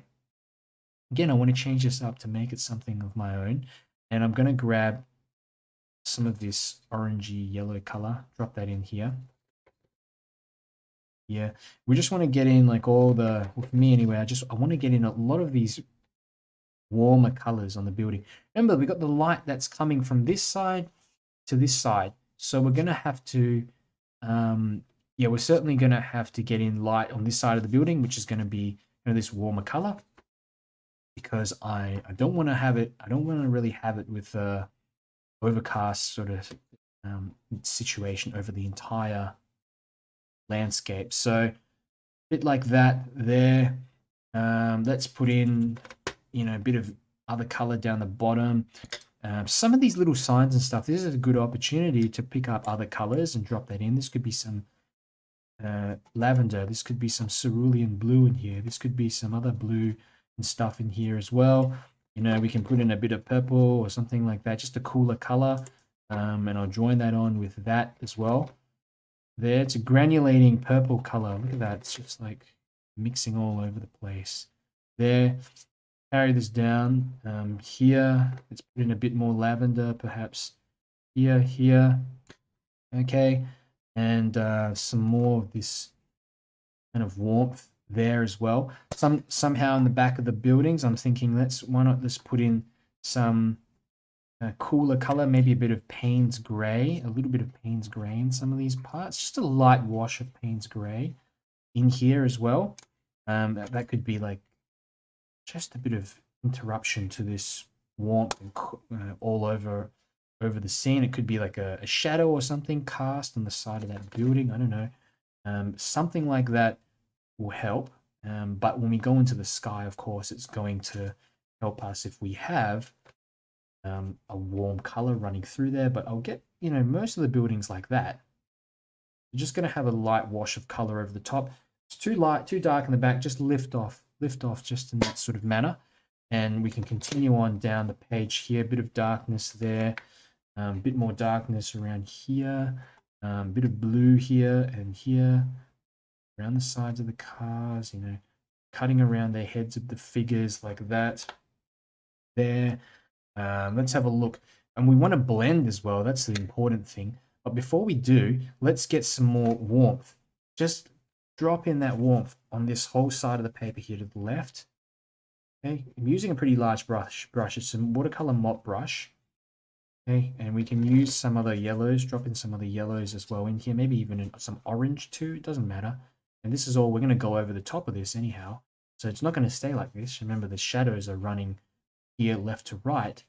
Again, I want to change this up to make it something of my own. And I'm going to grab some of this orangey yellow color, drop that in here. Yeah, we just want to get in like all the, well, for me anyway, I just, I want to get in a lot of these warmer colors on the building. Remember, we got the light that's coming from this side to this side. So we're going to have to, um, yeah, we're certainly going to have to get in light on this side of the building, which is going to be you know, this warmer color because I, I don't want to have it, I don't want to really have it with a overcast sort of um, situation over the entire landscape. So a bit like that there. Um, let's put in, you know, a bit of other color down the bottom. Um, some of these little signs and stuff, this is a good opportunity to pick up other colors and drop that in. This could be some uh, lavender. This could be some cerulean blue in here. This could be some other blue and stuff in here as well. You know, we can put in a bit of purple or something like that, just a cooler color. Um, and I'll join that on with that as well. There, it's a granulating purple color. Look at that. It's just like mixing all over the place. There, carry this down. Um, here, let's put in a bit more lavender, perhaps here, here. Okay, and uh, some more of this kind of warmth there as well. Some somehow in the back of the buildings, I'm thinking let's why not let's put in some uh, cooler color, maybe a bit of Payne's gray, a little bit of Payne's gray in some of these parts, just a light wash of Payne's gray in here as well. Um, that, that could be like just a bit of interruption to this warmth uh, all over over the scene. It could be like a, a, shadow or something cast on the side of that building. I don't know. Um, something like that will help. Um, but when we go into the sky, of course, it's going to help us if we have um, a warm color running through there. But I'll get, you know, most of the buildings like that. You're just going to have a light wash of color over the top. It's too light, too dark in the back. Just lift off, lift off just in that sort of manner. And we can continue on down the page here. A bit of darkness there. A um, bit more darkness around here. A um, bit of blue here and here. Around the sides of the cars, you know, cutting around the heads of the figures like that. There. Um, let's have a look. And we want to blend as well. That's the important thing. But before we do, let's get some more warmth. Just drop in that warmth on this whole side of the paper here to the left. Okay, I'm using a pretty large brush. Brush. It's a watercolor mop brush. Okay, and we can use some other yellows. Drop in some other yellows as well in here. Maybe even some orange too. It doesn't matter. And this is all we're going to go over the top of this anyhow. So it's not going to stay like this. Remember, the shadows are running here left to right.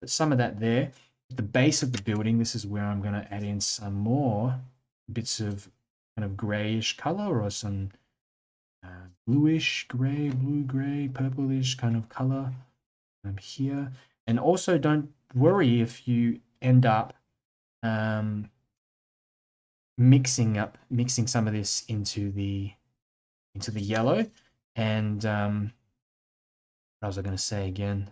But some of that there. The base of the building, this is where I'm going to add in some more bits of kind of grayish color or some uh, bluish gray, blue gray, purplish kind of color um, here. And also don't worry if you end up um, mixing up, mixing some of this into the into the yellow. And um, what was I going to say again?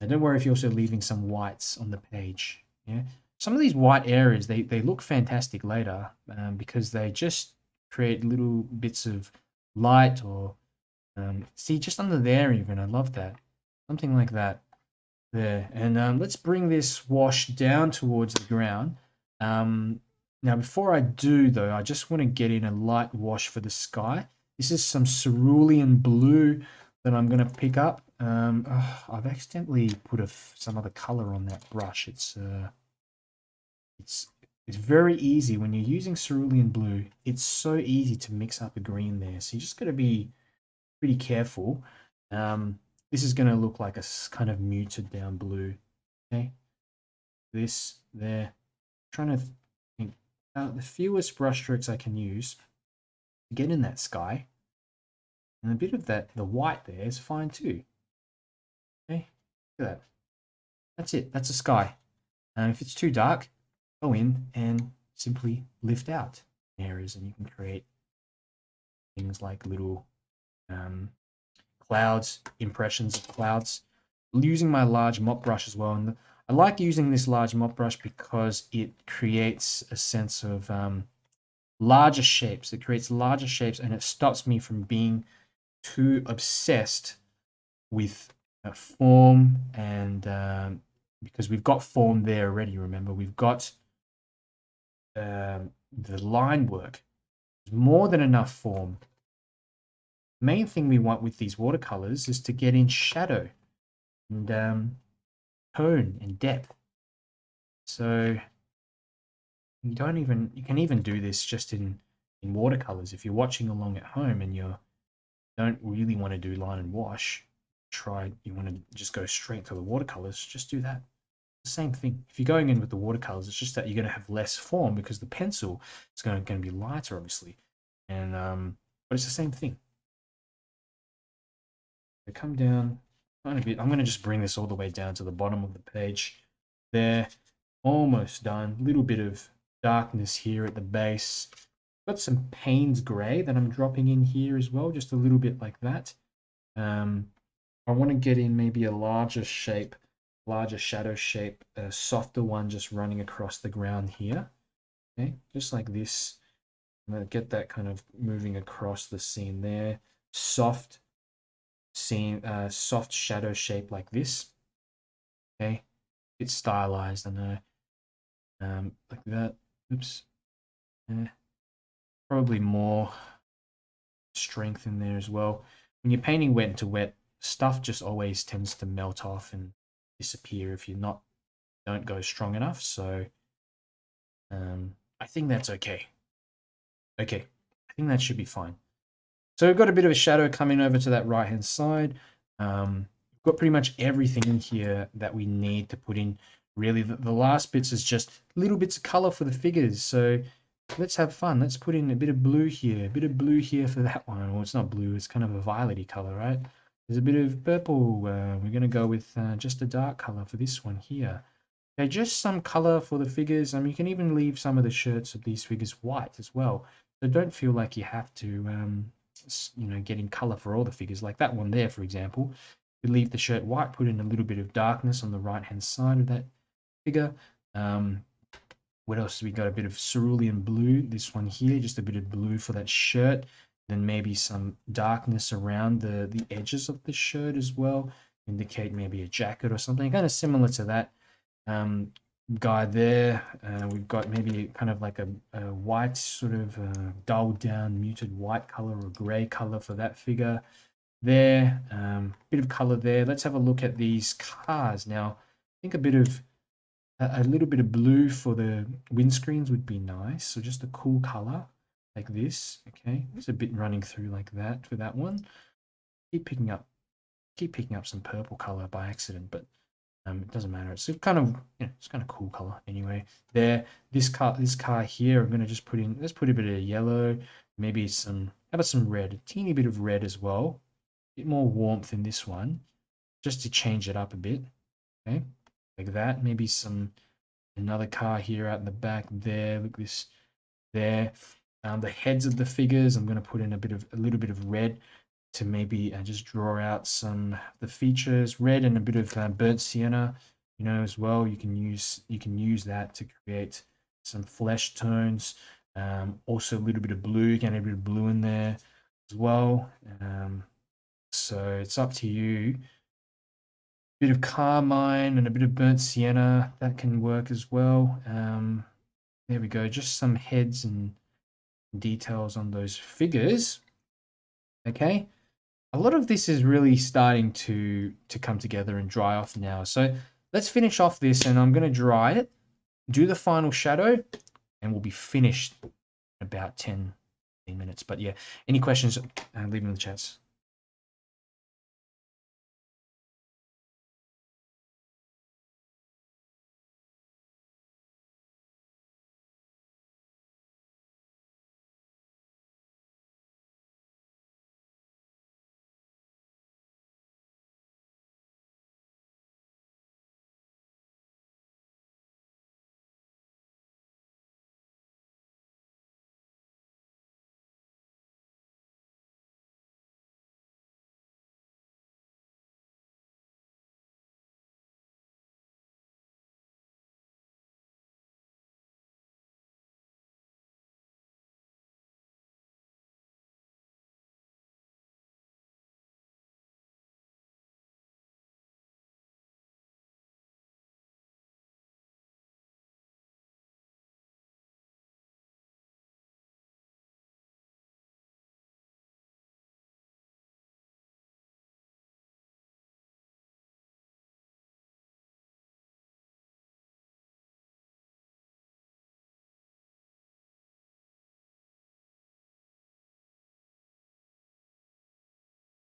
And don't worry if you're also leaving some whites on the page. Yeah, some of these white areas they they look fantastic later um, because they just create little bits of light or um, see just under there even. I love that something like that there. And um, let's bring this wash down towards the ground. Um, now before I do though, I just want to get in a light wash for the sky. This is some cerulean blue that I'm going to pick up. Um, oh, I've accidentally put a, some other color on that brush. It's uh, it's it's very easy when you're using cerulean blue. It's so easy to mix up a green there. So you just got to be pretty careful. Um, this is going to look like a kind of muted down blue. Okay, this there. I'm trying to uh, the fewest brushstrokes I can use to get in that sky. And a bit of that, the white there is fine too. Okay, look at that. That's it. That's the sky. And if it's too dark, go in and simply lift out areas, and you can create things like little um, clouds, impressions of clouds. Using my large mop brush as well, and I like using this large mop brush because it creates a sense of um, larger shapes. It creates larger shapes, and it stops me from being too obsessed with uh, form and um, because we've got form there already remember? We've got um, the line work. There's more than enough form. The main thing we want with these watercolors is to get in shadow and um, tone and depth so you don't even you can even do this just in in watercolors if you're watching along at home and you're don't really want to do line and wash, try, you want to just go straight to the watercolors, just do that. Same thing. If you're going in with the watercolors, it's just that you're going to have less form because the pencil is going to, going to be lighter, obviously. And, um, but it's the same thing. So come down, I'm going to just bring this all the way down to the bottom of the page. There, almost done. Little bit of darkness here at the base. Got some Payne's Grey that I'm dropping in here as well, just a little bit like that. Um, I want to get in maybe a larger shape, larger shadow shape, a softer one just running across the ground here. Okay, just like this. I'm going to get that kind of moving across the scene there. Soft scene, uh, soft shadow shape like this. Okay, it's stylized, I know. Um, like that. Oops. Yeah. Probably more strength in there as well. When you're painting wet to wet, stuff just always tends to melt off and disappear if you're not don't go strong enough. So um, I think that's okay. Okay, I think that should be fine. So we've got a bit of a shadow coming over to that right hand side. Um, we've got pretty much everything in here that we need to put in. Really, the, the last bits is just little bits of color for the figures. So let's have fun. Let's put in a bit of blue here, a bit of blue here for that one. Well, it's not blue, it's kind of a violety color, right? There's a bit of purple. Uh, we're going to go with uh, just a dark color for this one here. Okay, just some color for the figures. I mean, you can even leave some of the shirts of these figures white as well. So don't feel like you have to, um, you know, getting color for all the figures. Like that one there, for example. You leave the shirt white, put in a little bit of darkness on the right-hand side of that figure. Um, what else? We got a bit of cerulean blue. This one here, just a bit of blue for that shirt. Then maybe some darkness around the, the edges of the shirt as well. Indicate maybe a jacket or something. Kind of similar to that um, guy there. Uh, we've got maybe kind of like a, a white sort of uh, dulled down muted white color or gray color for that figure there. Um, bit of color there. Let's have a look at these cars now. I think a bit of a, little bit of blue for the windscreens would be nice. So just a cool color like this. Okay, there's a bit running through like that for that one. Keep picking up, keep picking up some purple color by accident, but um, it doesn't matter. It's kind of you know, it's kind of cool color anyway. There, this car, this car here, I'm gonna just put in. Let's put a bit of yellow, maybe some. How about some red? A teeny bit of red as well. A bit more warmth in this one, just to change it up a bit. Okay, like that. Maybe some another car here out in the back there. Look this there. Um, the heads of the figures, I'm going to put in a bit of a little bit of red to maybe uh, just draw out some the features, red and a bit of uh, burnt sienna, you know, as well. You can use you can use that to create some flesh tones. Um, also a little bit of blue, get a bit of blue in there as well. Um, so it's up to you a bit of carmine and a bit of burnt sienna that can work as well um, there we go just some heads and details on those figures okay a lot of this is really starting to to come together and dry off now. So let's finish off this and i'm going to dry it do the final shadow and we'll be finished in about 10 minutes. But yeah any questions uh, leave them in the chats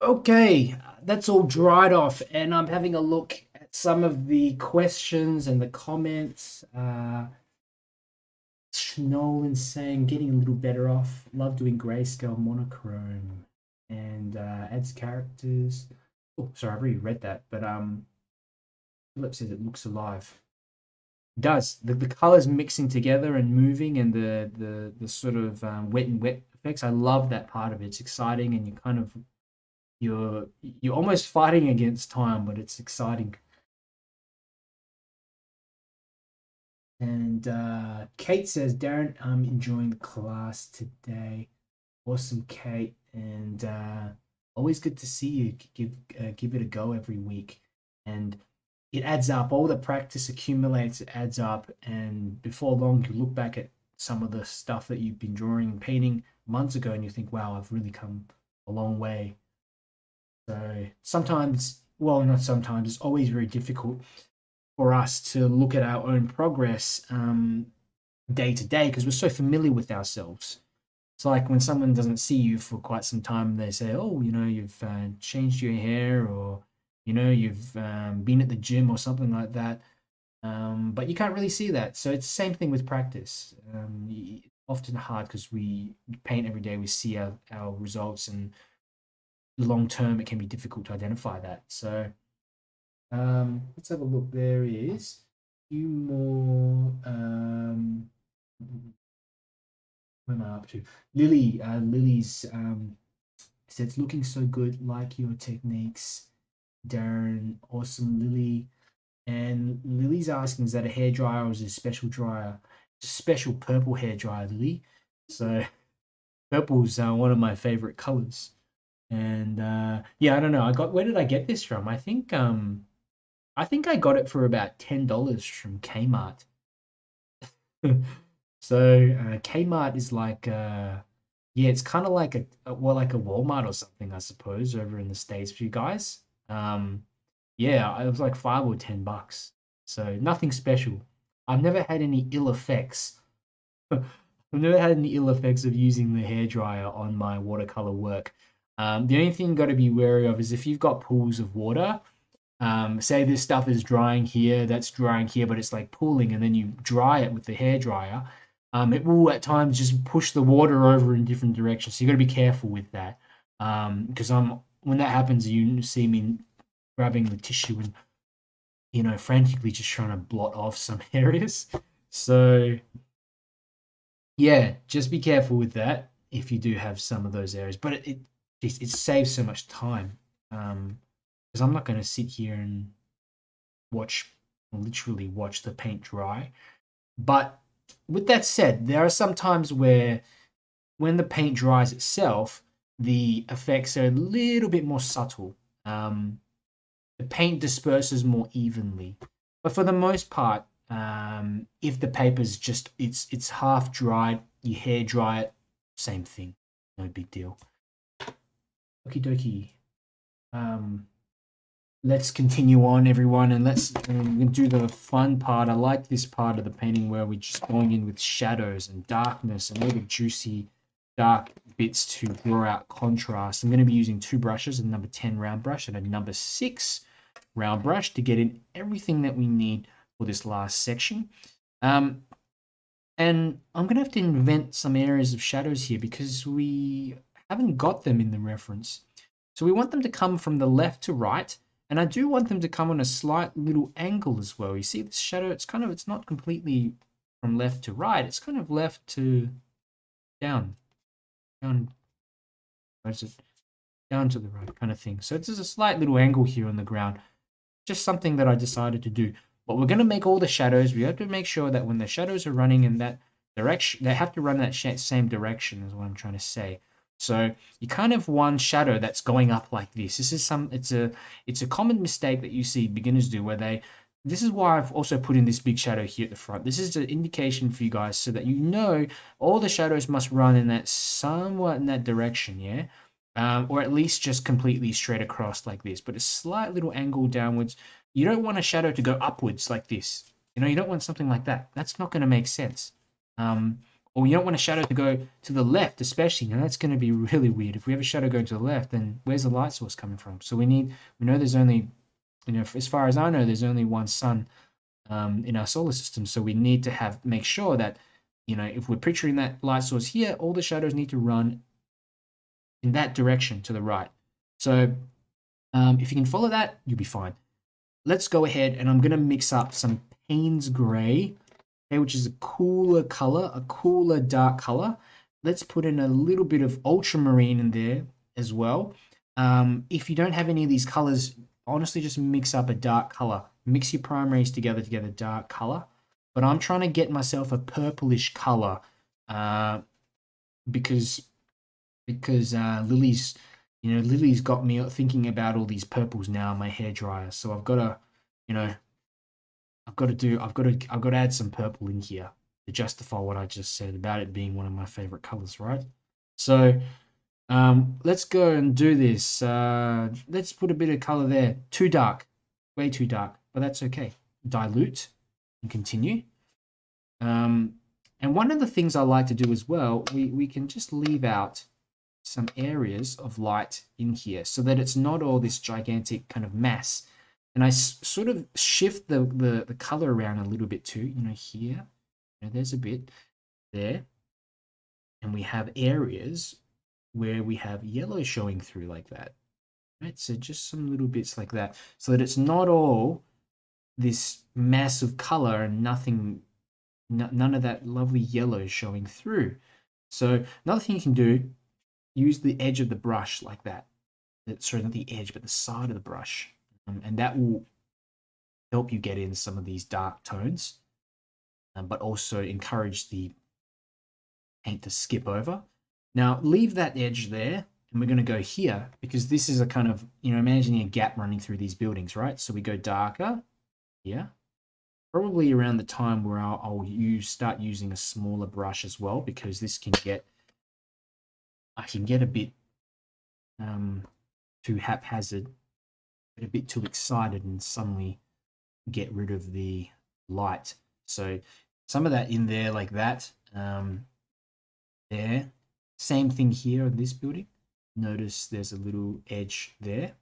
Okay, that's all dried off, and I'm having a look at some of the questions and the comments. Uh, Nolan saying getting a little better off. Love doing grayscale monochrome and uh, adds characters. Oh, sorry, I've already read that, but um, Philip says it looks alive. It does the the colors mixing together and moving, and the the the sort of um, wet in wet effects? I love that part of it. It's exciting, and you kind of you're you're almost fighting against time, but it's exciting. And uh, Kate says, Darren, I'm enjoying the class today. Awesome, Kate, and uh, always good to see you. Give uh, give it a go every week, and it adds up. All the practice accumulates, it adds up, and before long, you look back at some of the stuff that you've been drawing and painting months ago, and you think, "Wow, I've really come a long way." So sometimes, well, not sometimes, it's always very difficult for us to look at our own progress um, day to day because we're so familiar with ourselves. It's like when someone doesn't see you for quite some time, they say, "Oh, you know, you've uh, changed your hair, or you know, you've um, been at the gym, or something like that." Um, but you can't really see that. So it's the same thing with practice. Um, often hard because we paint every day, we see our, our results, and long term, it can be difficult to identify that. So um, let's have a look. There is a few more. Um, where am I up to? Lily, uh, Lily's um, said, looking so good, like your techniques, Darren. Awesome, Lily. And Lily's asking, is that a hair dryer or is it a special dryer? It's a special purple hair dryer, Lily. So purple's uh, one of my favorite colors. And uh, yeah, I don't know. I got where did I get this from? I think um I think I got it for about ten dollars from Kmart. So uh, Kmart is like uh yeah, it's kind of like a, a well like a Walmart or something, I suppose, over in the States for you guys. Um yeah, it was like five or ten bucks. So nothing special. I've never had any ill effects. I've never had any ill effects of using the hairdryer on my watercolor work. Um, the only thing you've got to be wary of is if you've got pools of water, um, say this stuff is drying here, that's drying here, but it's like pooling, and then you dry it with the hair dryer. Um, it will at times just push the water over in different directions. So you've got to be careful with that. Um, because I'm when that happens, you see me grabbing the tissue and you know frantically just trying to blot off some areas. So yeah, just be careful with that if you do have some of those areas. But it it, saves so much time. Um, because I'm not going to sit here and watch literally watch the paint dry. But with that said, there are some times where when the paint dries itself, the effects are a little bit more subtle. Um, the paint disperses more evenly. But for the most part, um, if the paper's just it's it's half dried, you hair dry it, same thing, no big deal. Okie dokie. Um, let's continue on, everyone, and let's um, do the fun part. I like this part of the painting where we're just going in with shadows and darkness and all the juicy dark bits to draw out contrast. I'm going to be using two brushes, a number 10 round brush and a number 6 round brush to get in everything that we need for this last section. Um, and I'm going to have to invent some areas of shadows here because we haven't got them in the reference. So we want them to come from the left to right and I do want them to come on a slight little angle as well. You see this shadow, it's kind of, it's not completely from left to right. It's kind of left to down, down, where's it? Down to the right kind of thing. So it's just a slight little angle here on the ground. Just something that I decided to do. But we're going to make all the shadows. We have to make sure that when the shadows are running in that direction, they have to run that same direction is what I'm trying to say. So you kind of one shadow that's going up like this. This is some it's a it's a common mistake that you see beginners do where they this is why I've also put in this big shadow here at the front. This is an indication for you guys so that you know all the shadows must run in that somewhat in that direction, yeah? Um, or at least just completely straight across like this, but a slight little angle downwards. You don't want a shadow to go upwards like this. You know, you don't want something like that. That's not going to make sense. Um, or you don't want a shadow to go to the left, especially. Now that's going to be really weird. If we have a shadow going to the left, then where's the light source coming from? So we need, we know there's only, you know, as far as I know, there's only one sun um, in our solar system. So we need to have, make sure that, you know, if we're picturing that light source here, all the shadows need to run in that direction to the right. So Um, if you can follow that, you'll be fine. Let's go ahead and I'm going to mix up some Payne's Gray, okay, which is a cooler color, a cooler dark color. Let's put in a little bit of ultramarine in there as well. Um, if you don't have any of these colors, honestly just mix up a dark color. Mix your primaries together to get a dark color. But I'm trying to get myself a purplish color uh, because because uh, Lily's you know Lily's got me thinking about all these purples now in my hair dryer. So I've got to you know I've got to do I've got to I've got to add some purple in here to justify what I just said about it being one of my favorite colors, right? So um, let's go and do this. Uh, let's put a bit of color there. Too dark, way too dark, but that's okay. Dilute and continue. Um, and one of the things I like to do as well, we, we can just leave out some areas of light in here so that it's not all this gigantic kind of mass. And I sort of shift the, the, the color around a little bit too, you know, here, you know, there's a bit there. And we have areas where we have yellow showing through like that. Right, so just some little bits like that, so that it's not all this mass of color and nothing, none of that lovely yellow showing through. So another thing you can do, use the edge of the brush like that. Sorry, not the edge, but the side of the brush, um, and that will help you get in some of these dark tones, um, but also encourage the paint to skip over. Now leave that edge there and we're going to go here because this is a kind of, you know, imagining a gap running through these buildings, right? So we go darker here, probably around the time where I'll, I'll use start using a smaller brush as well because this can get, I can get a bit um, too haphazard, get a bit too excited and suddenly get rid of the light. So some of that in there like that, um, there, same thing here in this building. Notice there's a little edge there.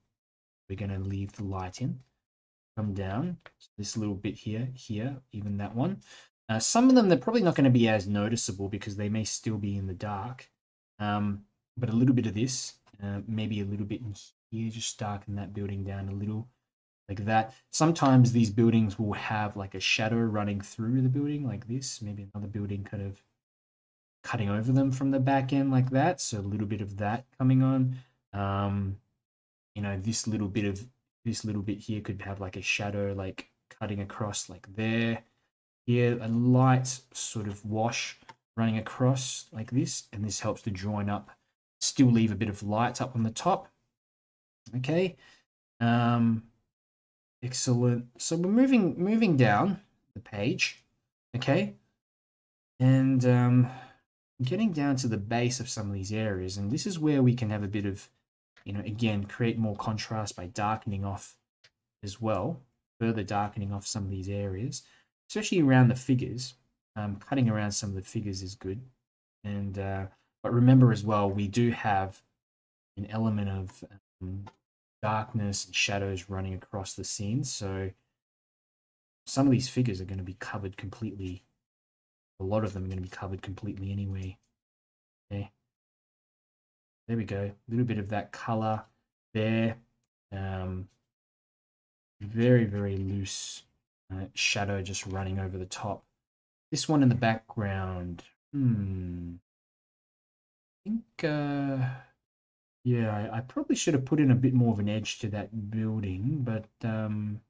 We're going to leave the light in. Come down, this little bit here, here, even that one. Uh, some of them, they're probably not going to be as noticeable because they may still be in the dark. Um, but a little bit of this, uh, maybe a little bit in here, just darken that building down a little like that. Sometimes these buildings will have like a shadow running through the building like this. Maybe another building kind of cutting over them from the back end like that. So a little bit of that coming on. Um, you know, this little bit of this little bit here could have like a shadow like cutting across like there. Here, a light sort of wash running across like this, and this helps to join up, still leave a bit of light up on the top. Okay. Um, excellent. So we're moving moving down the page. Okay. And um, getting down to the base of some of these areas, and this is where we can have a bit of, you know, again, create more contrast by darkening off as well, further darkening off some of these areas, especially around the figures. Um, cutting around some of the figures is good, and uh, but remember as well, we do have an element of um, darkness and shadows running across the scene, so some of these figures are going to be covered completely a lot of them are going to be covered completely anyway. Okay. There we go. A little bit of that color there. Um, very, very loose uh, shadow just running over the top. This one in the background. Hmm. I think, uh, yeah, I, I, probably should have put in a bit more of an edge to that building, but um,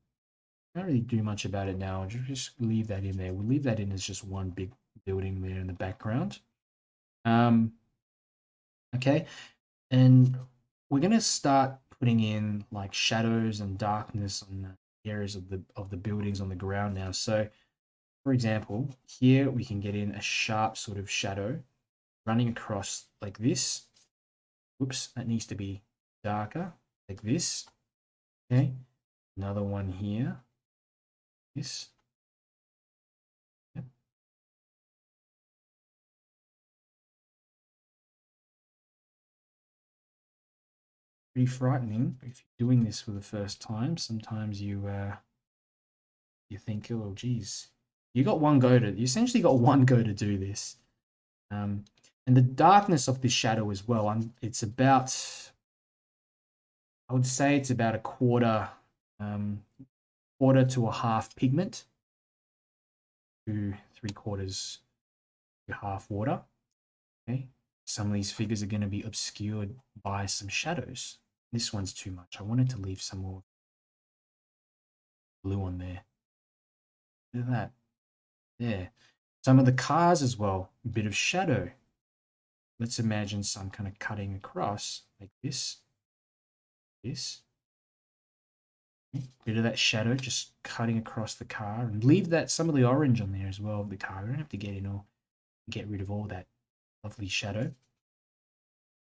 I don't really do much about it now. Just leave that in there. We'll leave that in as just one big building there in the background. Um, okay, and we're going to start putting in like shadows and darkness on areas of the of the buildings on the ground now. So, for example, here we can get in a sharp sort of shadow running across like this. Oops, that needs to be darker, like this. Okay, another one here this. Yep. Pretty frightening if you're doing this for the first time. Sometimes you uh, you think, oh, geez, you got one go to you essentially got one go to do this. Um, and the darkness of this shadow as well. I'm, it's about I would say it's about a quarter, um, quarter to a half pigment, to three quarters to half water. Okay, some of these figures are going to be obscured by some shadows. This one's too much. I wanted to leave some more blue on there. Look at that. There. Some of the cars as well, a bit of shadow. Let's imagine some kind of cutting across like this. This. Bit of that shadow just cutting across the car and leave that some of the orange on there as well of the car. We don't have to get in all get rid of all that lovely shadow.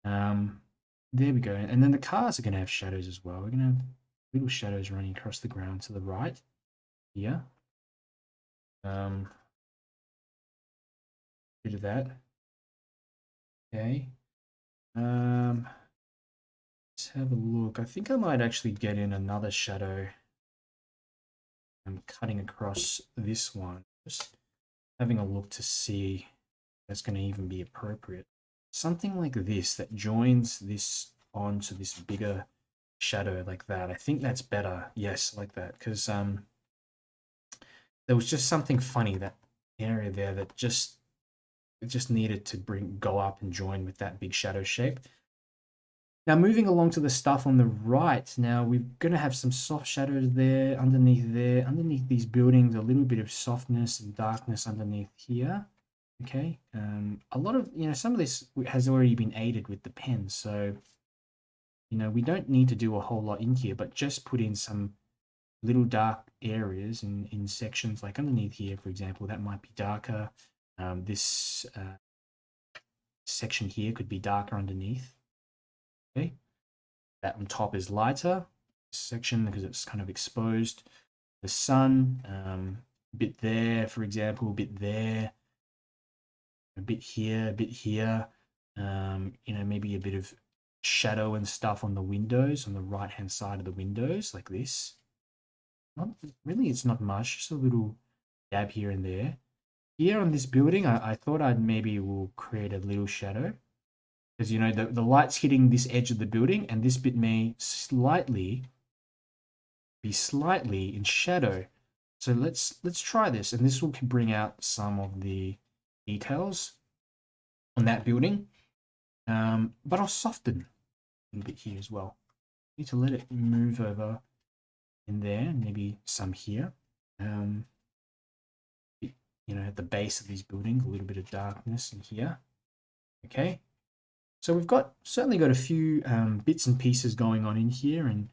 Um, there we go. And then the cars are going to have shadows as well. We're going to have little shadows running across the ground to the right here. Um, bit of that. Okay. Um, let's have a look. I think I might actually get in another shadow. I'm cutting across this one. Just having a look to see if that's going to even be appropriate. Something like this that joins this onto this bigger shadow like that. I think that's better. Yes, like that. Because um, there was just something funny that area there that just just needed to bring go up and join with that big shadow shape. Now moving along to the stuff on the right, now we're going to have some soft shadows there, underneath there, underneath these buildings, a little bit of softness and darkness underneath here. Okay, um, a lot of, you know, some of this has already been aided with the pen, so, you know, we don't need to do a whole lot in here, but just put in some little dark areas in, in sections, like underneath here, for example, that might be darker. Um, this uh, section here could be darker underneath. Okay, that on top is lighter section because it's kind of exposed. The sun, um, a bit there, for example, a bit there, a bit here, a bit here. Um, you know, maybe a bit of shadow and stuff on the windows, on the right hand side of the windows, like this. Not really, it's not much, just a little dab here and there. Here on this building, I, I thought I'd maybe will create a little shadow. Because, you know, the, the light's hitting this edge of the building, and this bit may slightly be slightly in shadow. So let's let's try this, and this will bring out some of the details on that building. Um, but I'll soften a little bit here as well. Need to let it move over in there, maybe some here. Um, you know, at the base of these buildings, a little bit of darkness in here. Okay, so we've got certainly got a few um, bits and pieces going on in here, and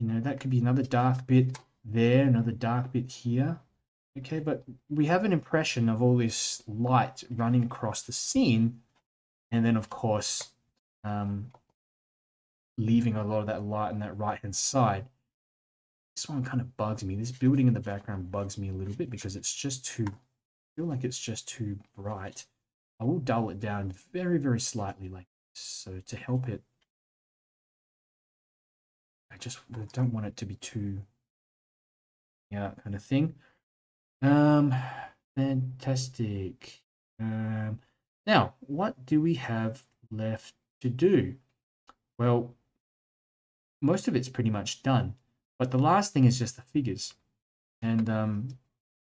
you know that could be another dark bit there, another dark bit here. Okay, but we have an impression of all this light running across the scene, and then of course um, leaving a lot of that light on that right hand side. This one kind of bugs me. This building in the background bugs me a little bit because it's just too, I feel like it's just too bright. I will dull it down very, very slightly like this. So to help it, I just don't want it to be too, yeah, kind of thing. Um, fantastic. Um, now, what do we have left to do? Well, most of it's pretty much done, but the last thing is just the figures. And, um,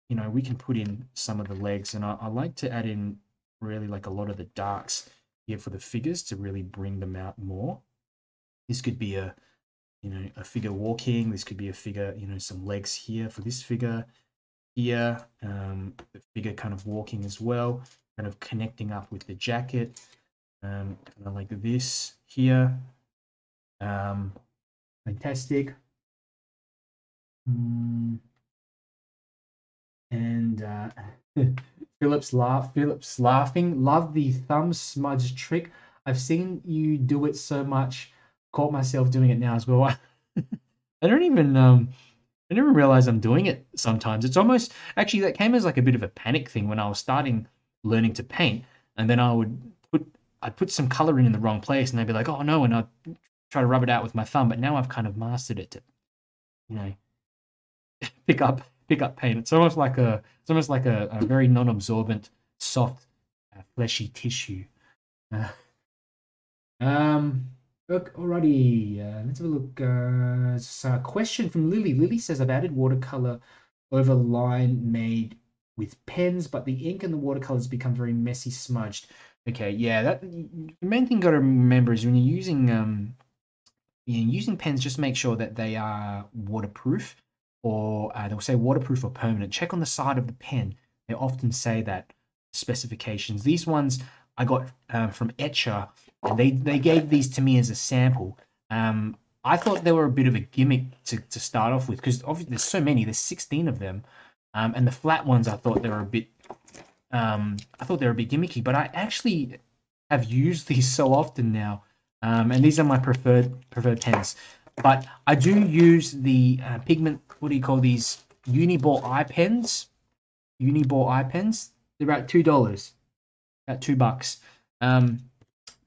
you know, we can put in some of the legs, and I, I like to add in really like a lot of the darks here for the figures to really bring them out more. This could be a, you know, a figure walking. This could be a figure, you know, some legs here for this figure here, um, the figure kind of walking as well, kind of connecting up with the jacket, um, kind of like this here. Um, fantastic. Mm. And uh, Philip's laugh. Laughing. Love the thumb smudge trick. I've seen you do it so much. Caught myself doing it now as well. I don't even um I never realize I'm doing it sometimes. It's almost actually that came as like a bit of a panic thing when I was starting learning to paint, and then I would put I'd put some color in in the wrong place, and they'd be like, "Oh no," and I'd try to rub it out with my thumb. But now I've kind of mastered it to, you know, pick up pick up paint. It's almost like a it's almost like a, a very non-absorbent, soft, uh, fleshy tissue. Uh, um, alrighty, uh, let's have a look. Uh, it's a question from Lily. Lily says, I've added watercolor over line made with pens, but the ink and the watercolors become very messy, smudged. Okay, yeah, that the main thing you got to remember is when you're using um, you're using pens, just make sure that they are waterproof, or uh, they'll say waterproof or permanent. Check on the side of the pen. They often say that specifications. These ones I got uh, from Etchr, and they they gave these to me as a sample. Um, I thought they were a bit of a gimmick to, to start off with because obviously there's so many. There's 16 of them, um, and the flat ones I thought they were a bit. Um, I thought they were a bit gimmicky, but I actually have used these so often now, um, and these are my preferred preferred pens. But I do use the uh, pigment. What do you call these? Uniball eye pens. Uniball eye pens. They're about two dollars, about two bucks. Um,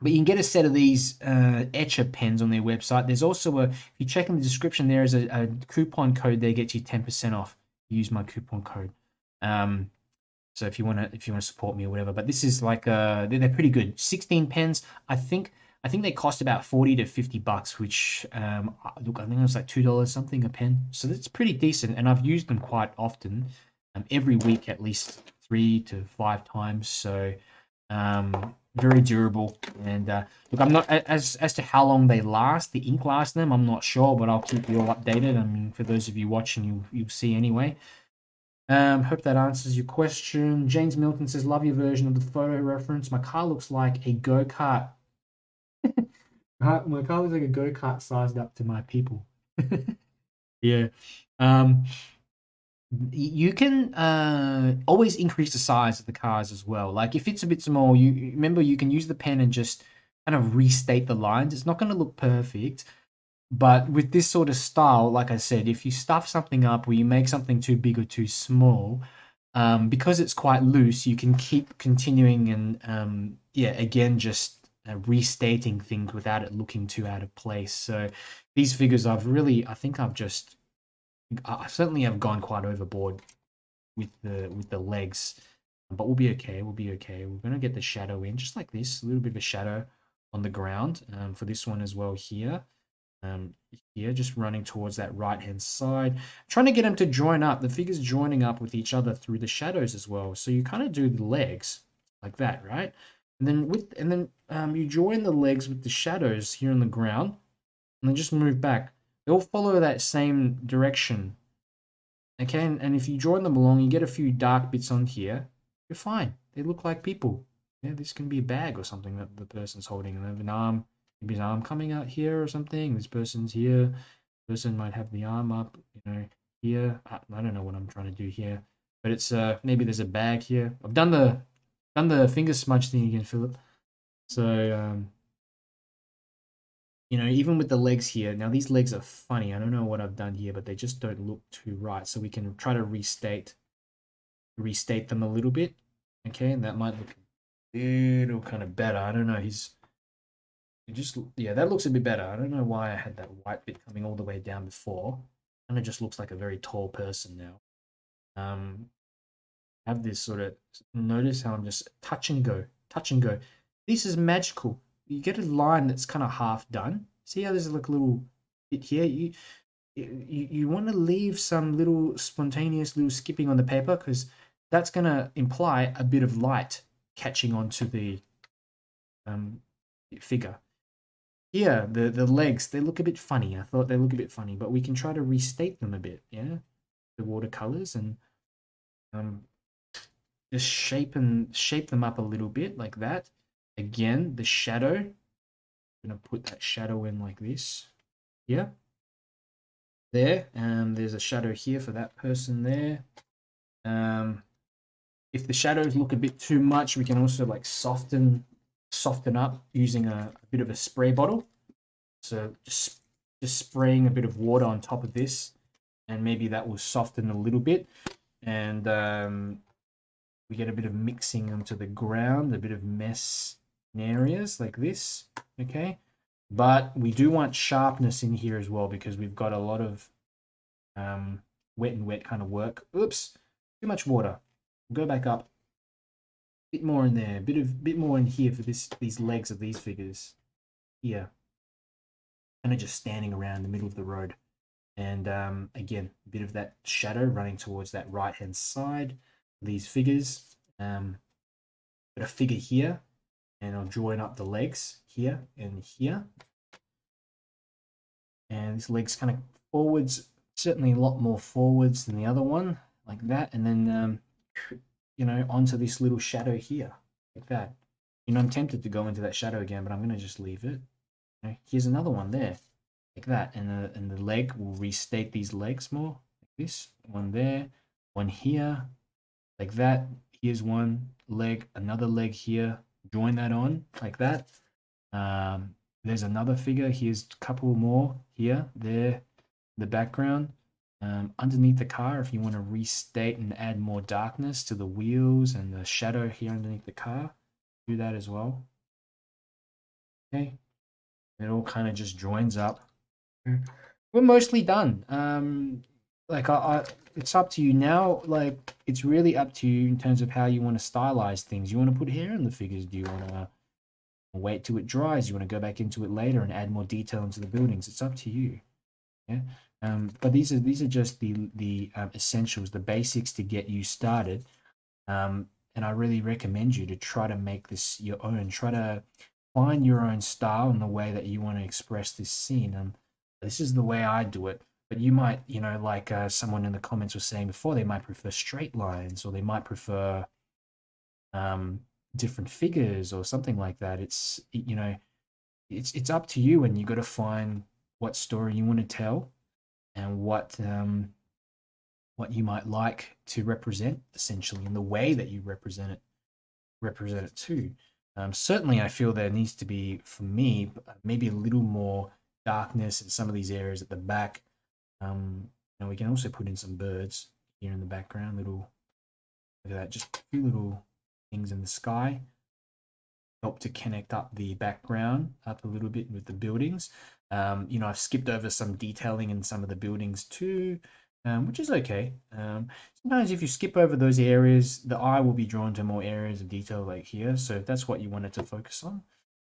but you can get a set of these uh, Etchr pens on their website. There's also a, if you check in the description, there is a, a coupon code there gets you 10% off. Use my coupon code. Um, so if you want to, if you want to support me or whatever, but this is like, uh, they're, they're pretty good. 16 pens. I think, I think they cost about 40 to 50 bucks, which, um, look, I think it was like $2 something a pen. So that's pretty decent. And I've used them quite often, um, every week, at least three to five times. So, um, very durable. And uh, look, I'm not as as to how long they last. The ink lasts them. I'm not sure, but I'll keep you all updated. I mean, for those of you watching, you you'll see anyway. Um, hope that answers your question. James Milton says, "Love your version of the photo reference. My car looks like a go kart. my car looks like a go kart sized up to my people." yeah. Um, you can uh, always increase the size of the cars as well. Like if it's a bit small, you remember you can use the pen and just kind of restate the lines. It's not going to look perfect, but with this sort of style, like I said, if you stuff something up or you make something too big or too small, um, because it's quite loose, you can keep continuing and um, yeah, again, just uh, restating things without it looking too out of place. So these figures, I've really, I think I've just I certainly have gone quite overboard with the with the legs, but we'll be okay. We'll be okay. We're gonna get the shadow in just like this, a little bit of a shadow on the ground um, for this one as well here. Um, here, just running towards that right hand side, trying to get them to join up. The figures joining up with each other through the shadows as well. So you kind of do the legs like that, right? And then with and then um, you join the legs with the shadows here on the ground, and then just move back they'll follow that same direction. Okay, and, and if you join them along, you get a few dark bits on here, you're fine. They look like people. Yeah, this can be a bag or something that the person's holding. And they have an arm, maybe an arm coming out here or something. This person's here. Person might have the arm up, you know, here. I, I don't know what I'm trying to do here. But it's uh maybe there's a bag here. I've done the done the finger smudge thing again, Philip. So um you know, even with the legs here, now these legs are funny. I don't know what I've done here, but they just don't look too right. So we can try to restate, restate them a little bit. Okay, and that might look a little kind of better. I don't know. He's just yeah, that looks a bit better. I don't know why I had that white bit coming all the way down before. And it just looks like a very tall person now. Um, have this sort of notice how I'm just touch and go, touch and go. This is magical you get a line that's kind of half done. See how there's like a little bit here? You you, you want to leave some little spontaneous little skipping on the paper because that's going to imply a bit of light catching onto the um, figure. Here, the, the legs, they look a bit funny. I thought they look a bit funny, but we can try to restate them a bit, yeah? The watercolors and um, just shape, and, shape them up a little bit like that. Again, the shadow. I'm to put that shadow in like this. Here. There. And there's a shadow here for that person there. Um, if the shadows look a bit too much, we can also like soften soften up using a, a bit of a spray bottle. So just, just spraying a bit of water on top of this and maybe that will soften a little bit. And um, we get a bit of mixing onto the ground, a bit of mess in areas like this, okay? But we do want sharpness in here as well because we've got a lot of um, wet in wet kind of work. Oops, too much water. Go back up. A bit more in there, bit of bit more in here for this these legs of these figures. Here. kind of just standing around the middle of the road. And um, again, a bit of that shadow running towards that right hand side. These figures, um, got a figure here, and I'll join up the legs here and here. And this leg's kind of forwards, certainly a lot more forwards than the other one, like that. And then, um, you know, onto this little shadow here, like that. You know, I'm tempted to go into that shadow again, but I'm going to just leave it. Okay, here's another one there, like that. And the, and the leg will restate these legs more, like this. One there, one here, like that. Here's one leg, another leg here. Join that on, like that. Um, there's another figure. Here's a couple more here, there, the background. Um, underneath the car, if you want to restate and add more darkness to the wheels and the shadow here underneath the car, do that as well. Okay, it all kind of just joins up. We're mostly done. Um, like I, I, it's up to you now. Like it's really up to you in terms of how you want to stylize things. You want to put hair in the figures? Do you want to wait till it dries? You want to go back into it later and add more detail into the buildings? It's up to you. Yeah. Um, but these are these are just the the um, essentials, the basics to get you started. Um, and I really recommend you to try to make this your own. Try to find your own style and the way that you want to express this scene. And this is the way I do it. But you might, you know, like uh, someone in the comments was saying before, they might prefer straight lines or they might prefer um, different figures or something like that. It's, you know, it's it's up to you, and you got to find what story you want to tell and what um, what you might like to represent essentially in the way that you represent it represent it too um, certainly i feel there needs to be for me maybe a little more darkness in some of these areas at the back um, we can also put in some birds here in the background little look at that just a few little things in the sky help to connect up the background up a little bit with the buildings um, you know i've skipped over some detailing in some of the buildings too um, which is okay. Um, sometimes if you skip over those areas, the eye will be drawn to more areas of detail like here. So if that's what you wanted to focus on,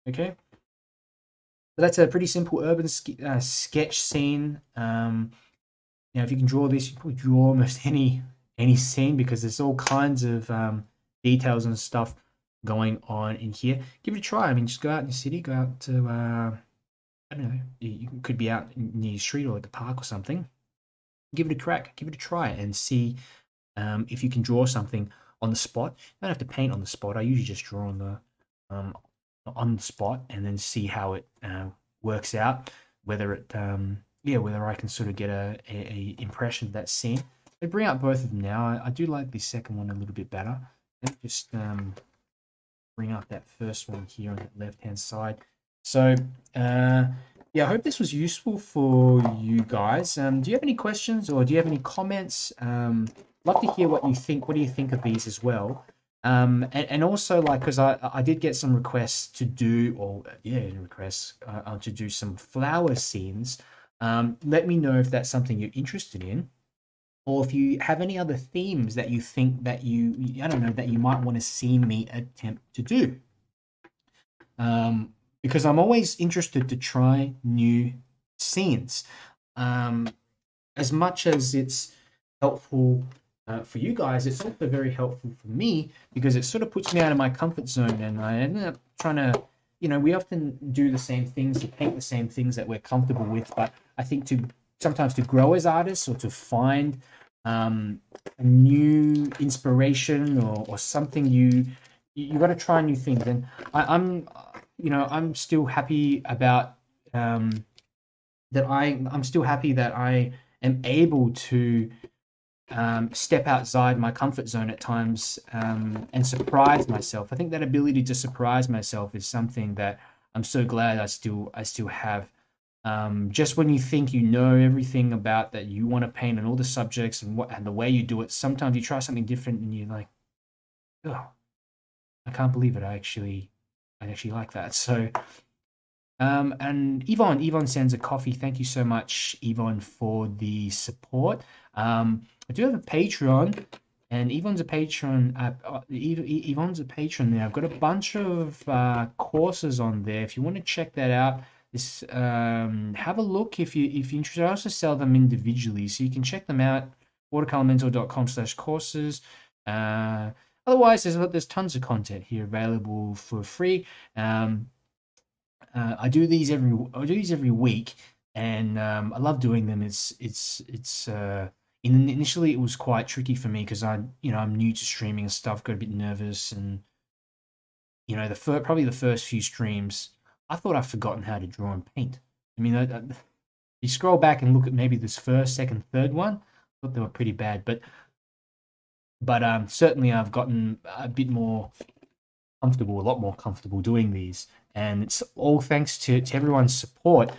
okay. But that's a pretty simple urban uh, sketch scene. Um, now, if you can draw this, you can draw almost any any scene because there's all kinds of um, details and stuff going on in here. Give it a try. I mean, just go out in the city, go out to, uh, I don't know, you could be out near the street or at the park or something give it a crack, give it a try, and see um, if you can draw something on the spot. You don't have to paint on the spot. I usually just draw on the um, on the spot and then see how it uh, works out. Whether it, um, yeah, whether I can sort of get a, a, a impression of that scene. I bring out both of them now. I, I, do like the second one a little bit better. Let me just um, bring up that first one here on the left hand side. So uh, yeah, I hope this was useful for you guys. Um, do you have any questions or do you have any comments? Um, love to hear what you think. What do you think of these as well? Um, and, and also like, cause I, I did get some requests to do, or yeah, requests uh, uh, to do some flower scenes. Um, let me know if that's something you're interested in, or if you have any other themes that you think that you, I don't know, that you might want to see me attempt to do. Um, because I'm always interested to try new scenes. Um, as much as it's helpful uh, for you guys, it's also very helpful for me because it sort of puts me out of my comfort zone, and I end up trying to, you know, we often do the same things, to paint the same things that we're comfortable with, but I think to sometimes to grow as artists or to find um, a new inspiration or, or something you you, got to try new things, and I, I'm you know, I'm still happy about um, that. I I'm still happy that I am able to um, step outside my comfort zone at times um, and surprise myself. I think that ability to surprise myself is something that I'm so glad I still I still have. Um, just when you think you know everything about that you want to paint and all the subjects and what and the way you do it, sometimes you try something different and you're like, oh, I can't believe it. I actually I actually like that. So, um, and Yvonne, Yvonne sends a coffee. Thank you so much, Yvonne, for the support. Um, I do have a Patreon, and Yvonne's a patron. Uh, Yvonne's a patron there. I've got a bunch of uh, courses on there. If you want to check that out, this um, have a look if you if you're interested. I also sell them individually, so you can check them out. watercolormentor.com slash courses. Uh, otherwise, there's there's tons of content here available for free. Um, uh, I do these every I do these every week, and um, I love doing them. It's it's it's uh, in, initially it was quite tricky for me because I you know I'm new to streaming and stuff, got a bit nervous, and you know the fir- probably the first few streams I thought I'd forgotten how to draw and paint. I mean, I, I, you scroll back and look at maybe this first, second, third one. I thought they were pretty bad, but but um, certainly I've gotten a bit more comfortable, a lot more comfortable doing these, and it's all thanks to, to everyone's support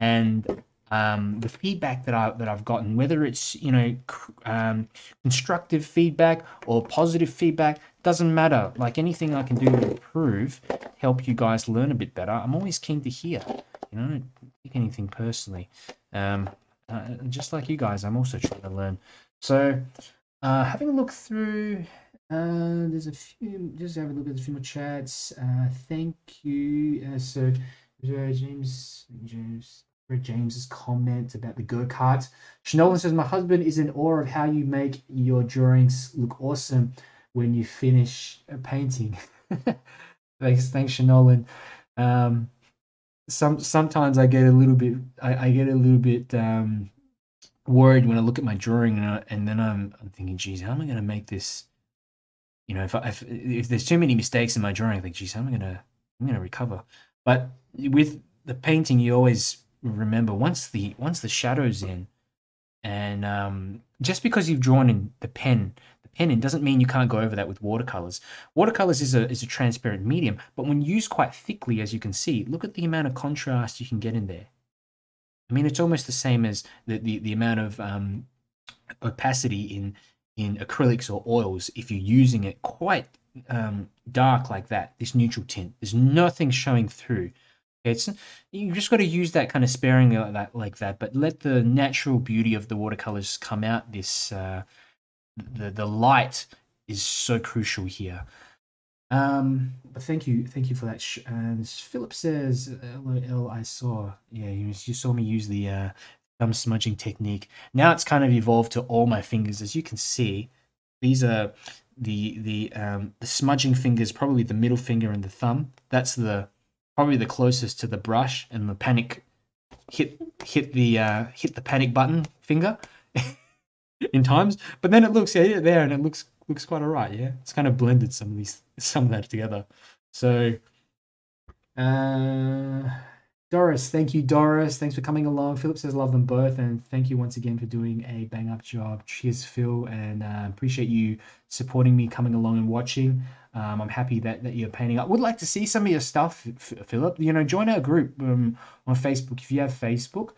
and um, the feedback that I that I've gotten, whether it's you know um, constructive feedback or positive feedback, doesn't matter. Like anything I can do to improve, help you guys learn a bit better. I'm always keen to hear. You know, I don't take anything personally. Um, uh, just like you guys, I'm also trying to learn. So, uh, having a look through, uh, there's a few. Just have a look at a few more chats. Uh, thank you. Uh, so, James, James. James's comment about the go-kart. Shanolan says, My husband is in awe of how you make your drawings look awesome when you finish a painting. thanks, thanks, Shanolan. Um, some sometimes I get a little bit I, I get a little bit um, worried when I look at my drawing and, I, and then I'm, I'm thinking, geez, how am I going to make this? You know, if, I, if if there's too many mistakes in my drawing, I think, geez, how am I going to I'm going to recover? But with the painting, you always remember once the once the shadow's in, and um, just because you've drawn in the pen, the pen in doesn't mean you can't go over that with watercolors. Watercolors is a is a transparent medium, but when used quite thickly, as you can see, look at the amount of contrast you can get in there. I mean, it's almost the same as the the, the amount of um, opacity in in acrylics or oils if you're using it quite um, dark like that, this neutral tint. There's nothing showing through. It's you just got to use that kind of sparingly like that, like that, but let the natural beauty of the watercolors come out. This uh, the the light is so crucial here. Um, but thank you, thank you for that. And Philip says, "LOL, I saw. Yeah, you, you saw me use the uh, thumb smudging technique. Now it's kind of evolved to all my fingers, as you can see. These are the the um, the smudging fingers, probably the middle finger and the thumb. That's the probably the closest to the brush and the panic hit hit the uh, hit the panic button finger in times. But then it looks yeah, there and it looks looks quite alright. Yeah, it's kind of blended some of these some of that together. So, uh, Doris, thank you, Doris. Thanks for coming along. Philip says love them both, and thank you once again for doing a bang up job. Cheers, Phil, and uh, appreciate you supporting me, coming along and watching. Um, I'm happy that, that you're painting. I would like to see some of your stuff, Philip. You know, join our group um, on Facebook if you have Facebook.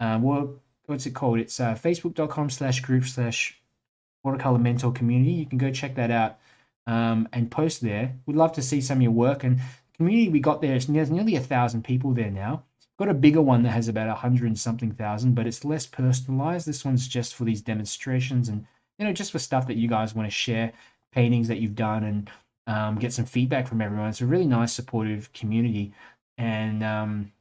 Um, well, what's it called? It's uh, facebook.com slash group slash watercolor mentor community. You can go check that out um, and post there. We'd love to see some of your work. And community we got there, there's nearly a thousand people there now. Got a bigger one that has about a hundred and something thousand, but it's less personalized. This one's just for these demonstrations and you know just for stuff that you guys want to share, paintings that you've done and um, get some feedback from everyone. It's a really nice, supportive community, and um,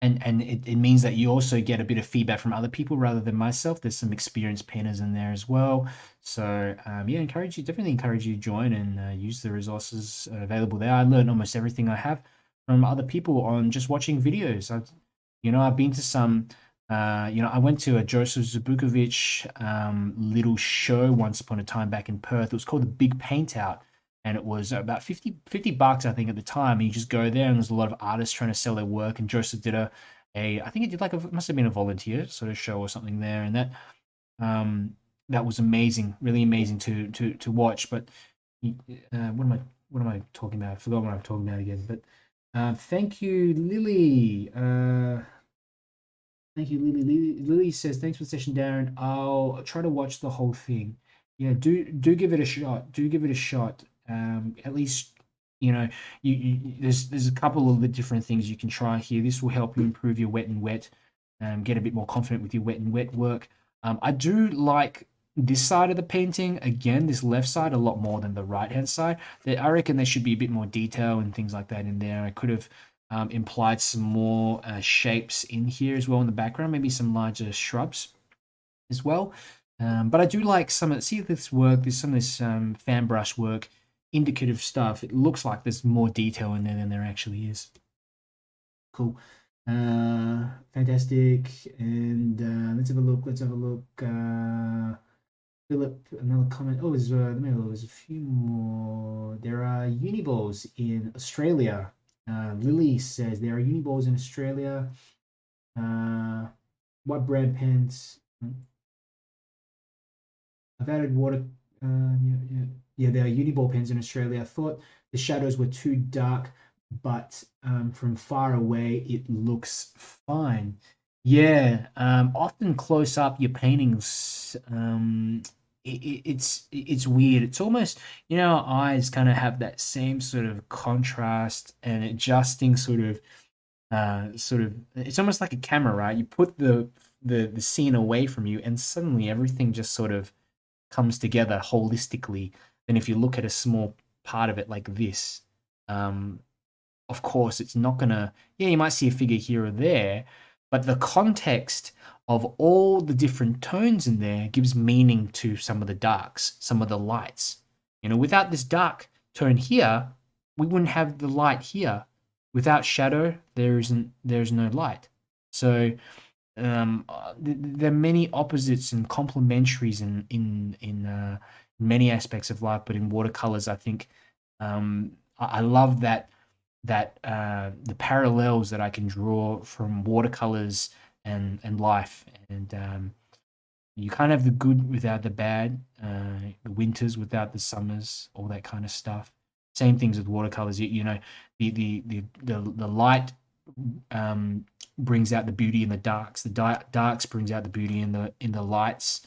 and and it, it means that you also get a bit of feedback from other people rather than myself. There's some experienced painters in there as well. So um, yeah, encourage you definitely encourage you to join and uh, use the resources available there. I learned almost everything I have from other people on just watching videos. I've, you know, I've been to some. Uh, you know, I went to a Joseph Zbukvic um, little show once upon a time back in Perth. It was called the Big Paint Out, and it was about 50, 50 bucks I think at the time. And you just go there, and there's a lot of artists trying to sell their work. And Joseph did a, a I think he did like a must have been a volunteer sort of show or something there, and that um, that was amazing, really amazing to to to watch. But uh, what am I what am I talking about? I forgot what I'm talking about again. But uh, thank you, Lily. Uh, thank you, Lily. Lily. Lily says thanks for the session, Darren. I'll try to watch the whole thing. Yeah, do do give it a shot. Do give it a shot um, at least you know you, you, there's there's a couple of the different things you can try here. This will help you improve your wet in wet um, get a bit more confident with your wet in wet work. Um, i do like this side of the painting. Again this left side a lot more than the right hand side i reckon there should be a bit more detail and things like that in there. I could have um, implied some more uh, shapes in here as well in the background, maybe some larger shrubs as well. Um, but I do like some of see this work, there's some of this um, fan brush work, indicative stuff. It looks like there's more detail in there than there actually is. Cool. Uh, fantastic. And uh, let's have a look. Let's have a look. Uh, Philip, another comment. Oh, there's, uh, there's a few more. There are Uniballs in Australia. Uh, Lily says there are Uniballs in Australia. Uh, what brand pens? I've added water. Uh, yeah, yeah, yeah. There are Uniball pens in Australia. I thought the shadows were too dark, but um, from far away it looks fine. Yeah, um, often close up your paintings. Um, it, it's it's weird. It's almost you know our eyes kind of have that same sort of contrast and adjusting sort of uh, sort of. It's almost like a camera, right? You put the the the scene away from you, and suddenly everything just sort of comes together holistically than if you look at a small part of it like this. Um, of course, it's not gonna. Yeah, you might see a figure here or there, but the context of all the different tones in there gives meaning to some of the darks, some of the lights. You know, without this dark tone here, we wouldn't have the light here. Without shadow, there isn't there's no light. So um, uh, there are many opposites and complementaries in in in uh, many aspects of life, but in watercolors, I think um, I, love that that uh, the parallels that I can draw from watercolors and and life, and um, you can't have the good without the bad, uh, the winters without the summers, all that kind of stuff. Same things with watercolors. You, you know, the the the the, the light um, brings out the beauty in the darks. The di- darks brings out the beauty in the in the lights.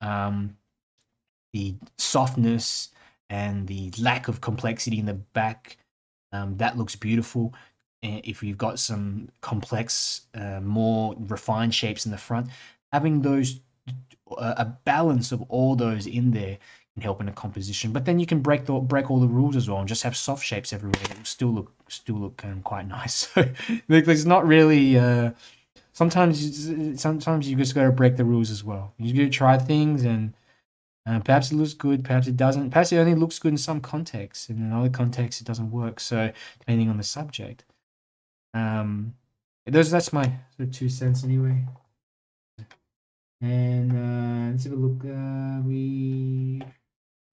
Um, the softness and the lack of complexity in the back um, that looks beautiful. And if you've got some complex, uh, more refined shapes in the front, having those uh, a balance of all those in there can help in a composition. But then you can break the break all the rules as well and just have soft shapes everywhere. It will still look still look um, quite nice. So there's not really. Uh, sometimes sometimes you just got to break the rules as well. You got to try things and. Uh, perhaps it looks good, perhaps it doesn't. Perhaps it only looks good in some contexts, and in other contexts it doesn't work. So, depending on the subject, um, those that's my sort of two cents anyway. And uh, let's have a look. Uh, we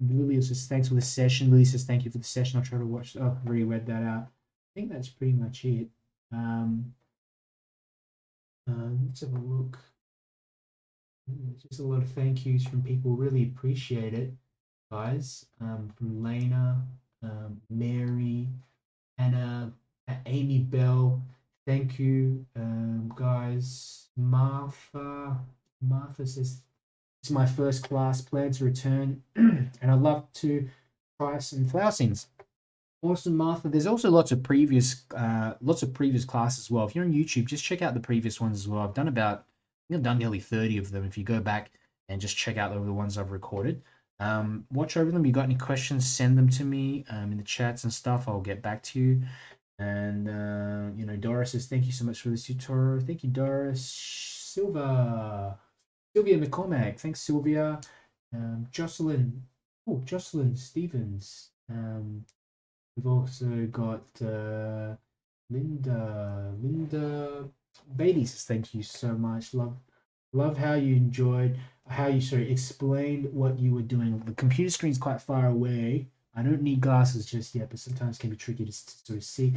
Lily says thanks for the session. Lily says thank you for the session. I'll try to watch. Oh, I've already read that out. I think that's pretty much it. Um, uh, let's have a look. Just a lot of thank yous from people. Really appreciate it, guys. Um, from Lena, um, Mary, Anna, Amy Bell. Thank you, um, guys. Martha. Martha says it's my first class, plan to return, and I'd love to try some flower scenes. Awesome, Martha. There's also lots of previous, uh, lots of previous classes as well. If you're on YouTube, just check out the previous ones as well. I've done about, I've done nearly 30 of them. If you go back and just check out the ones I've recorded, um, watch over them. You got any questions? Send them to me um, in the chats and stuff. I'll get back to you. And uh, you know, Doris says thank you so much for this tutorial. Thank you, Doris Silva. Sylvia McCormack, thanks Sylvia. Um, Jocelyn, oh Jocelyn Stevens. Um, we've also got uh, Linda. Linda Says thank you so much. Love, love how you enjoyed, how you sorry explained what you were doing. The computer screen's quite far away. I don't need glasses just yet, but sometimes can be tricky to sort of see.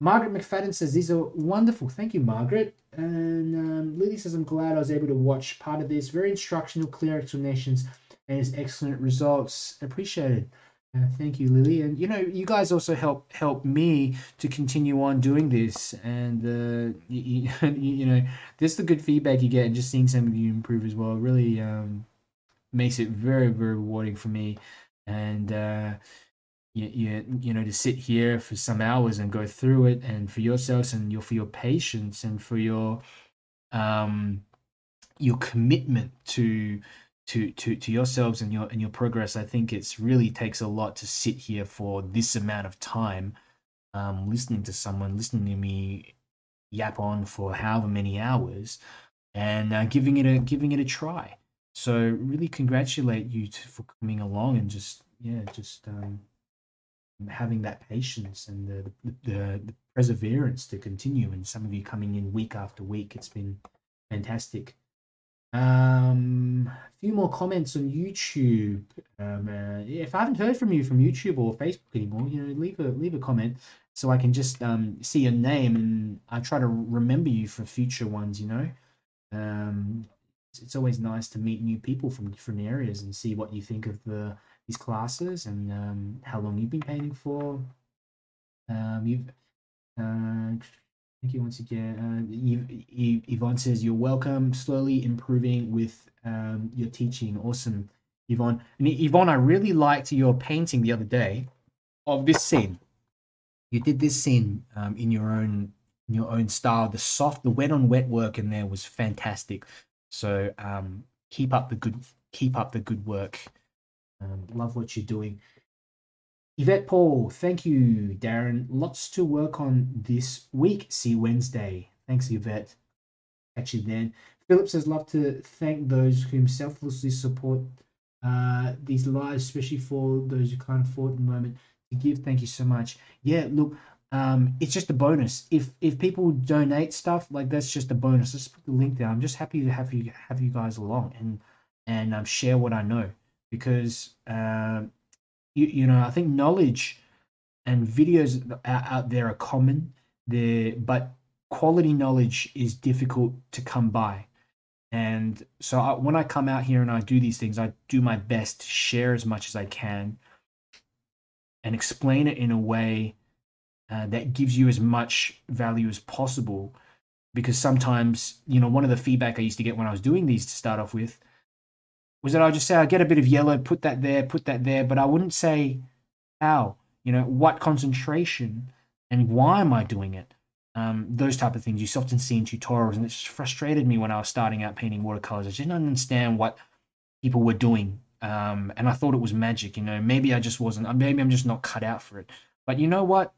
Margaret McFadden says, These are wonderful. Thank you, Margaret. And um, Lily says, I'm glad I was able to watch part of this. Very instructional, clear explanations, and his excellent results. Appreciated. Thank you, Lily. And you know, you guys also help help me to continue on doing this. And uh, you, you, know, this is the good feedback you get, and just seeing some of you improve as well really um, makes it very, very rewarding for me. And uh, you, you, you know to sit here for some hours and go through it and for yourselves and your for your patience and for your um your commitment to to to to yourselves and your and your progress i think it's really takes a lot to sit here for this amount of time um, listening to someone, listening to me yap on for however many hours, and uh, giving it a giving it a try. So really congratulate you to, for coming along and just yeah, just um, having that patience and the, the, the, the perseverance to continue. And some of you coming in week after week, it's been fantastic. Um, a few more comments on YouTube. Um, uh, if I haven't heard from you from YouTube or Facebook anymore, you know, leave a leave a comment so I can just um, see your name and I try to remember you for future ones. You know, um, it's, it's always nice to meet new people from different areas and see what you think of the these classes and um, how long you've been painting for. Um, you've uh, thank you once again. Uh, Yvonne says you're welcome. Slowly improving with um, your teaching. Awesome, Yvonne. And Yvonne, I really liked your painting the other day of this scene. You did this scene um, in your own in your own style. The soft, the wet on wet work in there was fantastic. So um, keep up the good keep up the good work. Um, love what you're doing. Yvette Paul, thank you, Darren. Lots to work on this week. See Wednesday. Thanks, Yvette. Catch you then. Philip says, love to thank those whom selflessly support uh, these lives, especially for those who can't afford at the moment to give. Thank you so much. Yeah, look, um, it's just a bonus. If if people donate stuff, like that's just a bonus. Let's put the link there. I'm just happy to have you have you guys along and and um, share what I know because uh, you, you know I think knowledge and videos out there are common there, but quality knowledge is difficult to come by. And so I, when I come out here and I do these things, I do my best to share as much as I can and explain it in a way uh, that gives you as much value as possible. Because sometimes, you know, one of the feedback I used to get when I was doing these to start off with was that I just say I get a bit of yellow, put that there, put that there, but I wouldn't say how, you know, what concentration and why am I doing it? Um, those type of things you often see in tutorials, and it frustrated me when I was starting out painting watercolors. I just didn't understand what people were doing, um, and I thought it was magic. You know, maybe I just wasn't. Maybe I'm just not cut out for it. But you know what?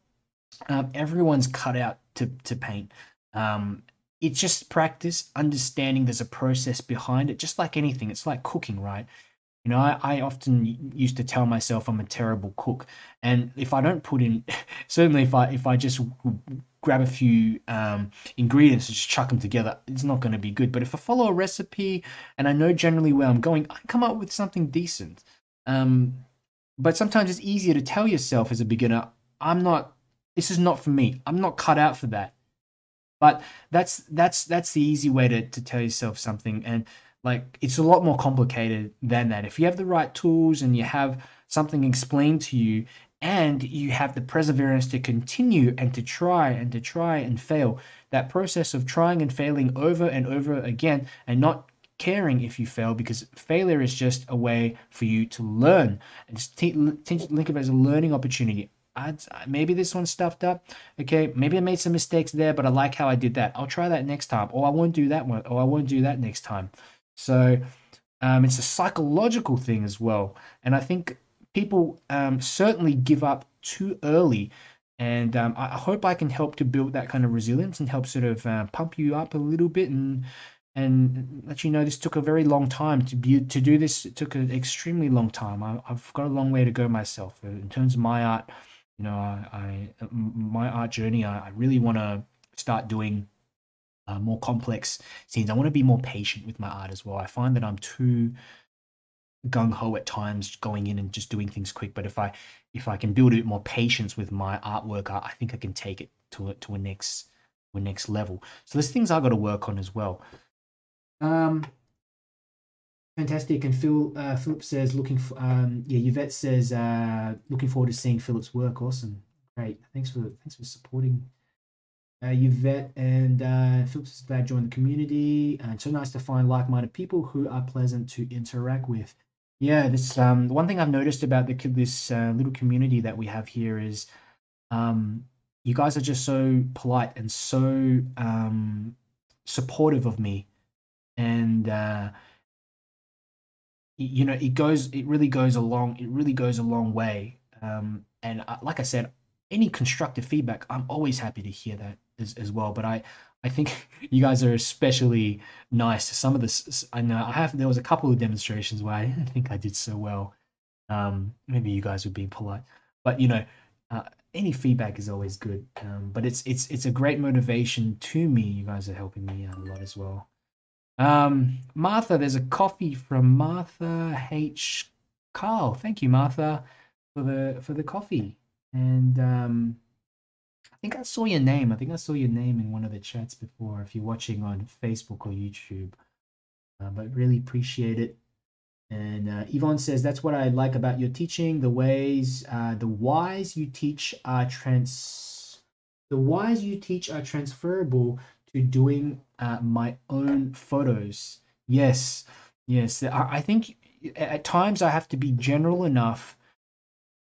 Um, everyone's cut out to to paint. Um, it's just practice, understanding there's a process behind it, just like anything. It's like cooking, right? You know, I, I often used to tell myself I'm a terrible cook, and if I don't put in, certainly if I if I just grab a few um, ingredients and just chuck them together, it's not going to be good. But if I follow a recipe and I know generally where I'm going, I come up with something decent. Um, but sometimes it's easier to tell yourself as a beginner, I'm not. This is not for me. I'm not cut out for that. But that's that's that's the easy way to, to tell yourself something. And like it's a lot more complicated than that. If you have the right tools and you have something explained to you and you have the perseverance to continue and to try and to try and fail, that process of trying and failing over and over again and not caring if you fail because failure is just a way for you to learn. And just think of it as a learning opportunity I'd, maybe this one's stuffed up. Okay, maybe I made some mistakes there, but I like how I did that. I'll try that next time, or I won't do that one, or I won't do that next time. So um, it's a psychological thing as well, and I think people um, certainly give up too early. And um, I, hope I can help to build that kind of resilience and help sort of uh, pump you up a little bit and and let you know this took a very long time to be to do this. It took an extremely long time. I, have got a long way to go myself in terms of my art you know, I, I my art journey, I, I really want to start doing uh, more complex scenes. I want to be more patient with my art as well. I find that I'm too gung ho at times, going in and just doing things quick. But if I if I can build a bit more patience with my artwork, I, I think I can take it to a, to a next to a next level. So there's things I got to work on as well. Um, Fantastic. And Phil uh, Philip says looking for um, yeah Yvette says uh, looking forward to seeing Philip's work. Awesome. Great. Thanks for thanks for supporting uh, Yvette and uh, Philip says glad join the community and so nice to find like-minded people who are pleasant to interact with. Yeah, this um one thing I've noticed about the this uh, little community that we have here is um you guys are just so polite and so um supportive of me and uh you know it goes it really goes along it really goes a long way um, and I, like i said any constructive feedback, I'm always happy to hear that as, as well. But I, I think you guys are especially nice. To some of this, I know I have. There was a couple of demonstrations where I didn't think I did so well. Um, maybe you guys were being polite, but you know, uh, any feedback is always good. Um, but it's it's it's a great motivation to me. You guys are helping me out a lot as well. Um, Martha, there's a coffee from Martha H. Carl. Thank you, Martha, for the for the coffee. And um, I think I saw your name. I think I saw your name in one of the chats before. If you're watching on Facebook or YouTube, uh, but really appreciate it. And uh, Yvonne says that's what I like about your teaching. The ways, uh, the whys you teach are trans, the whys you teach are transferable to doing uh, my own photos. Yes, yes. I, I think at times I have to be general enough.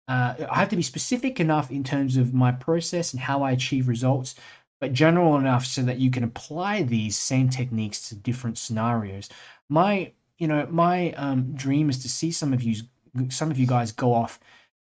Uh, I have to be specific enough in terms of my process and how I achieve results, but general enough so that you can apply these same techniques to different scenarios. My, you know, my um, dream is to see some of you, some of you guys go off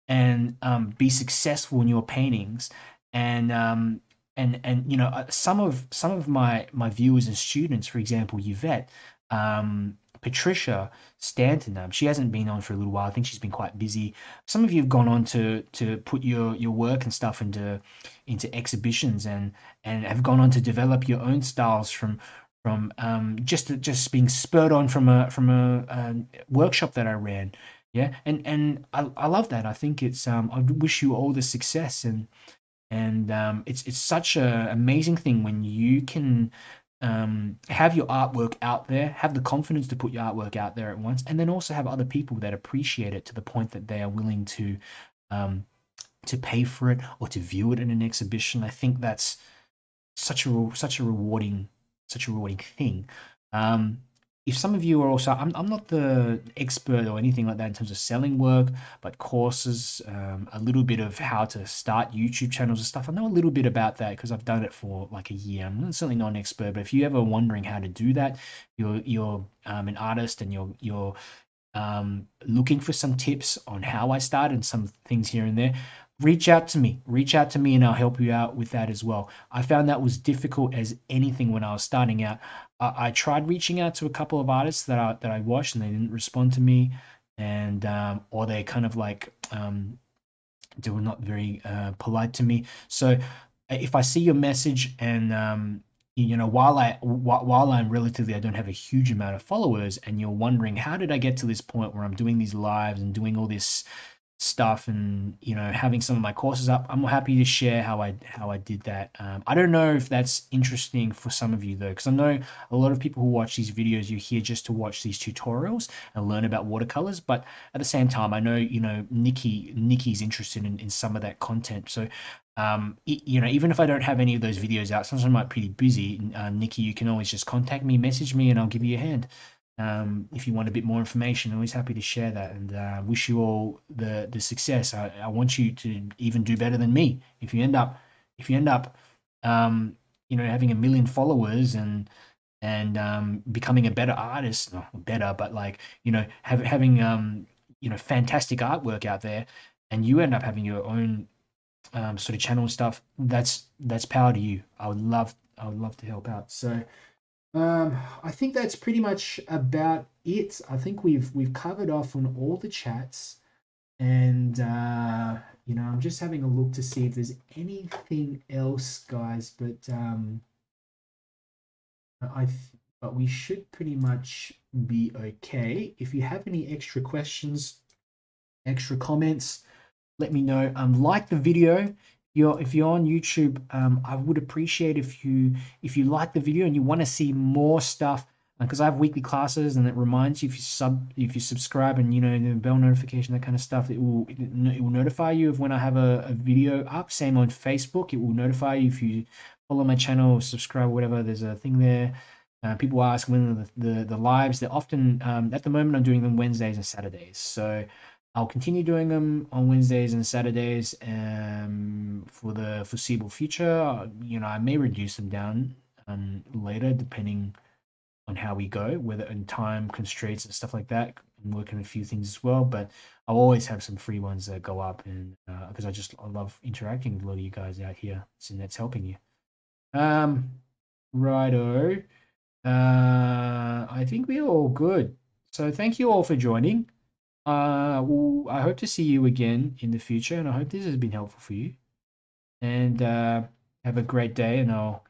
and um, be successful in your paintings, and um, and and you know, uh, some of some of my my viewers and students, for example, Yvette. Um, Patricia Stanton. Um, she hasn't been on for a little while. I think she's been quite busy. Some of you have gone on to to put your your work and stuff into into exhibitions and and have gone on to develop your own styles from from um, just just being spurred on from a from a, a workshop that I ran. Yeah, and and I, I love that. I think it's um, I wish you all the success and and um, it's it's such a amazing thing when you can um, have your artwork out there, have the confidence to put your artwork out there at once, and then also have other people that appreciate it to the point that they are willing to um, to pay for it or to view it in an exhibition. I think that's such a such a rewarding such a rewarding thing. Um, if some of you are also, I'm, I'm not the expert or anything like that in terms of selling work, but courses, um, a little bit of how to start YouTube channels and stuff. I know a little bit about that because I've done it for like a year. I'm certainly not an expert, but if you're ever wondering how to do that, you're you're um, an artist and you're you're um, looking for some tips on how I started and some things here and there, reach out to me. Reach out to me and I'll help you out with that as well. I found that was difficult as anything when I was starting out. I, I tried reaching out to a couple of artists that I that I watched and they didn't respond to me, and um, or they kind of like um, they were not very uh, polite to me. So if I see your message and um, you know while I while I'm relatively I don't have a huge amount of followers and you're wondering how did I get to this point where I'm doing these lives and doing all this stuff and you know having some of my courses up i'm happy to share how i how i did that um, i don't know if that's interesting for some of you though because i know a lot of people who watch these videos you're here just to watch these tutorials and learn about watercolors but at the same time i know you know nikki nikki's interested in, in some of that content so um, you know, even if I don't have any of those videos out, sometimes I'm be pretty busy. Uh, Nikki, you can always just contact me, message me, and I'll give you a hand. Um, if you want a bit more information, I'm always happy to share that and uh, wish you all the the success. I, I want you to even do better than me. If you end up if you end up um, you know having a million followers and and um, becoming a better artist, not better, but like you know have, having um, you know fantastic artwork out there, and you end up having your own um, sort of channel and stuff. That's that's power to you. I would love I would love to help out. So. Um, I think that's pretty much about it. I think we've we've covered off on all the chats, and uh, you know, I'm just having a look to see if there's anything else, guys. But um, I but we should pretty much be okay. If you have any extra questions, extra comments, let me know. Um, like the video you're if you're on YouTube, um, I would appreciate if you if you like the video and you want to see more stuff because I have weekly classes and it reminds you if you sub if you subscribe and you know the bell notification that kind of stuff it will it, it will notify you of when I have a, a, video up. Same on Facebook, it will notify you if you follow my channel, subscribe, whatever. There's a thing there. Uh, people ask when the, the, the lives. They're often um, at the moment I'm doing them Wednesdays and Saturdays. So I'll continue doing them on Wednesdays and Saturdays um, for the foreseeable future. You know, I may reduce them down um, later depending on how we go, whether in time constraints and stuff like that. I'm working a few things as well, but I'll always have some free ones that go up, and because uh, I just I love interacting with a lot of you guys out here, and that's helping you. Um, righto. Uh, I think we're all good. So thank you all for joining. Uh, well, I hope to see you again in the future, and I hope this has been helpful for you. And uh, have a great day, and I'll